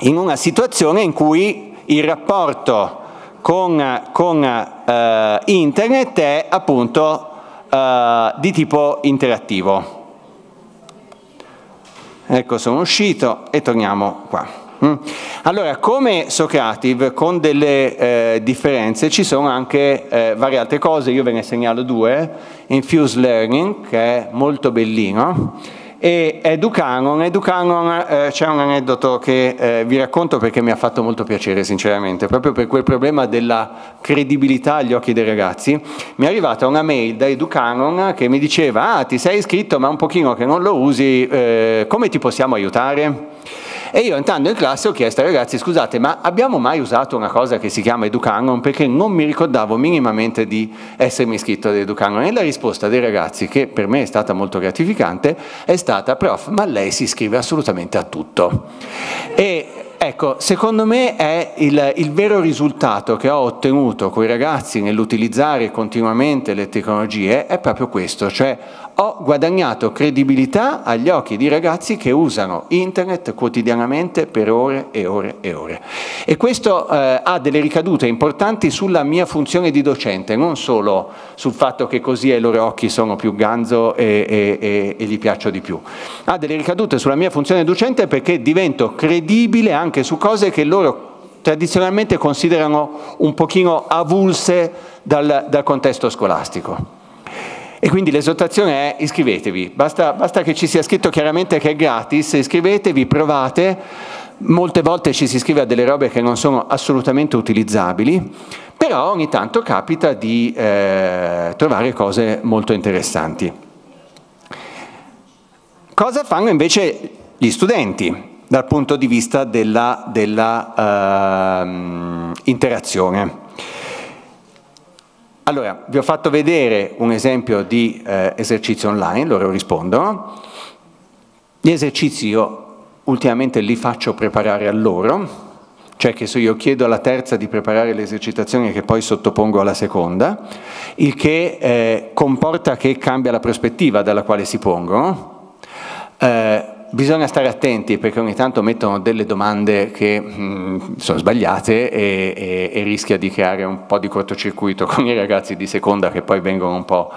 in una situazione in cui il rapporto con, con eh, internet è appunto eh, di tipo interattivo. Ecco, sono uscito e torniamo qua. Mm. Allora, come Socrative, con delle eh, differenze, ci sono anche eh, varie altre cose, io ve ne segnalo due, Infuse Learning, che è molto bellino, e Educanon, Educanon eh, c'è un aneddoto che eh, vi racconto perché mi ha fatto molto piacere sinceramente, proprio per quel problema della credibilità agli occhi dei ragazzi, mi è arrivata una mail da Educanon che mi diceva ah ti sei iscritto ma un pochino che non lo usi, eh, come ti possiamo aiutare? E io entrando in classe ho chiesto ai ragazzi, scusate, ma abbiamo mai usato una cosa che si chiama Educanon? Perché non mi ricordavo minimamente di essermi iscritto ad Educanon. E la risposta dei ragazzi, che per me è stata molto gratificante, è stata, prof, ma lei si iscrive assolutamente a tutto. E Ecco, secondo me è il, il, vero risultato che ho ottenuto con i ragazzi nell'utilizzare continuamente le tecnologie è proprio questo, cioè ho guadagnato credibilità agli occhi di ragazzi che usano internet quotidianamente per ore e ore e ore. E questo eh, ha delle ricadute importanti sulla mia funzione di docente, non solo sul fatto che così ai loro occhi sono più ganzo e, e, e, e gli piaccio di più. Ha delle ricadute sulla mia funzione docente perché divento credibile anche su cose che loro tradizionalmente considerano un pochino avulse dal, dal contesto scolastico. E quindi l'esortazione è iscrivetevi, basta, basta che ci sia scritto chiaramente che è gratis, iscrivetevi, provate, molte volte ci si scrive a delle robe che non sono assolutamente utilizzabili, però ogni tanto capita di eh, trovare cose molto interessanti. Cosa fanno invece gli studenti dal punto di vista della, della interazione? Allora, vi ho fatto vedere un esempio di eh, esercizio online, loro rispondono. Gli esercizi io ultimamente li faccio preparare a loro, cioè che se io chiedo alla terza di preparare l'esercitazione che poi sottopongo alla seconda, il che eh, comporta che cambia la prospettiva dalla quale si pongono. Eh, bisogna stare attenti perché ogni tanto mettono delle domande che mh, mm, sono sbagliate e, e, e, rischia di creare un po' di cortocircuito (laughs) con i ragazzi di seconda che poi vengono un po'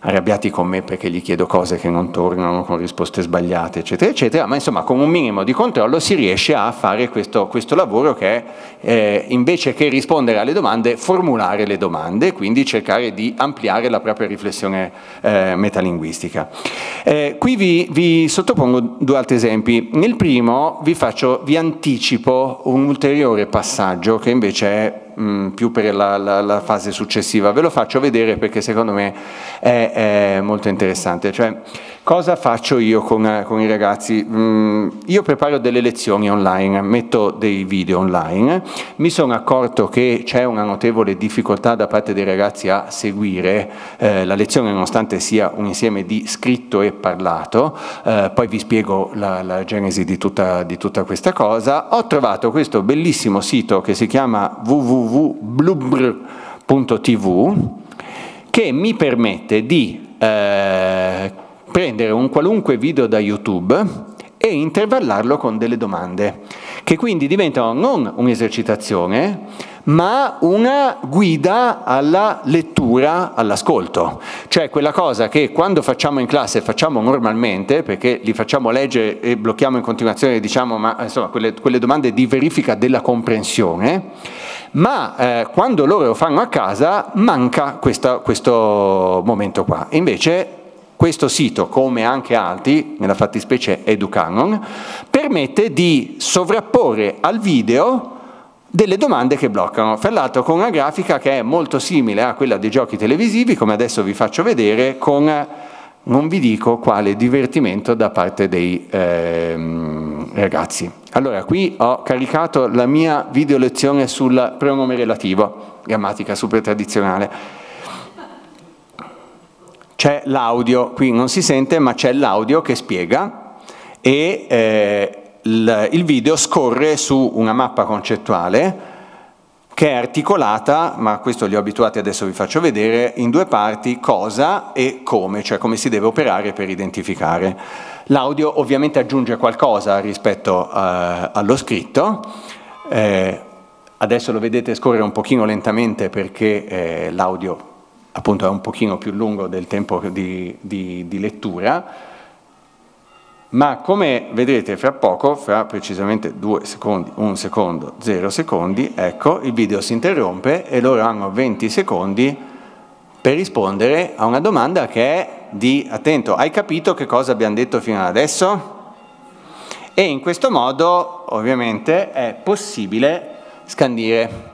arrabbiati con me perché gli chiedo cose che non tornano con risposte sbagliate, eccetera, eccetera, ma insomma con un minimo di controllo si riesce a fare questo, questo lavoro che è, eh, invece che rispondere alle domande, formulare le domande, quindi cercare di ampliare la propria riflessione eh, metalinguistica. Eh, qui vi, vi, sottopongo due altri esempi. Nel primo vi, faccio, vi anticipo un ulteriore passaggio che invece è mh, mm, più per la, la, la, fase successiva. Ve lo faccio vedere perché secondo me è, è molto interessante. Cioè, Cosa faccio io con, con i ragazzi? Mm, io preparo delle lezioni online, metto dei video online, mi sono accorto che c'è una notevole difficoltà da parte dei ragazzi a seguire eh, la lezione nonostante sia un insieme di scritto e parlato, eh, poi vi spiego la, la genesi di tutta, di tutta, questa cosa. Ho trovato questo bellissimo sito che si chiama www.blubr.tv che mi permette di eh, prendere un qualunque video da YouTube e intervallarlo con delle domande, che quindi diventano non un'esercitazione, ma una guida alla lettura, all'ascolto. Cioè quella cosa che quando facciamo in classe facciamo normalmente, perché li facciamo leggere e blocchiamo in continuazione diciamo ma insomma quelle, quelle domande di verifica della comprensione, ma eh, quando loro lo fanno a casa manca questa, questo momento qua. Invece questo sito, come anche altri, nella fattispecie EduCanon, permette di sovrapporre al video delle domande che bloccano, fra l'altro con una grafica che è molto simile a quella dei giochi televisivi, come adesso vi faccio vedere, con non vi dico quale divertimento da parte dei ehm, ragazzi. Allora, qui ho caricato la mia video lezione sul pronome relativo, grammatica super tradizionale c'è l'audio, qui non si sente ma c'è l'audio che spiega e eh, il, video scorre su una mappa concettuale che è articolata, ma questo li ho abituati adesso vi faccio vedere, in due parti, cosa e come, cioè come si deve operare per identificare. L'audio ovviamente aggiunge qualcosa rispetto eh, allo scritto, eh, adesso lo vedete scorrere un pochino lentamente perché eh, l'audio appunto è un pochino più lungo del tempo di, di, di lettura, ma come vedrete fra poco, fra precisamente due secondi, un secondo, zero secondi, ecco, il video si interrompe e loro hanno 20 secondi per rispondere a una domanda che è di, attento, hai capito che cosa abbiamo detto fino ad adesso? E in questo modo ovviamente è possibile scandire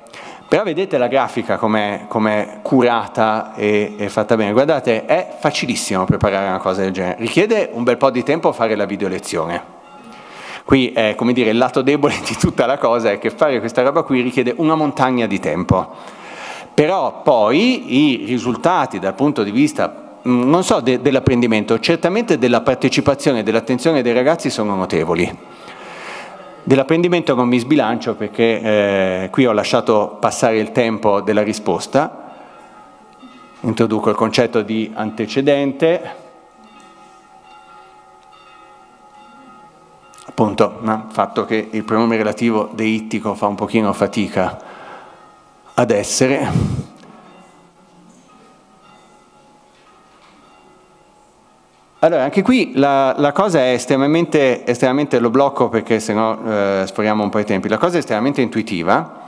però vedete la grafica come è curata e, e, fatta bene. Guardate, è facilissimo preparare una cosa del genere. Richiede un bel po' di tempo fare la video lezione. Qui è, come dire, il lato debole di tutta la cosa è che fare questa roba qui richiede una montagna di tempo. Però poi i risultati dal punto di vista mm, non so de, dell'apprendimento, certamente della partecipazione e dell'attenzione dei ragazzi sono notevoli. Dell'apprendimento non mi sbilancio perché eh, qui ho lasciato passare il tempo della risposta, introduco il concetto di antecedente, appunto il fatto che il pronome relativo deittico fa un pochino fatica ad essere, Allora, anche qui la, la cosa è estremamente, estremamente, lo blocco perché sennò eh, sforiamo un po' i tempi, la cosa è estremamente intuitiva,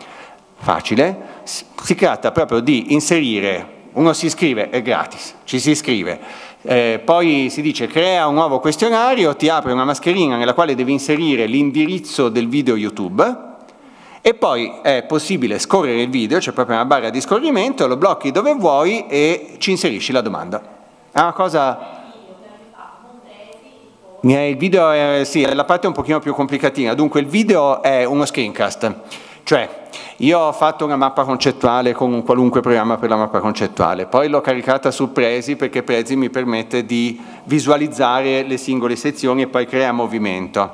facile, si tratta proprio di inserire, uno si iscrive, è gratis, ci si iscrive, eh, poi si dice crea un nuovo questionario, ti apre una mascherina nella quale devi inserire l'indirizzo del video YouTube e poi è possibile scorrere il video, c'è proprio una barra di scorrimento, lo blocchi dove vuoi e ci inserisci la domanda. È una cosa il video è, sì, la parte un pochino più complicatina, dunque il video è uno screencast, cioè io ho fatto una mappa concettuale con un qualunque programma per la mappa concettuale, poi l'ho caricata su Prezi perché Prezi mi permette di visualizzare le singole sezioni e poi crea movimento.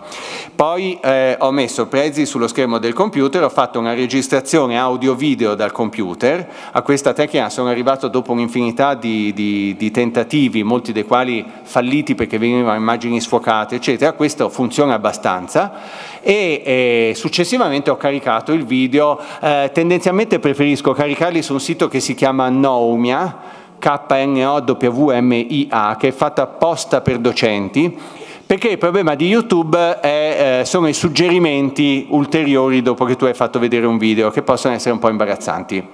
Poi eh, ho messo Prezi sullo schermo del computer, ho fatto una registrazione audio-video dal computer, a questa tecnica sono arrivato dopo un'infinità di, di, di, tentativi, molti dei quali falliti perché venivano immagini sfocate, eccetera, questo funziona abbastanza. E eh, successivamente ho caricato il video, eh, tendenzialmente preferisco caricarli su un sito che si chiama Noumia, K-N-O-W-M-I-A, che è fatta apposta per docenti, perché il problema di YouTube è, eh, sono i suggerimenti ulteriori dopo che tu hai fatto vedere un video, che possono essere un po' imbarazzanti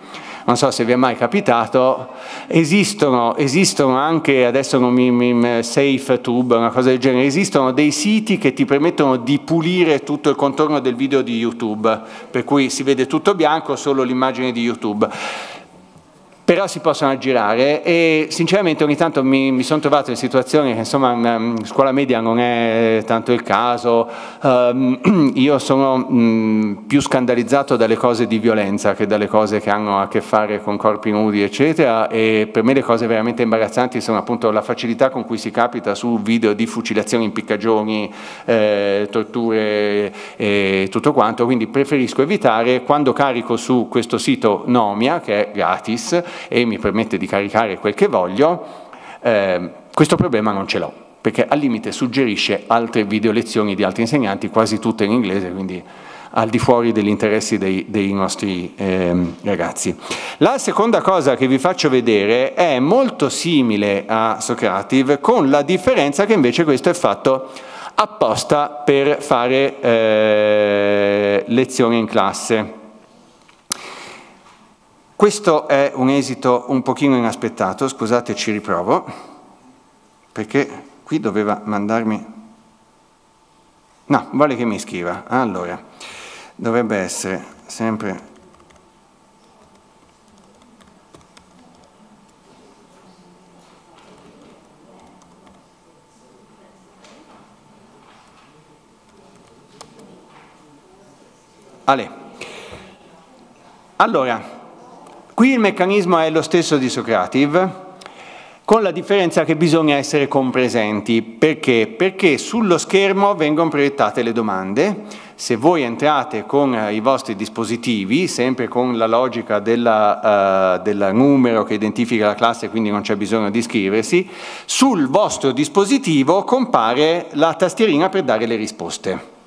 non so se vi è mai capitato, esistono, esistono anche, adesso non mi, mi SafeTube, una cosa del genere, esistono dei siti che ti permettono di pulire tutto il contorno del video di YouTube, per cui si vede tutto bianco, solo l'immagine di YouTube però si possono aggirare e sinceramente ogni tanto mi, mi sono trovato in situazioni che insomma in scuola media non è tanto il caso, um, (clears throat) io sono mh, più scandalizzato dalle cose di violenza che dalle cose che hanno a che fare con corpi nudi eccetera e per me le cose veramente imbarazzanti sono appunto la facilità con cui si capita su video di fucilazioni, impiccagioni, eh, torture e tutto quanto, quindi preferisco evitare. Quando carico su questo sito Nomia che è gratis e mi permette di caricare quel che voglio, eh, questo problema non ce l'ho, perché al limite suggerisce altre video lezioni di altri insegnanti, quasi tutte in inglese, quindi al di fuori degli interessi dei, dei nostri eh, ragazzi. La seconda cosa che vi faccio vedere è molto simile a Socrative, con la differenza che invece questo è fatto apposta per fare eh, lezioni in classe. Questo è un esito un pochino inaspettato, scusate ci riprovo, perché qui doveva mandarmi... No, vuole che mi scriva. Allora, dovrebbe essere sempre... Ale. Allora, Qui il meccanismo è lo stesso di Socrative, con la differenza che bisogna essere compresenti. Perché? Perché sullo schermo vengono proiettate le domande, se voi entrate con eh, i vostri dispositivi, sempre con la logica uh, del numero che identifica la classe, quindi non c'è bisogno di iscriversi, sul vostro dispositivo compare la tastierina per dare le risposte.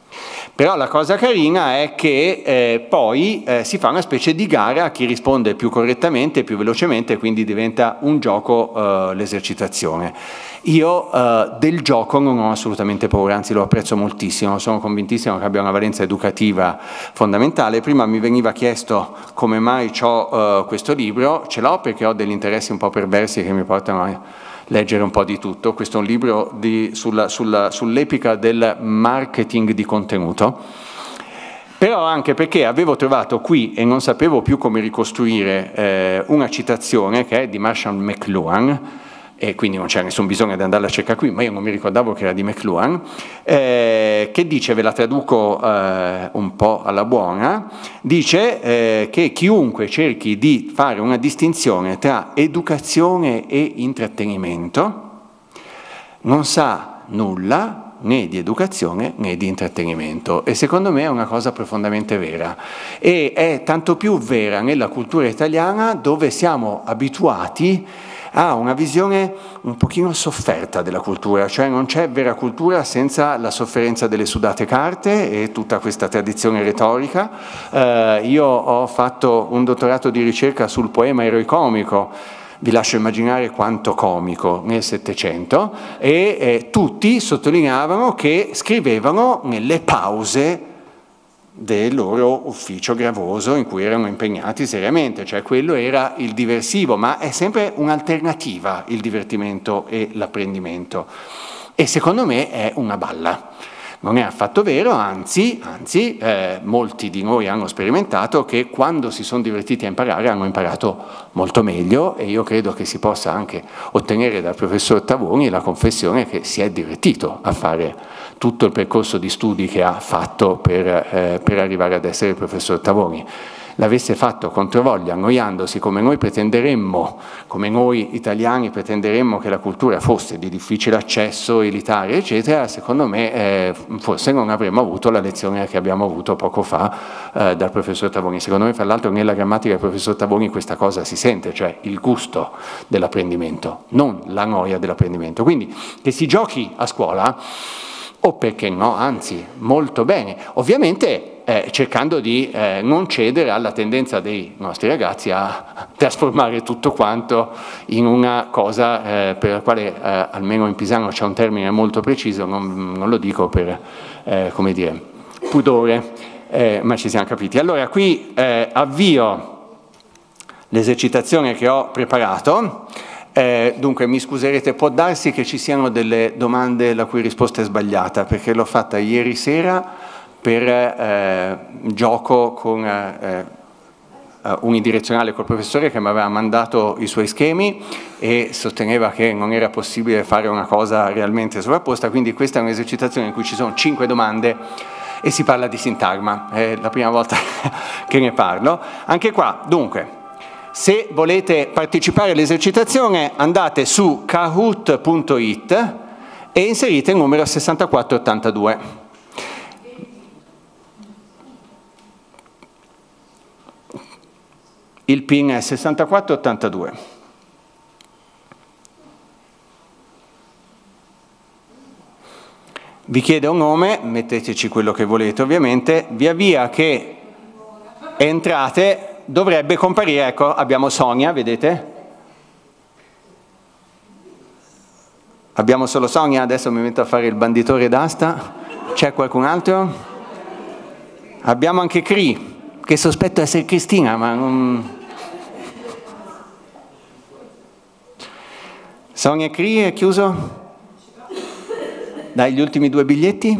Però la cosa carina è che eh, poi eh, si fa una specie di gara a chi risponde più correttamente, più velocemente, quindi diventa un gioco eh, l'esercitazione. Io eh, del gioco non ho assolutamente paura, anzi lo apprezzo moltissimo, sono convintissimo che abbia una valenza educativa fondamentale. Prima mi veniva chiesto come mai ho eh, questo libro, ce l'ho perché ho degli interessi un po' perversi che mi portano a leggere un po' di tutto. Questo è un libro sull'epica del marketing di contenuto, però anche perché avevo trovato qui, e non sapevo più come ricostruire, eh, una citazione che è di Marshall McLuhan, e quindi non c'è nessun bisogno di andarla a cercare qui, ma io non mi ricordavo che era di McLuhan, eh, che dice, ve la traduco eh, un po' alla buona, dice eh, che chiunque cerchi di fare una distinzione tra educazione e intrattenimento non sa nulla, né di educazione né di intrattenimento. E secondo me è una cosa profondamente vera. E è tanto più vera nella cultura italiana dove siamo abituati ha una visione un pochino sofferta della cultura, cioè non c'è vera cultura senza la sofferenza delle sudate carte e tutta questa tradizione retorica. Eh, io ho fatto un dottorato di ricerca sul poema eroicomico, vi lascio immaginare quanto comico nel Settecento, e eh, tutti sottolineavano che scrivevano nelle pause del loro ufficio gravoso in cui erano impegnati seriamente, cioè quello era il diversivo, ma è sempre un'alternativa il divertimento e l'apprendimento. E secondo me è una balla. Non è affatto vero, anzi, anzi eh, molti di noi hanno sperimentato che quando si sono divertiti a imparare hanno imparato molto meglio e io credo che si possa anche ottenere dal professor Tavoni la confessione che si è divertito a fare tutto il percorso di studi che ha fatto per, eh, per arrivare ad essere il professor Tavoni l'avesse fatto controvoglia, annoiandosi come noi pretenderemmo, come noi italiani pretenderemmo che la cultura fosse di difficile accesso, elitaria, eccetera, secondo me eh, forse non avremmo avuto la lezione che abbiamo avuto poco fa eh, dal professor Tavoni. Secondo me, fra l'altro, nella grammatica del professor Tavoni questa cosa si sente, cioè il gusto dell'apprendimento, non la noia dell'apprendimento. Quindi che si giochi a scuola o perché no, anzi molto bene, ovviamente eh, cercando di eh, non cedere alla tendenza dei nostri ragazzi a (laughs) trasformare tutto quanto in una cosa eh, per la quale eh, almeno in Pisano c'è un termine molto preciso, non, non lo dico per eh, come dire, pudore, eh, ma ci siamo capiti. Allora qui avvio l'esercitazione che ho preparato. Eh, dunque mi scuserete, può darsi che ci siano delle domande la cui risposta è sbagliata, perché l'ho fatta ieri sera per eh, gioco con eh, eh, unidirezionale col professore che mi aveva mandato i suoi schemi e sosteneva che non era possibile fare una cosa realmente sovrapposta, quindi questa è un'esercitazione in cui ci sono cinque domande e si parla di sintagma, è la prima volta (laughs) che ne parlo. Anche qua, dunque, se volete partecipare all'esercitazione andate su kahoot.it e inserite il numero 6482. Il PIN è 6482. Vi chiede un nome, metteteci quello che volete ovviamente, via via che entrate dovrebbe comparire, ecco, abbiamo Sonia, vedete? Abbiamo solo Sonia, adesso mi metto a fare il banditore d'asta. C'è qualcun altro? Abbiamo anche Cri, che sospetto essere Cristina, ma non... Sonia Cri è chiuso? Dai gli ultimi due biglietti?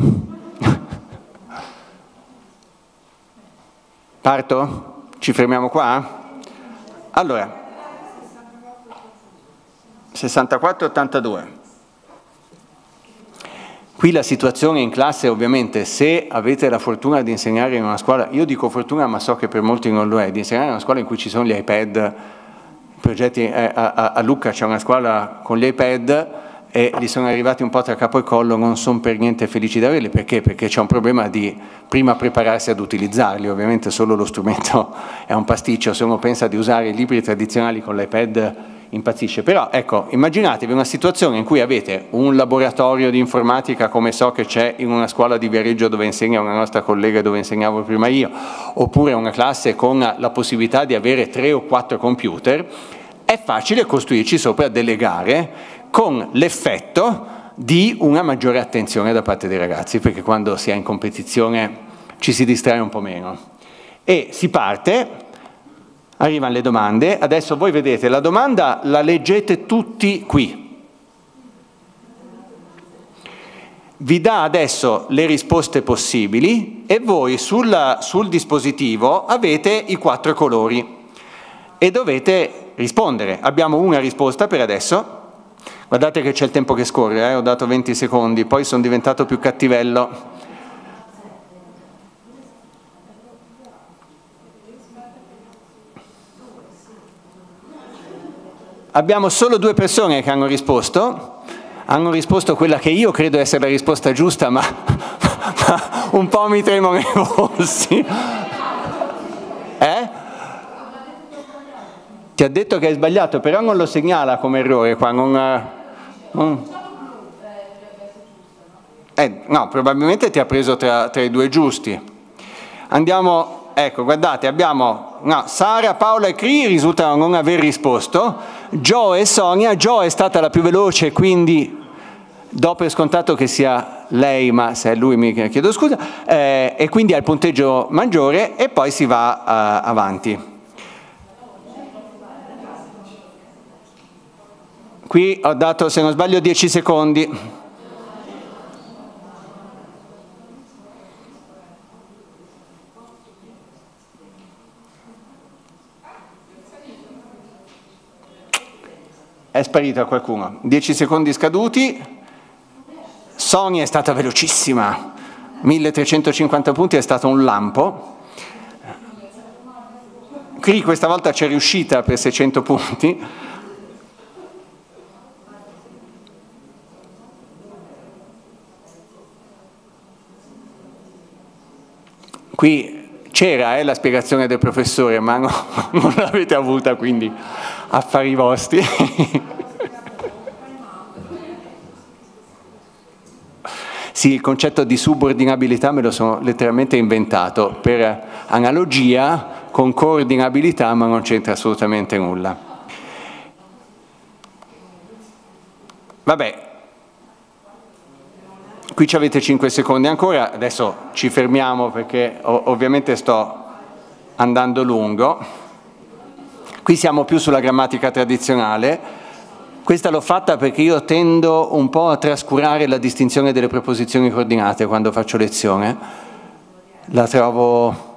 Parto? Ci fermiamo qua? Allora, 64-82. Qui la situazione in classe ovviamente se avete la fortuna di insegnare in una scuola, io dico fortuna ma so che per molti non lo è, di insegnare in una scuola in cui ci sono gli iPad, progetti, eh, a, a, a Lucca c'è una scuola con gli iPad, e gli sono arrivati un po' tra capo e collo, non sono per niente felici di averli, perché? Perché c'è un problema di prima prepararsi ad utilizzarli, ovviamente solo lo strumento (laughs) è un pasticcio, se uno pensa di usare i libri tradizionali con l'iPad impazzisce, però ecco, immaginatevi una situazione in cui avete un laboratorio di informatica come so che c'è in una scuola di Viareggio dove insegna una nostra collega dove insegnavo prima io, oppure una classe con la possibilità di avere tre o quattro computer, è facile costruirci sopra delle gare con l'effetto di una maggiore attenzione da parte dei ragazzi, perché quando si è in competizione ci si distrae un po' meno. E si parte, arrivano le domande, adesso voi vedete la domanda la leggete tutti qui. Vi dà adesso le risposte possibili e voi sulla, sul dispositivo avete i quattro colori e dovete rispondere. Abbiamo una risposta per adesso, Guardate che c'è il tempo che scorre, eh? ho dato 20 secondi, poi sono diventato più cattivello. Abbiamo solo due persone che hanno risposto. hanno risposto quella che io credo essere la risposta giusta, ma, ma un po' mi tremono i polsi. Eh? Ti ha detto che hai sbagliato, però non lo segnala come errore qua, non... non... Eh, no, probabilmente ti ha preso tra, tra i due giusti. Andiamo, ecco, guardate, abbiamo no, Sara, Paola e Cri risultano non aver risposto, Joe e Sonia, Joe è stata la più veloce, quindi do per scontato che sia lei, ma se è lui mi chiedo scusa, eh, e quindi ha il punteggio maggiore e poi si va uh, avanti. Qui ho dato, se non sbaglio, 10 secondi. È sparito qualcuno. 10 secondi scaduti. Sonia è stata velocissima. 1350 punti è stato un lampo. Cri questa volta c'è riuscita per 600 punti. Qui c'era eh, la spiegazione del professore, ma no, (laughs) non l'avete avuta, quindi affari vostri. (laughs) sì, il concetto di subordinabilità me lo sono letteralmente inventato per analogia con coordinabilità, ma non c'entra assolutamente nulla. Vabbè, qui ci avete 5 secondi ancora, adesso ci fermiamo perché ovviamente sto andando lungo. Qui siamo più sulla grammatica tradizionale, questa l'ho fatta perché io tendo un po' a trascurare la distinzione delle preposizioni coordinate quando faccio lezione, la trovo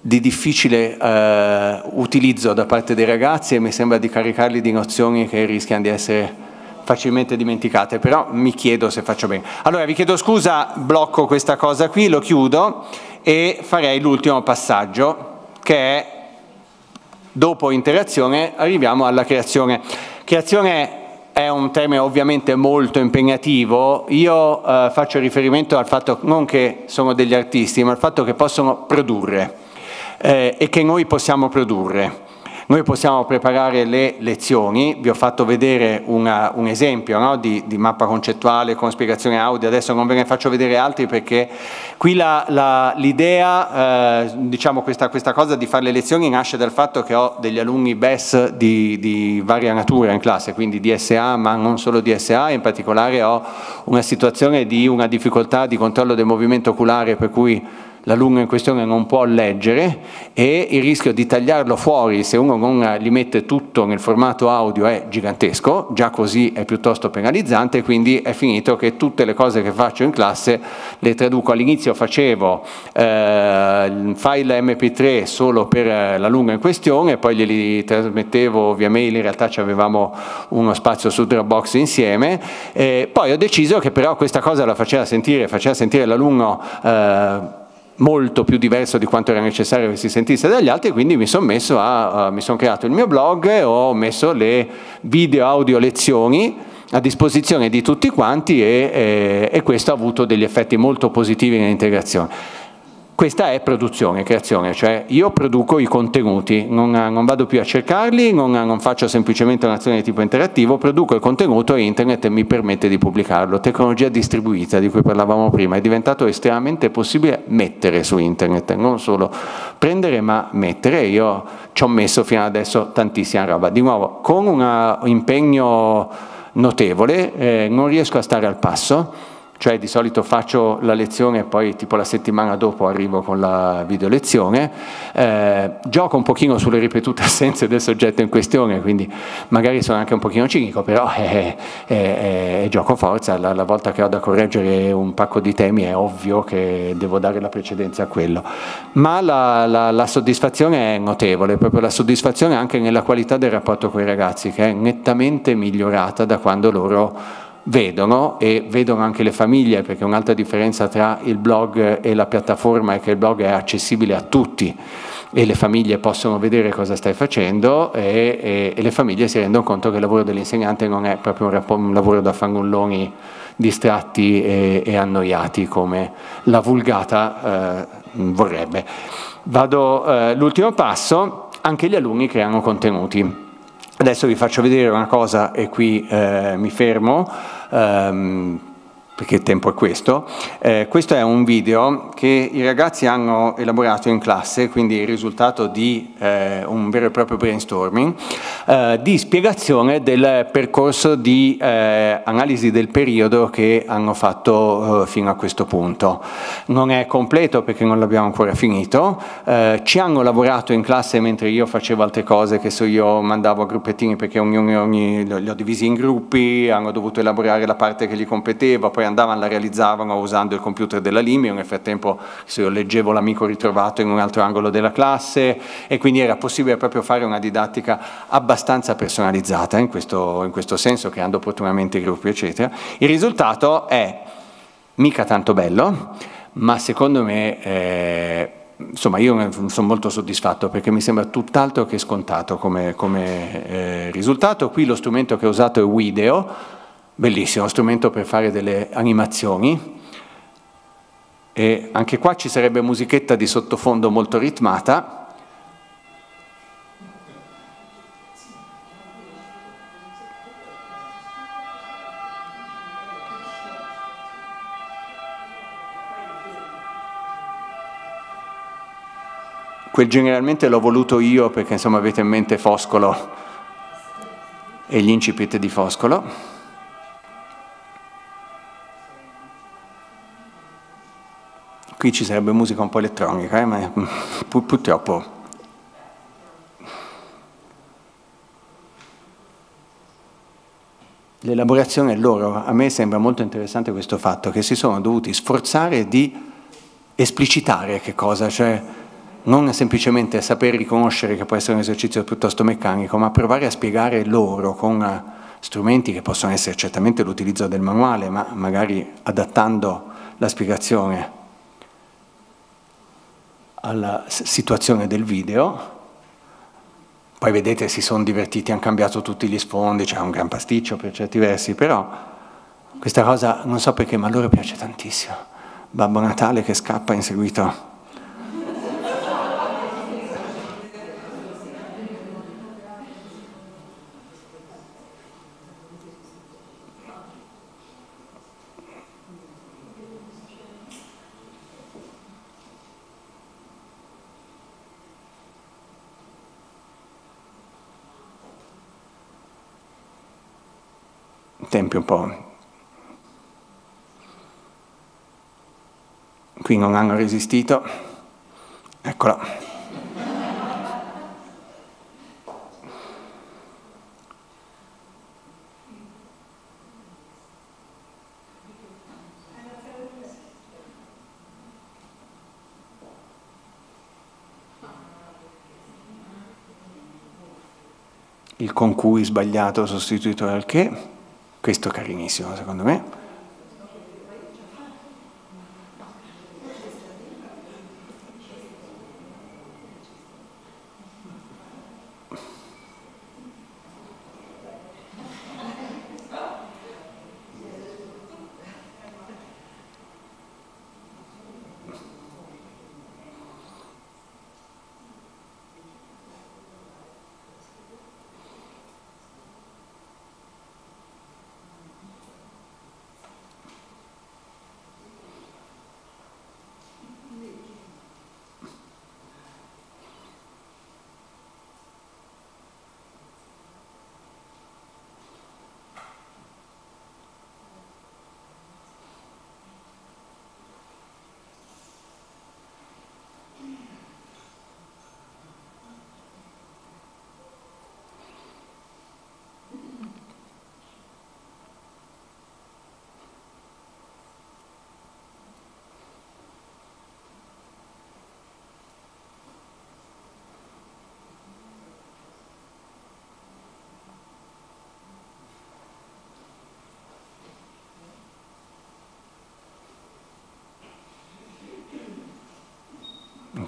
di difficile eh, utilizzo da parte dei ragazzi e mi sembra di caricarli di nozioni che rischiano di essere facilmente dimenticate, però mi chiedo se faccio bene. Allora vi chiedo scusa, blocco questa cosa qui, lo chiudo e farei l'ultimo passaggio che è Dopo interazione arriviamo alla creazione. Creazione è un tema ovviamente molto impegnativo, io eh, faccio riferimento al fatto non che sono degli artisti, ma al fatto che possono produrre eh, e che noi possiamo produrre. Noi possiamo preparare le lezioni, vi ho fatto vedere una, un esempio no, di, di, mappa concettuale con spiegazione audio, adesso non ve ne faccio vedere altri perché qui l'idea, eh, diciamo questa, questa, cosa di fare le lezioni nasce dal fatto che ho degli alunni BES di, di varia natura in classe, quindi DSA ma non solo DSA, in particolare ho una situazione di una difficoltà di controllo del movimento oculare per cui l'alunno in questione non può leggere e il rischio di tagliarlo fuori se uno non li mette tutto nel formato audio è gigantesco, già così è piuttosto penalizzante, quindi è finito che tutte le cose che faccio in classe le traduco. All'inizio facevo eh, file mp3 solo per eh, l'alunno in questione, poi glieli trasmettevo via mail, in realtà avevamo uno spazio su Dropbox insieme, eh, poi ho deciso che però questa cosa la faceva sentire, faceva sentire l'alunno eh, molto più diverso di quanto era necessario che si sentisse dagli altri, quindi mi sono messo a, uh, mi sono creato il mio blog, ho messo le video audio lezioni a disposizione di tutti quanti e, e, e questo ha avuto degli effetti molto positivi nell'integrazione. Questa è produzione, creazione, cioè io produco i contenuti, non, non vado più a cercarli, non, non, faccio semplicemente un'azione di tipo interattivo, produco il contenuto e internet mi permette di pubblicarlo. Tecnologia distribuita di cui parlavamo prima, è diventato estremamente possibile mettere su internet, non solo prendere ma mettere, io ci ho messo fino adesso tantissima roba. Di nuovo, con un impegno notevole, eh, non riesco a stare al passo, cioè di solito faccio la lezione e poi tipo la settimana dopo arrivo con la video lezione, eh, gioco un pochino sulle ripetute (laughs) assenze del soggetto in questione, quindi magari sono anche un pochino cinico, però è, è, è gioco forza, la, la, volta che ho da correggere un pacco di temi è ovvio che devo dare la precedenza a quello, ma la, la, la soddisfazione è notevole, proprio la soddisfazione anche nella qualità del rapporto con i ragazzi, che è nettamente migliorata da quando loro vedono e vedono anche le famiglie, perché un'altra differenza tra il blog e la piattaforma è che il blog è accessibile a tutti e le famiglie possono vedere cosa stai facendo e, e, e le famiglie si rendono conto che il lavoro dell'insegnante non è proprio un, un lavoro da fangulloni distratti e, e, annoiati come la vulgata eh, vorrebbe. Vado eh, l'ultimo passo, anche gli alunni creano contenuti. Adesso vi faccio vedere una cosa e qui eh, mi fermo. Um, perché il tempo è questo. Eh, questo è un video che i ragazzi hanno elaborato in classe, quindi il risultato di eh, un vero e proprio brainstorming, eh, di spiegazione del percorso di eh, analisi del periodo che hanno fatto eh, fino a questo punto. Non è completo perché non l'abbiamo ancora finito, eh, ci hanno lavorato in classe mentre io facevo altre cose, che so io mandavo a gruppettini perché ogni, li ho divisi in gruppi, hanno dovuto elaborare la parte che gli competeva, poi andavano, la realizzavano usando il computer della Limio, nel frattempo se io leggevo l'amico ritrovato in un altro angolo della classe e quindi era possibile proprio fare una didattica abbastanza personalizzata in questo, in questo senso, creando opportunamente gruppi eccetera. Il risultato è mica tanto bello, ma secondo me... Eh, insomma io sono molto soddisfatto perché mi sembra tutt'altro che scontato come, come eh, risultato. Qui lo strumento che ho usato è Video, bellissimo strumento per fare delle animazioni. E anche qua ci sarebbe musichetta di sottofondo molto ritmata. Quel generalmente l'ho voluto io perché insomma avete in mente Foscolo e gli incipit di Foscolo Qui ci sarebbe musica un po' elettronica, eh, ma purtroppo... L'elaborazione è loro, a me sembra molto interessante questo fatto, che si sono dovuti sforzare di esplicitare che cosa, cioè non semplicemente saper riconoscere che può essere un esercizio piuttosto meccanico, ma provare a spiegare loro con strumenti che possono essere certamente l'utilizzo del manuale, ma magari adattando la spiegazione alla situazione del video. Poi vedete si sono divertiti, hanno cambiato tutti gli sfondi, c'è un gran pasticcio per certi versi, però questa cosa non so perché, ma a loro piace tantissimo. Babbo Natale che scappa inseguito tempi un po'. Qui non hanno resistito. Eccola. il con cui sbagliato sostituito dal che. Questo carinissimo secondo me.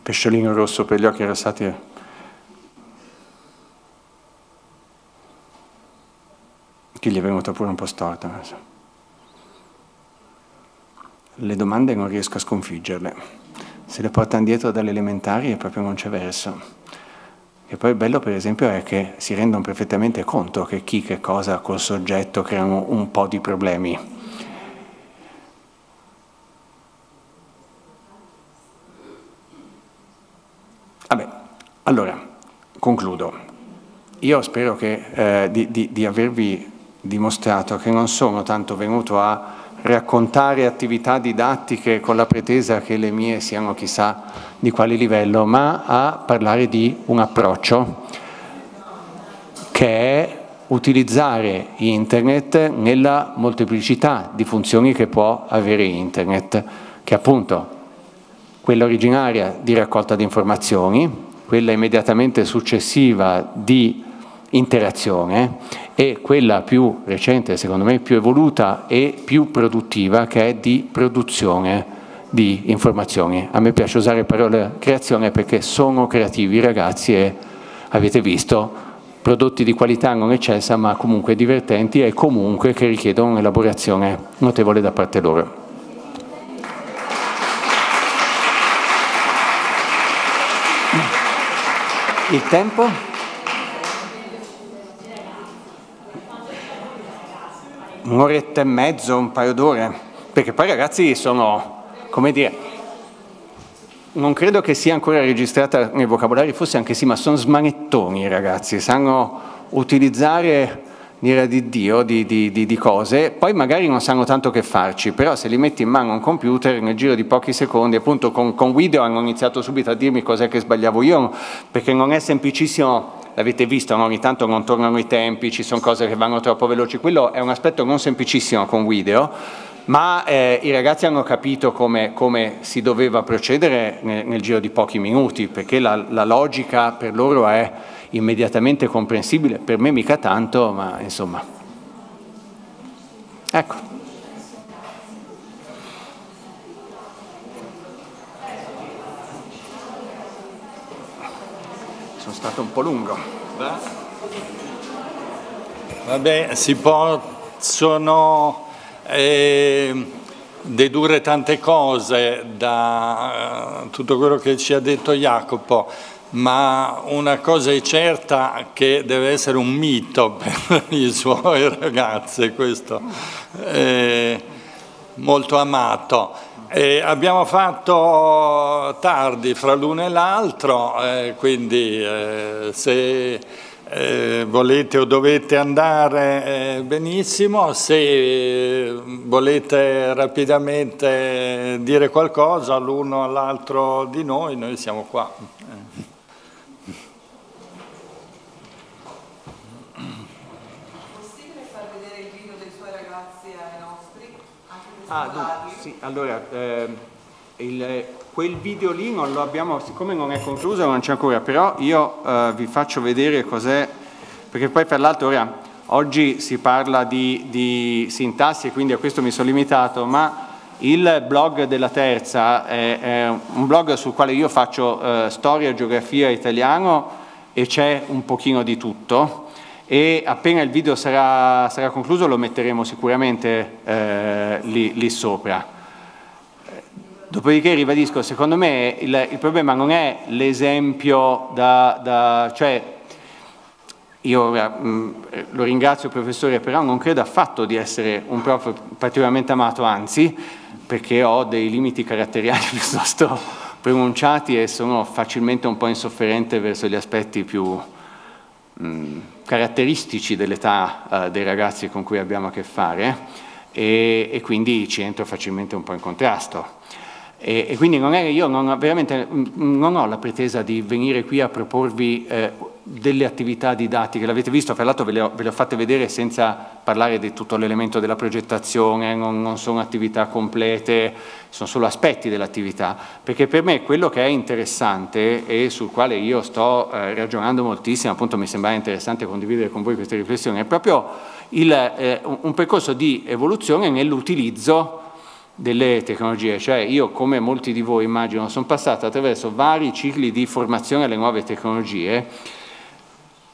Pesciolino rosso per gli occhi arrossati. Chi gli è venuta pure un po' storta. Le domande non riesco a sconfiggerle. Se le portano dietro dalle elementari è proprio non c'è verso. E poi il bello per esempio è che si rendono perfettamente conto che chi che cosa col soggetto creano un po' di problemi. Vabbè, allora, concludo. Io spero che, eh, di, di, di avervi dimostrato che non sono tanto venuto a raccontare attività didattiche con la pretesa che le mie siano chissà di quale livello, ma a parlare di un approccio che è utilizzare internet nella molteplicità di funzioni che può avere internet, che appunto quella originaria di raccolta di informazioni, quella immediatamente successiva di interazione e quella più recente, secondo me più evoluta e più produttiva che è di produzione di informazioni. A me piace usare la parola creazione perché sono creativi i ragazzi e avete visto prodotti di qualità non eccelsa ma comunque divertenti e comunque che richiedono un'elaborazione notevole da parte loro. Il tempo? Un'oretta e mezzo, un paio d'ore, perché poi ragazzi sono, come dire, non credo che sia ancora registrata nei vocabolari, forse anche sì, ma sono smanettoni i ragazzi, sanno utilizzare l'ira di Dio, di, di, di, cose, poi magari non sanno tanto che farci, però se li metti in mano un computer nel giro di pochi secondi, appunto con, con video hanno iniziato subito a dirmi cos'è che sbagliavo io, perché non è semplicissimo, l'avete visto, no? ogni tanto non tornano i tempi, ci sono cose che vanno troppo veloci, quello è un aspetto non semplicissimo con video, ma eh, i ragazzi hanno capito come, come si doveva procedere nel, nel, giro di pochi minuti, perché la, la logica per loro è immediatamente comprensibile, per me mica tanto, ma insomma. Ecco. Sono stato un po' lungo. Vabbè, si possono eh, dedurre tante cose da eh, tutto quello che ci ha detto Jacopo ma una cosa è certa che deve essere un mito (laughs) per i suoi ragazzi, questo è molto amato. E abbiamo fatto tardi fra l'uno e l'altro, eh, quindi eh, se eh, volete o dovete andare eh, benissimo, se volete rapidamente dire qualcosa all'uno o all'altro di noi, noi siamo qua. Ah, no, sì, allora, eh, il, quel video lì non lo abbiamo, siccome non è concluso non c'è ancora, però io eh, vi faccio vedere cos'è, perché poi per l'altro ora, oggi si parla di, di, sintassi e quindi a questo mi sono limitato, ma il blog della terza è, è un blog sul quale io faccio eh, storia, geografia, italiano e c'è un pochino di tutto e appena il video sarà, sarà concluso lo metteremo sicuramente eh, lì, lì, sopra. Dopodiché ribadisco, secondo me il, il problema non è l'esempio da, da, cioè io mm, lo ringrazio professore, però non credo affatto di essere un prof particolarmente amato, anzi, perché ho dei limiti caratteriali (laughs) piuttosto pronunciati e sono facilmente un po' insofferente verso gli aspetti più, mh, caratteristici dell'età uh, dei ragazzi con cui abbiamo a che fare e, e quindi ci entro facilmente un po' in contrasto. E, e quindi non è, io non, veramente non ho la pretesa di venire qui a proporvi eh, delle attività didattiche, l'avete visto, fra l'altro ve, ve, le ho fatte vedere senza parlare di tutto l'elemento della progettazione, non, non, sono attività complete, sono solo aspetti dell'attività, perché per me quello che è interessante e sul quale io sto eh, ragionando moltissimo, appunto mi sembra interessante condividere con voi queste riflessioni, è proprio il, eh, un percorso di evoluzione nell'utilizzo delle tecnologie, cioè io come molti di voi immagino sono passato attraverso vari cicli di formazione alle nuove tecnologie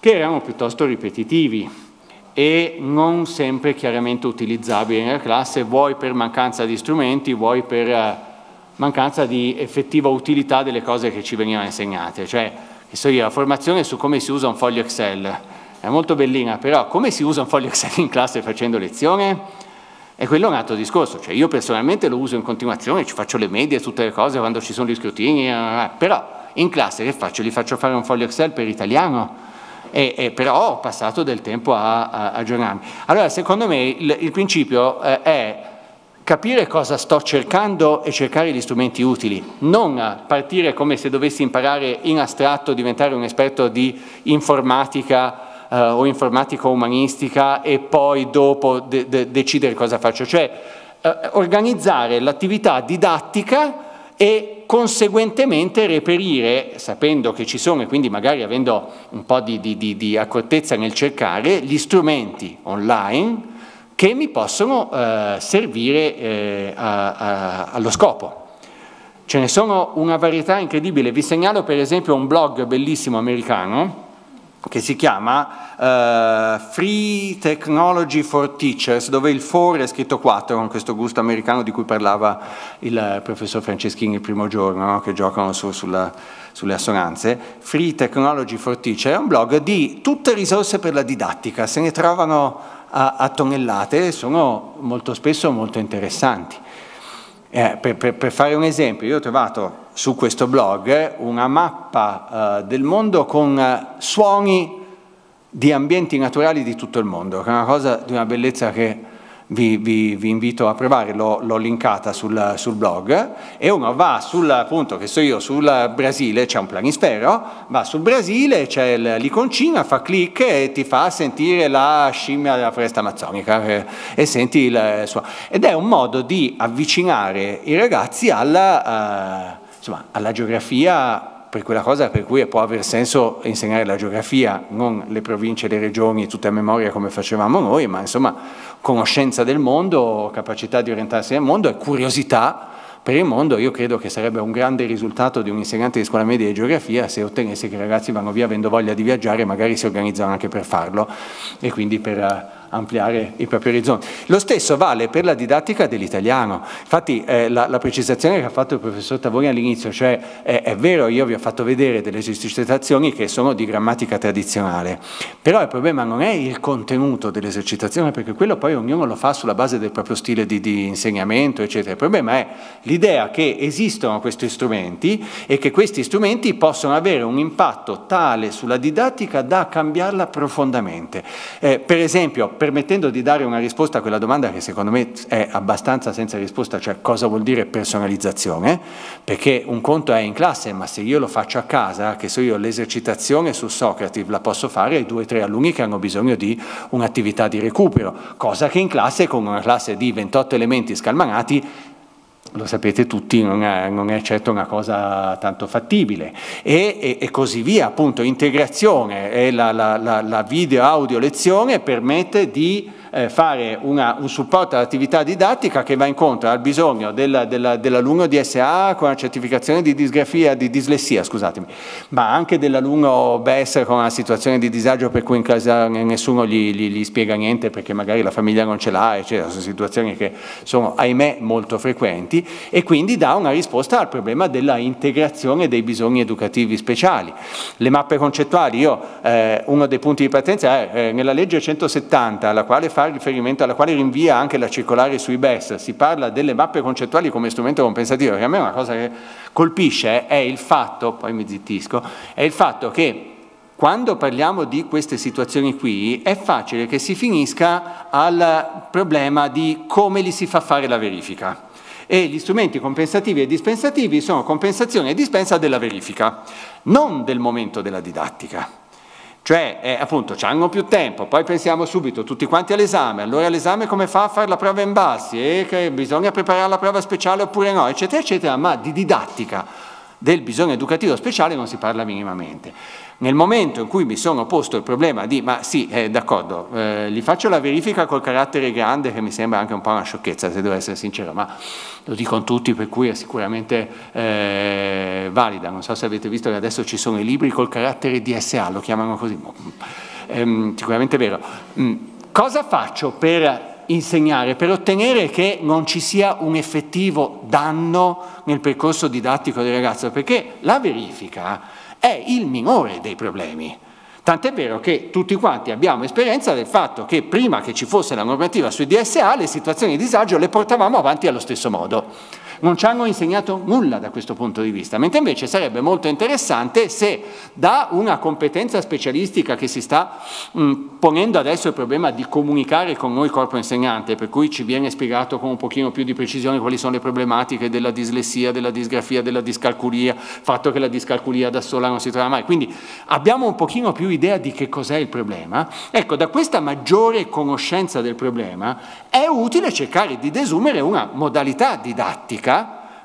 che erano piuttosto ripetitivi e non sempre chiaramente utilizzabili nella classe, vuoi per mancanza di strumenti, vuoi per eh, mancanza di effettiva utilità delle cose che ci venivano insegnate, cioè so io, la formazione su come si usa un foglio Excel è molto bellina, però come si usa un foglio Excel in classe facendo lezione? E quello è un altro discorso, cioè io personalmente lo uso in continuazione, ci faccio le medie, tutte le cose quando ci sono gli scrutini, eh, però in classe che faccio? Gli faccio fare un foglio Excel per italiano? E, e però ho passato del tempo a, a aggiornarmi. Allora secondo me il, il principio eh, è capire cosa sto cercando e cercare gli strumenti utili, non partire come se dovessi imparare in astratto, diventare un esperto di informatica eh, o informatica umanistica e poi dopo de de decidere cosa faccio, cioè eh, organizzare l'attività didattica e conseguentemente reperire, sapendo che ci sono e quindi magari avendo un po' di, di, di, accortezza nel cercare, gli strumenti online che mi possono eh, servire eh, a, a, allo scopo. Ce ne sono una varietà incredibile, vi segnalo per esempio un blog bellissimo americano che si chiama uh, Free Technology for Teachers, dove il for è scritto 4 con questo gusto americano di cui parlava il professor Franceschini il primo giorno, no? che giocano su, sulla, sulle assonanze. Free Technology for Teachers è un blog di tutte risorse per la didattica, se ne trovano a, a tonnellate e sono molto spesso molto interessanti. Eh, per, per, per, fare un esempio, io ho trovato su questo blog una mappa eh, del mondo con eh, suoni di ambienti naturali di tutto il mondo, che è una cosa di una bellezza che vi, vi, vi invito a provare, l'ho, linkata sul, sul, blog, e uno va sul, appunto, che so io, sul Brasile, c'è un planisfero, va sul Brasile, c'è l'iconcina, fa clic e ti fa sentire la scimmia della foresta amazzonica e, e senti il suo. Ed è un modo di avvicinare i ragazzi alla, uh, insomma, alla geografia per quella cosa per cui può aver senso insegnare la geografia, non le province, le regioni, tutte a memoria come facevamo noi, ma insomma conoscenza del mondo, capacità di orientarsi nel mondo e curiosità per il mondo, io credo che sarebbe un grande risultato di un insegnante di scuola media di geografia se ottenesse che i ragazzi vanno via avendo voglia di viaggiare e magari si organizzano anche per farlo. E quindi per eh, ampliare i propri orizzonti. Lo stesso vale per la didattica dell'italiano. Infatti eh, la, la, precisazione che ha fatto il professor Tavoni all'inizio, cioè eh, è vero, io vi ho fatto vedere delle esercitazioni che sono di grammatica tradizionale, però il problema non è il contenuto dell'esercitazione, perché quello poi ognuno lo fa sulla base del proprio stile di, di insegnamento, eccetera. Il problema è l'idea che esistono questi strumenti e che questi strumenti possono avere un impatto tale sulla didattica da cambiarla profondamente. Eh, per esempio, permettendo di dare una risposta a quella domanda che secondo me è abbastanza senza risposta, cioè cosa vuol dire personalizzazione, perché un conto è in classe, ma se io lo faccio a casa, che so io l'esercitazione su Socrates la posso fare ai due o tre alunni che hanno bisogno di un'attività di recupero, cosa che in classe con una classe di 28 elementi scalmanati lo sapete tutti, non è, non è, certo una cosa tanto fattibile. E, e, e così via, appunto, integrazione e la, la, la, la video-audio lezione permette di eh, fare una, un supporto all'attività didattica che va incontro al bisogno del, del, dell'alunno DSA con la certificazione di disgrafia, di dislessia, scusatemi, ma anche dell'alunno BES con una situazione di disagio per cui in casa nessuno gli, gli, gli spiega niente perché magari la famiglia non ce l'ha, eccetera, sono situazioni che sono ahimè molto frequenti e quindi dà una risposta al problema della integrazione dei bisogni educativi speciali. Le mappe concettuali, io eh, uno dei punti di partenza è eh, nella legge 170 alla quale fa riferimento, alla quale rinvia anche la circolare sui BES, si parla delle mappe concettuali come strumento compensativo, che a me una cosa che colpisce è il fatto, poi mi zittisco, è il fatto che quando parliamo di queste situazioni qui è facile che si finisca al problema di come gli si fa fare la verifica e gli strumenti compensativi e dispensativi sono compensazione e dispensa della verifica, non del momento della didattica. Cioè, eh, appunto, hanno più tempo, poi pensiamo subito tutti quanti all'esame, allora l'esame come fa a fare la prova in bassi, e che bisogna preparare la prova speciale oppure no, eccetera, eccetera, ma di didattica del bisogno educativo speciale non si parla minimamente. Nel momento in cui mi sono posto il problema di, ma sì, eh, d'accordo, eh, gli faccio la verifica col carattere grande, che mi sembra anche un po' una sciocchezza, se devo essere sincero, ma lo dicono tutti, per cui è sicuramente eh, valida. Non so se avete visto che adesso ci sono i libri col carattere DSA, lo chiamano così, ehm, sicuramente è vero. Mm, cosa faccio per insegnare, per ottenere che non ci sia un effettivo danno nel percorso didattico del ragazzo? Perché la verifica è il minore dei problemi. Tant'è vero che tutti quanti abbiamo esperienza del fatto che prima che ci fosse la normativa sui DSA le situazioni di disagio le portavamo avanti allo stesso modo non ci hanno insegnato nulla da questo punto di vista, mentre invece sarebbe molto interessante se da una competenza specialistica che si sta mh, ponendo adesso il problema di comunicare con noi corpo insegnante, per cui ci viene spiegato con un pochino più di precisione quali sono le problematiche della dislessia, della disgrafia, della discalculia, fatto che la discalculia da sola non si trova mai, quindi abbiamo un pochino più idea di che cos'è il problema, ecco da questa maggiore conoscenza del problema è utile cercare di desumere una modalità didattica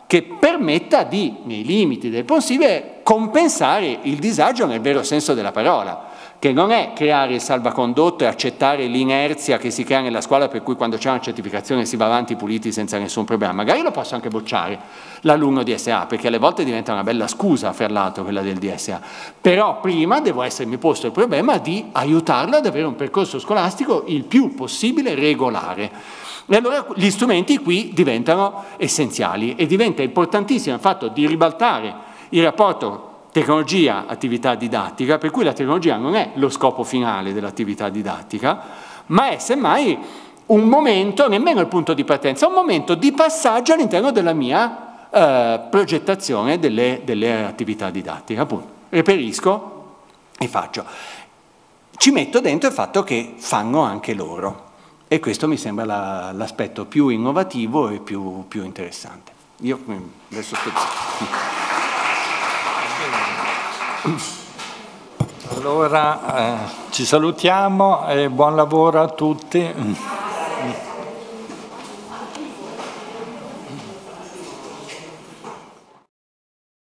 che permetta di, nei limiti del possibile, compensare il disagio nel vero senso della parola, che non è creare il salvacondotto e accettare l'inerzia che si crea nella scuola per cui quando c'è una certificazione si va avanti puliti senza nessun problema. Magari lo posso anche bocciare l'alunno DSA, perché alle volte diventa una bella scusa fra l'altro quella del DSA. Però prima devo essermi posto il problema di aiutarlo ad avere un percorso scolastico il più possibile regolare. E allora gli strumenti qui diventano essenziali e diventa importantissimo il fatto di ribaltare il rapporto tecnologia-attività didattica, per cui la tecnologia non è lo scopo finale dell'attività didattica, ma è semmai un momento, nemmeno il punto di partenza, un momento di passaggio all'interno della mia eh, progettazione delle, delle attività didattiche. Appunto, reperisco e faccio. Ci metto dentro il fatto che fanno anche loro. E questo mi sembra la, l'aspetto più innovativo e più, più interessante. Io mm, adesso sto Allora eh, ci salutiamo e buon lavoro a tutti.